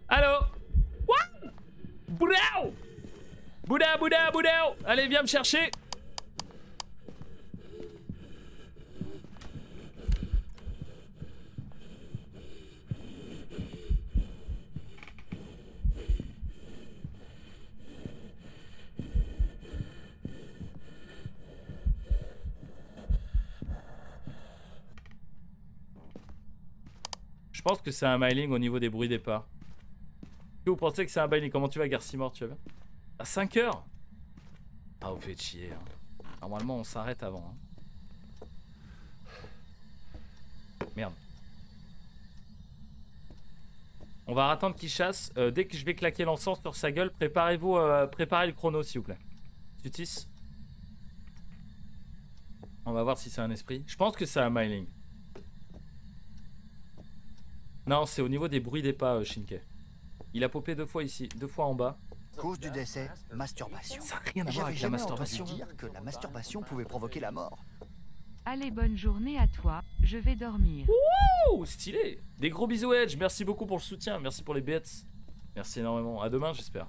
Allô? What Boudao! Bouddha, Bouddha, Bouddha Allez, viens me chercher que c'est un mailing au niveau des bruits. Est-ce que vous pensez que c'est un mailing? Comment tu vas, Garcimore? Tu vas bien? À 5 heures? Ah, vous faites chier. hein. Normalement, on s'arrête avant. hein. Merde. On va attendre qu'il chasse. Euh, dès que je vais claquer l'encens sur sa gueule, préparez-vous, euh, préparez le chrono, s'il vous plaît. Sutis On va voir si c'est un esprit. Je pense que c'est un mailing. Non, c'est au niveau des bruits des pas, euh, Shinke. Il a popé deux fois ici, deux fois en bas. Cause du décès, masturbation. Ça n'a rien à voir avec la masturbation. dire que la masturbation pouvait provoquer la mort. Allez, bonne journée à toi, je vais dormir. Oh, stylé Des gros bisous Edge, merci beaucoup pour le soutien, merci pour les bits. Merci énormément. À demain, j'espère.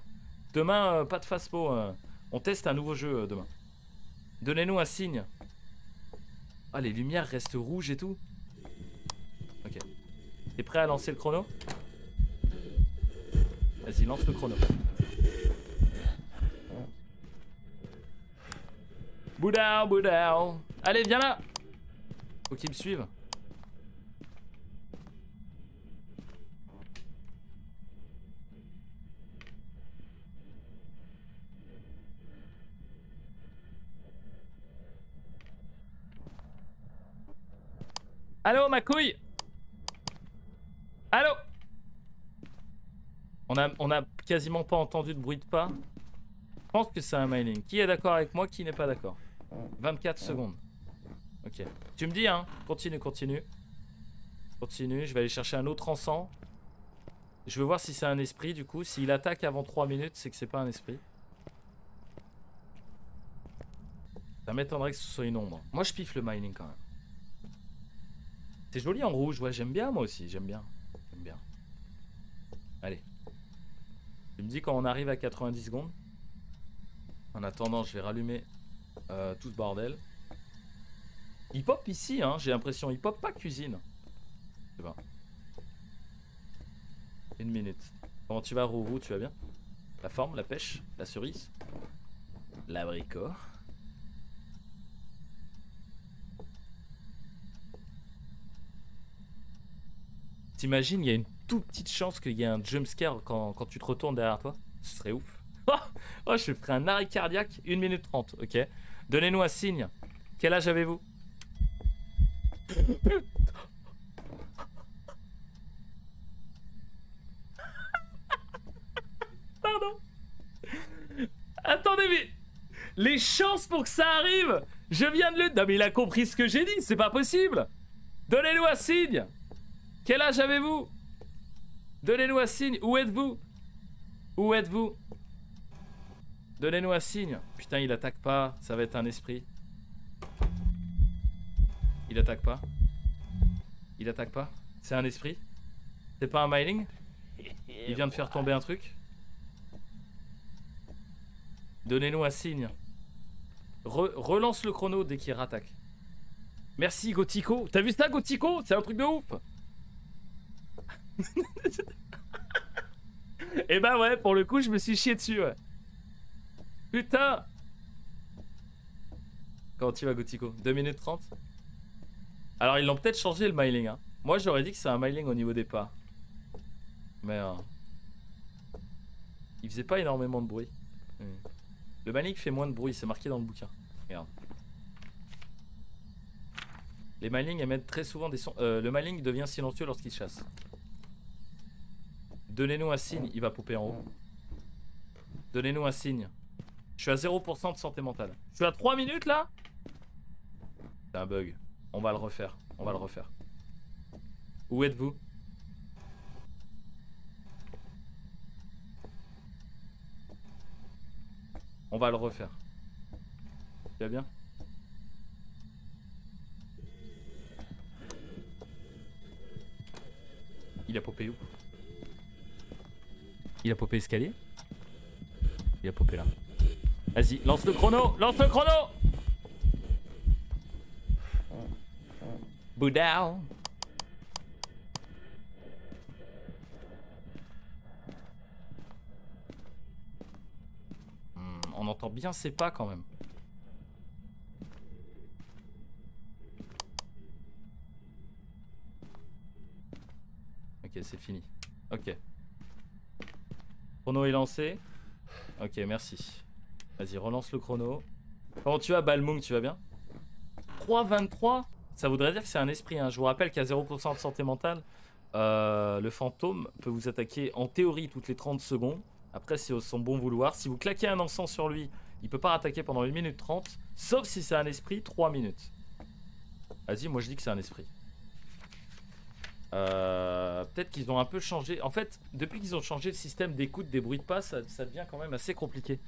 Demain, euh, pas de faspo. euh, on teste un nouveau jeu euh, demain. Donnez-nous un signe. Ah, les lumières restent rouges et tout. T'es prêt à lancer le chrono? Vas-y, lance le chrono. Boudao, boudao. Allez, viens là Faut qu'ils me suivent. Allô, ma couille Allô on a, on a quasiment pas entendu de bruit de pas. Je pense que c'est un mailing. Qui est d'accord avec moi, qui n'est pas d'accord? 24 secondes. Ok. Tu me dis, hein Continue, continue. Continue, je vais aller chercher un autre encens. Je veux voir si c'est un esprit, du coup. S'il attaque avant 3 minutes, c'est que c'est pas un esprit. Ça m'étonnerait que ce soit une ombre. Moi, je piffe le mining quand même. C'est joli en rouge, ouais, j'aime bien moi aussi, j'aime bien. J'aime bien. Allez. Tu me dis quand on arrive à 90 secondes. En attendant, je vais rallumer euh, tout ce bordel. Il pop ici, hein, j'ai l'impression. Il pop pas cuisine. C'est bon. Une minute. Comment tu vas, Rourou Tu vas bien? La forme, la pêche, la cerise? L'abricot? T'imagines, il y a une toute petite chance qu'il y ait un jumpscare quand, quand tu te retournes derrière toi Ce serait ouf. oh, je ferai un arrêt cardiaque, 1 minute 30, ok Donnez-nous un signe. Quel âge avez-vous? Pardon. Attendez, mais les chances pour que ça arrive, je viens de le. Non, mais il a compris ce que j'ai dit, c'est pas possible. Donnez-nous un signe. Quel âge avez-vous? Donnez-nous un signe. Où êtes-vous? Où êtes-vous? Donnez-nous un signe. Putain, il attaque pas. Ça va être un esprit. Il attaque pas. Il attaque pas. C'est un esprit. C'est pas un mailing Il vient de faire tomber un truc. Donnez-nous un signe. Re- relance le chrono dès qu'il rattaque. Merci Gothico. T'as vu ça Gothico C'est un truc de ouf. Et bah ouais, pour le coup, je me suis chié dessus, ouais. Putain Comment tu vas, Gothico 2 minutes 30 Alors, ils l'ont peut-être changé le mailing, hein. Moi, j'aurais dit que c'est un mailing au niveau des pas. Mais... euh, Il faisait pas énormément de bruit. Hmm. Le mailing fait moins de bruit, c'est marqué dans le bouquin. Regarde. Les mailings émettent très souvent des sons. Euh, le mailing devient silencieux lorsqu'il chasse. Donnez-nous un signe, il va popper en haut. Donnez-nous un signe. Je suis à 0% de santé mentale. Je suis à 3 minutes là? C'est un bug. On va le refaire. On va le refaire. Où êtes-vous? On va le refaire. Tu vas bien? Il a popé où? Il a popé escalier Il a popé là. Vas-y, lance le chrono Lance le chrono Boudao Hmm, On entend bien ses pas quand même. Ok, c'est fini. Ok. Chrono est lancé. Ok, merci. Vas-y, relance le chrono. Comment tu vas, Balmung Tu vas bien? 3,23 Ça voudrait dire que c'est un esprit. hein. Je vous rappelle qu'à 0% de santé mentale, euh, le fantôme peut vous attaquer en théorie toutes les 30 secondes. Après, c'est son bon vouloir. Si vous claquez un encens sur lui, il peut pas attaquer pendant 1 minute 30. Sauf si c'est un esprit, 3 minutes. Vas-y, moi je dis que c'est un esprit. Euh, Peut-être qu'ils ont un peu changé. En fait, depuis qu'ils ont changé le système d'écoute des bruits de pas, ça, devient quand même assez compliqué.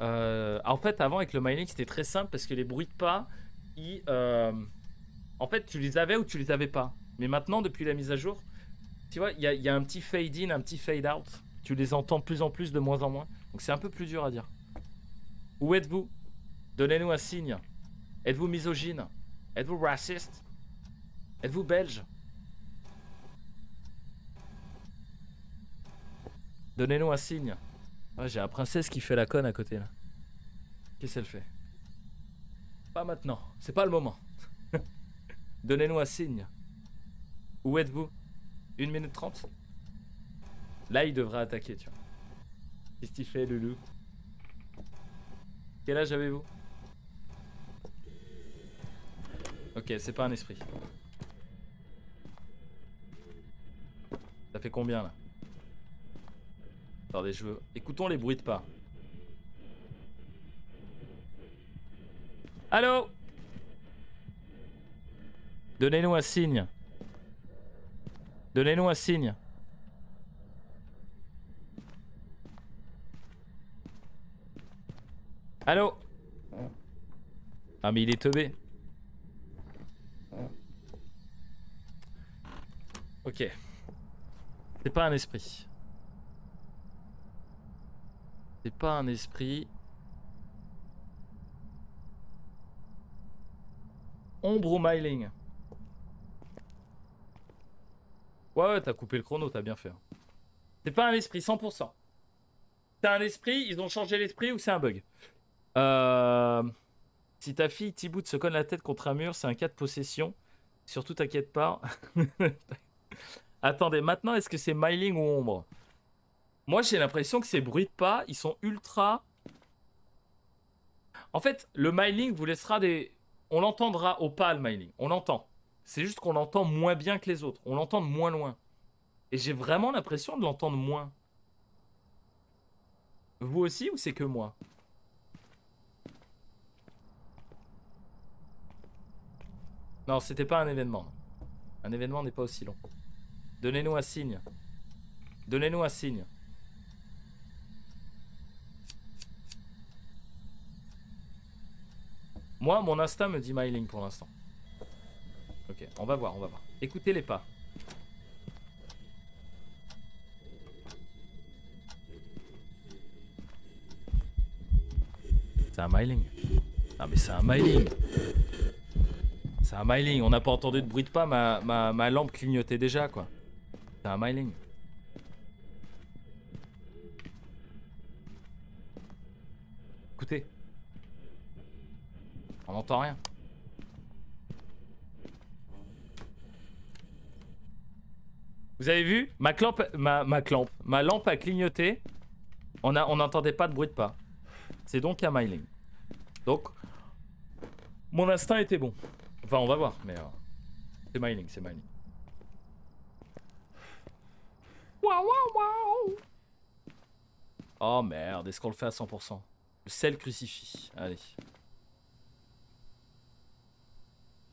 Euh, en fait, avant avec le mining, c'était très simple parce que les bruits de pas, ils, euh, en fait, tu les avais ou tu les avais pas. Mais maintenant, depuis la mise à jour, tu vois, il y, a- un petit fade in, un petit fade out. Tu les entends plus en plus, de moins en moins. Donc c'est un peu plus dur à dire. Où êtes-vous? Donnez-nous un signe. Êtes-vous misogyne? Êtes-vous raciste? Êtes-vous belge? Donnez-nous un signe. J'ai la princesse qui fait la conne à côté là. Qu'est-ce qu'elle fait? Pas maintenant, c'est pas le moment. Donnez-nous un signe. Où êtes-vous? 1 minute 30 Là, il devrait attaquer, tu vois. Qu'est-ce qu'il fait, Loulou Quel âge avez-vous? Ok, c'est pas un esprit. Ça fait combien là? Je veux. Écoutons les bruits de pas. Allô Donnez-nous un signe. Donnez-nous un signe. Allô Ah mais il est teubé. Ok. C'est pas un esprit. C'est pas un esprit. Ombre ou Myling? Ouais, ouais, t'as coupé le chrono, t'as bien fait. hein. C'est pas un esprit, 100%. C'est un esprit, ils ont changé l'esprit ou c'est un bug? Euh, Si ta fille Thibaut se cogne la tête contre un mur, c'est un cas de possession. Surtout, t'inquiète pas. Attendez, maintenant, est-ce que c'est Myling ou Ombre? Moi, j'ai l'impression que ces bruits de pas, ils sont ultra. En fait, le Myling vous laissera des. On l'entendra au pas, le Myling. On l'entend. C'est juste qu'on l'entend moins bien que les autres. On l'entend moins loin. Et j'ai vraiment l'impression de l'entendre moins. Vous aussi ou c'est que moi? Non, c'était pas un événement. Un événement n'est pas aussi long. Donnez-nous un signe. Donnez-nous un signe. Moi, mon instinct me dit Myling pour l'instant. Ok, on va voir, on va voir. Écoutez les pas. C'est un Myling. Ah mais c'est un Myling. C'est un Myling. On n'a pas entendu de bruit de pas, ma, ma, ma lampe clignotait déjà quoi. C'est un Myling. Écoutez. On n'entend rien. Vous avez vu ma clampe, ma, lampe a clignoté. On a, on n'entendait pas de bruit de pas. C'est donc un myling. Donc, mon instinct était bon. Enfin, on va voir, mais euh, c'est myling, c'est myling. Waouh, waouh, waouh. Oh merde, est-ce qu'on le fait à 100% Le sel crucifix. Allez.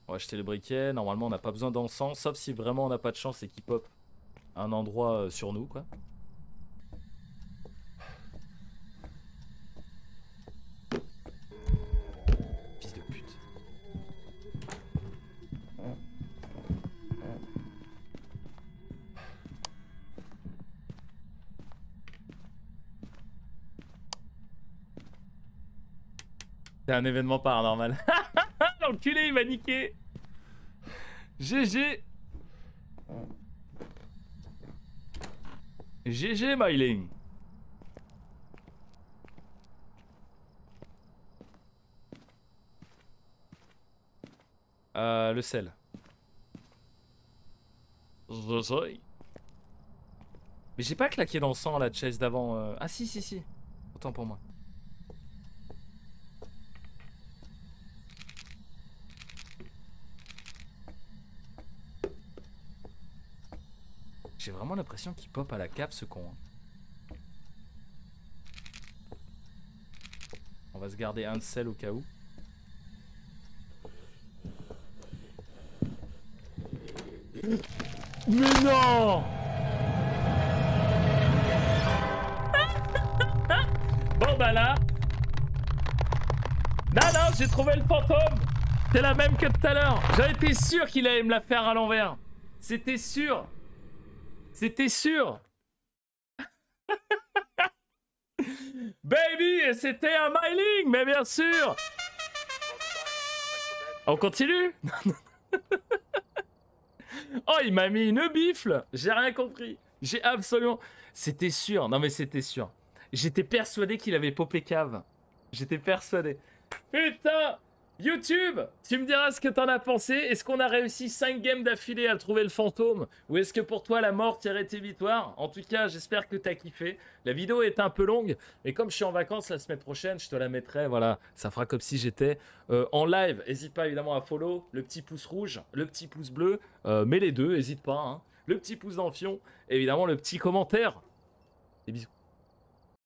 On va acheter le briquet. Normalement, on n'a pas besoin d'encens. Sauf si vraiment on n'a pas de chance et qu'il pop un endroit euh, sur nous, quoi. Fils de pute. C'est un événement paranormal. L'enculé, il m'a niqué. GG. GG, Myling. Euh, le sel. Mais j'ai pas claqué dans le sang la chaise d'avant. euh. Ah si, si, si. Autant pour moi. J'ai vraiment l'impression qu'il pop à la cape ce con. hein. On va se garder un de sel au cas où. Mais non Bon bah là Non non j'ai trouvé le fantôme C'est la même que tout à l'heure J'avais été sûr qu'il allait me la faire à l'envers C'était sûr C'était sûr Baby C'était un myling Mais bien sûr On continue? Oh, il m'a mis une bifle J'ai rien compris. J'ai absolument... C'était sûr. Non, mais c'était sûr. J'étais persuadé qu'il avait popé cave. J'étais persuadé. Putain YouTube Tu me diras ce que t'en as pensé. Est-ce qu'on a réussi 5 games d'affilée à trouver le fantôme? Ou est-ce que pour toi la mort tirait tes victoires? En tout cas, j'espère que t'as kiffé. La vidéo est un peu longue. Et comme je suis en vacances la semaine prochaine, je te la mettrai. Voilà, ça fera comme si j'étais euh, en live. N'hésite pas évidemment à follow le petit pouce rouge, le petit pouce bleu. Euh, mets les deux, n'hésite pas. hein. Le petit pouce dans le fion. Et évidemment le petit commentaire. Et bisous.